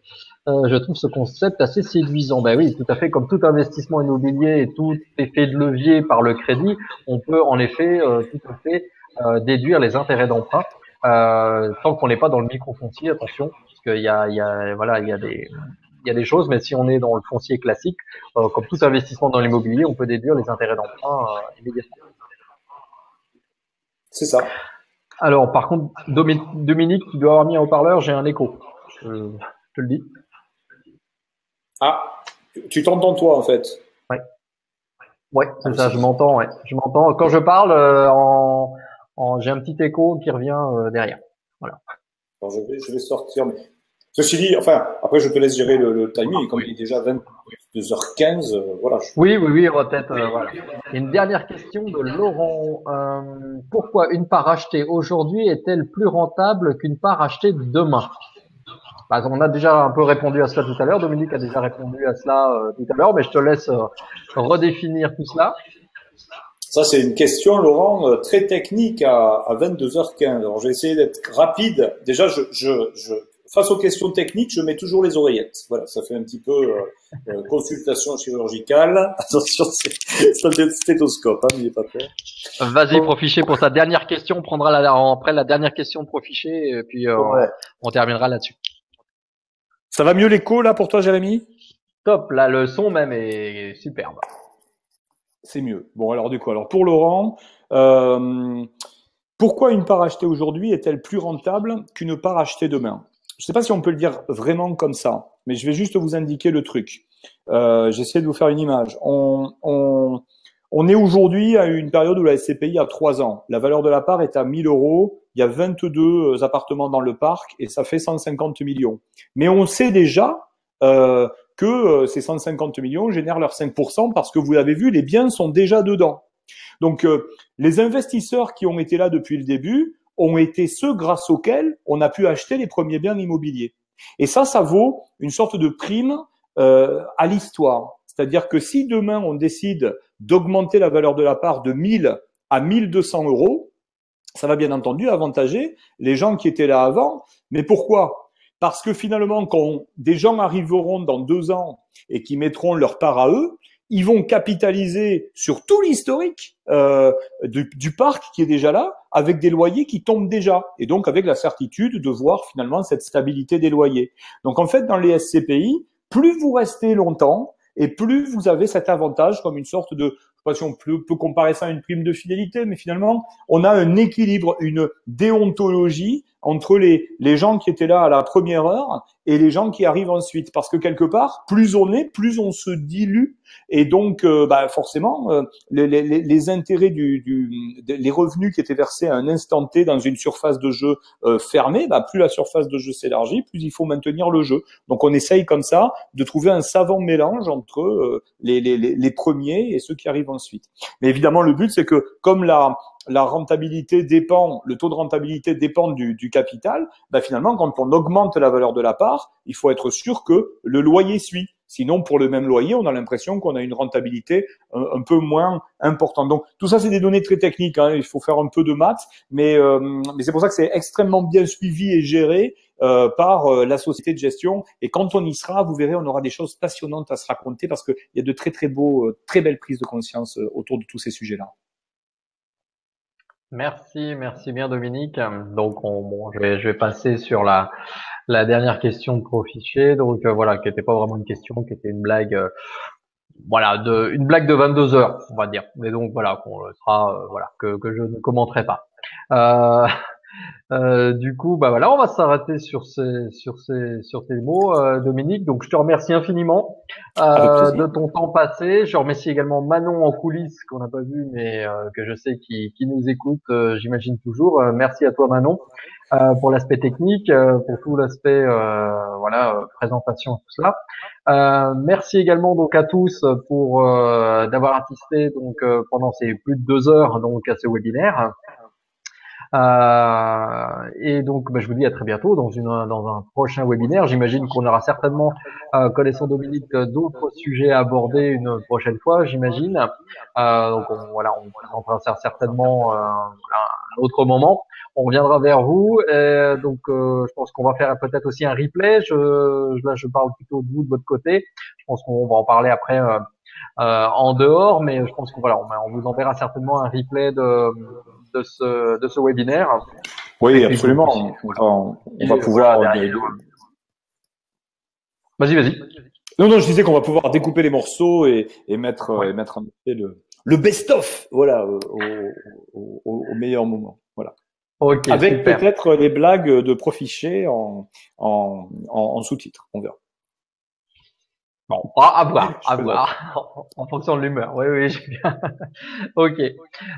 Euh, je trouve ce concept assez séduisant. Ben oui, tout à fait. Comme tout investissement immobilier et tout effet de levier par le crédit, on peut en effet euh, tout à fait déduire les intérêts d'emprunt. Tant qu'on n'est pas dans le micro-foncier, attention, parce qu'il y a, voilà, il y a des, il y a des choses, mais si on est dans le foncier classique, euh, comme tout investissement dans l'immobilier, on peut déduire les intérêts d'emprunt euh, immédiatement. C'est ça. Alors, par contre, Dominique, tu dois avoir mis un haut-parleur, j'ai un écho. Je, te le dis. Ah, tu t'entends toi en fait. Ouais. Ouais, c'est ça, je m'entends, ouais. Je m'entends. Quand je parle, euh, en, en j'ai un petit écho qui revient euh, derrière. Voilà. Alors, je, vais, je vais sortir. Ceci dit, enfin, après je te laisse gérer le, le timing, comme il est déjà 22h15, euh, voilà. Oui, oui, oui, on va peut-être, euh, voilà. Une dernière question de Laurent. Euh, pourquoi une part achetée aujourd'hui est-elle plus rentable qu'une part achetée demain? Bah, On a déjà un peu répondu à cela tout à l'heure, Dominique a déjà répondu à cela tout à l'heure, mais je te laisse redéfinir tout cela. Ça, c'est une question, Laurent, très technique à, à 22h15. Alors, je vais essayer d'être rapide. Déjà, je, je, je face aux questions techniques, je mets toujours les oreillettes. Voilà, ça fait un petit peu euh, euh consultation chirurgicale. Attention, c'est un stéthoscope, hein, n'ayez pas peur. Vas-y, Profiché, pour sa dernière question. On prendra la, après la dernière question de Profiché, et puis euh, on terminera là-dessus. Ça va mieux l'écho, là, pour toi, Jérémy? Top, là, le son même est superbe. C'est mieux. Bon, alors du coup, alors pour Laurent, euh, pourquoi une part achetée aujourd'hui est-elle plus rentable qu'une part achetée demain? Je ne sais pas si on peut le dire vraiment comme ça, mais je vais juste vous indiquer le truc. Euh, J'essaie de vous faire une image. On, on, on est aujourd'hui à une période où la SCPI a trois ans. La valeur de la part est à 1000 euros. Il y a 22 euh, appartements dans le parc et ça fait 150 millions. Mais on sait déjà euh, que euh, ces 150 millions génèrent leurs 5% parce que vous l'avez vu, les biens sont déjà dedans. Donc euh, les investisseurs qui ont été là depuis le début ont été ceux grâce auxquels on a pu acheter les premiers biens immobiliers. Et ça, ça vaut une sorte de prime euh, à l'histoire. C'est-à-dire que si demain on décide d'augmenter la valeur de la part de 1000 à 1200 euros, ça va bien entendu avantager les gens qui étaient là avant. Mais pourquoi? Parce que finalement, quand des gens arriveront dans deux ans et qui mettront leur part à eux, ils vont capitaliser sur tout l'historique euh, du, parc qui est déjà là, avec des loyers qui tombent déjà, et donc avec la certitude de voir finalement cette stabilité des loyers. Donc en fait, dans les SCPI, plus vous restez longtemps, et plus vous avez cet avantage comme une sorte de, je sais pas si on peut comparer ça à une prime de fidélité, mais finalement, on a un équilibre, une déontologie entre les, les gens qui étaient là à la première heure et les gens qui arrivent ensuite. Parce que quelque part, plus on est, plus on se dilue. Et donc, euh, bah, forcément, euh, les, les, les, intérêts du, du, les revenus qui étaient versés à un instant T dans une surface de jeu euh, fermée, bah, plus la surface de jeu s'élargit, plus il faut maintenir le jeu. Donc, on essaye comme ça de trouver un savant mélange entre les, les, les premiers et ceux qui arrivent ensuite. Mais évidemment, le but, c'est que comme la la rentabilité dépend, le taux de rentabilité dépend du, du capital, bah finalement, quand on augmente la valeur de la part, il faut être sûr que le loyer suit. Sinon, pour le même loyer, on a l'impression qu'on a une rentabilité un, peu moins importante. Donc, tout ça, c'est des données très techniques. Hein. Il faut faire un peu de maths, mais, euh, mais c'est pour ça que c'est extrêmement bien suivi et géré euh, par euh, la société de gestion. Et quand on y sera, vous verrez, on aura des choses passionnantes à se raconter parce qu'il y a de très très beaux, très belles prises de conscience autour de tous ces sujets-là. Merci, merci bien Dominique. Donc, on, bon, je, vais, passer sur la, la dernière question de Profiché. Donc, euh, voilà, qui n'était pas vraiment une question, qui était une blague, euh, voilà, de, une blague de 22 heures, on va dire. Mais donc, voilà, qu'on sera, euh, voilà, que je ne commenterai pas. Euh, du coup, bah voilà, on va s'arrêter sur ces sur ces sur ces mots, euh, Dominique. Donc, je te remercie infiniment euh, de ton temps passé. Je remercie également Manon en coulisses qu'on n'a pas vu, mais euh, que je sais qui qui nous écoute, euh, j'imagine toujours. merci à toi, Manon, pour l'aspect technique, pour tout l'aspect voilà présentation tout cela. merci également donc à tous pour d'avoir assisté donc pendant ces plus de deux heures donc à ce webinaire. Euh, et donc, bah, je vous dis à très bientôt dans, une, dans un prochain webinaire. J'imagine qu'on aura certainement, euh, connaissant Dominique, d'autres sujets à aborder une prochaine fois, j'imagine. Euh, donc, on, voilà, on présentera certainement euh, un autre moment. On reviendra vers vous. Et donc, euh, je pense qu'on va faire peut-être aussi un replay. Je, là, je parle plutôt de vous de votre côté. Je pense qu'on va en parler après. Euh, en dehors, mais je pense qu'on voilà, on, vous enverra certainement un replay de, de ce, de ce webinaire. Oui, absolument. On, va, pouvoir. Vas-y, vas-y. Non, non, je disais qu'on va pouvoir découper les morceaux et, et mettre, et mettre le, le best-of, voilà, au, au, au, meilleur moment. Voilà. Avec peut-être les blagues de Profichet en, en, en, en sous-titres. On verra. Bon, à voir, à voir, en fonction de l'humeur. Oui, oui, j'ai bien. ok,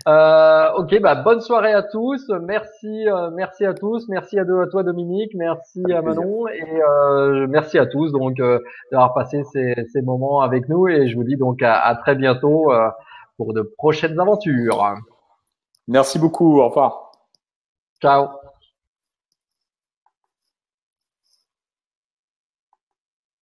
euh, ok, bah bonne soirée à tous. Merci, euh, merci à tous. Merci à, à toi Dominique, merci à Manon et euh, merci à tous donc euh, d'avoir passé ces, ces, moments avec nous et je vous dis donc à, à très bientôt euh, pour de prochaines aventures. Merci beaucoup. Au revoir. Ciao.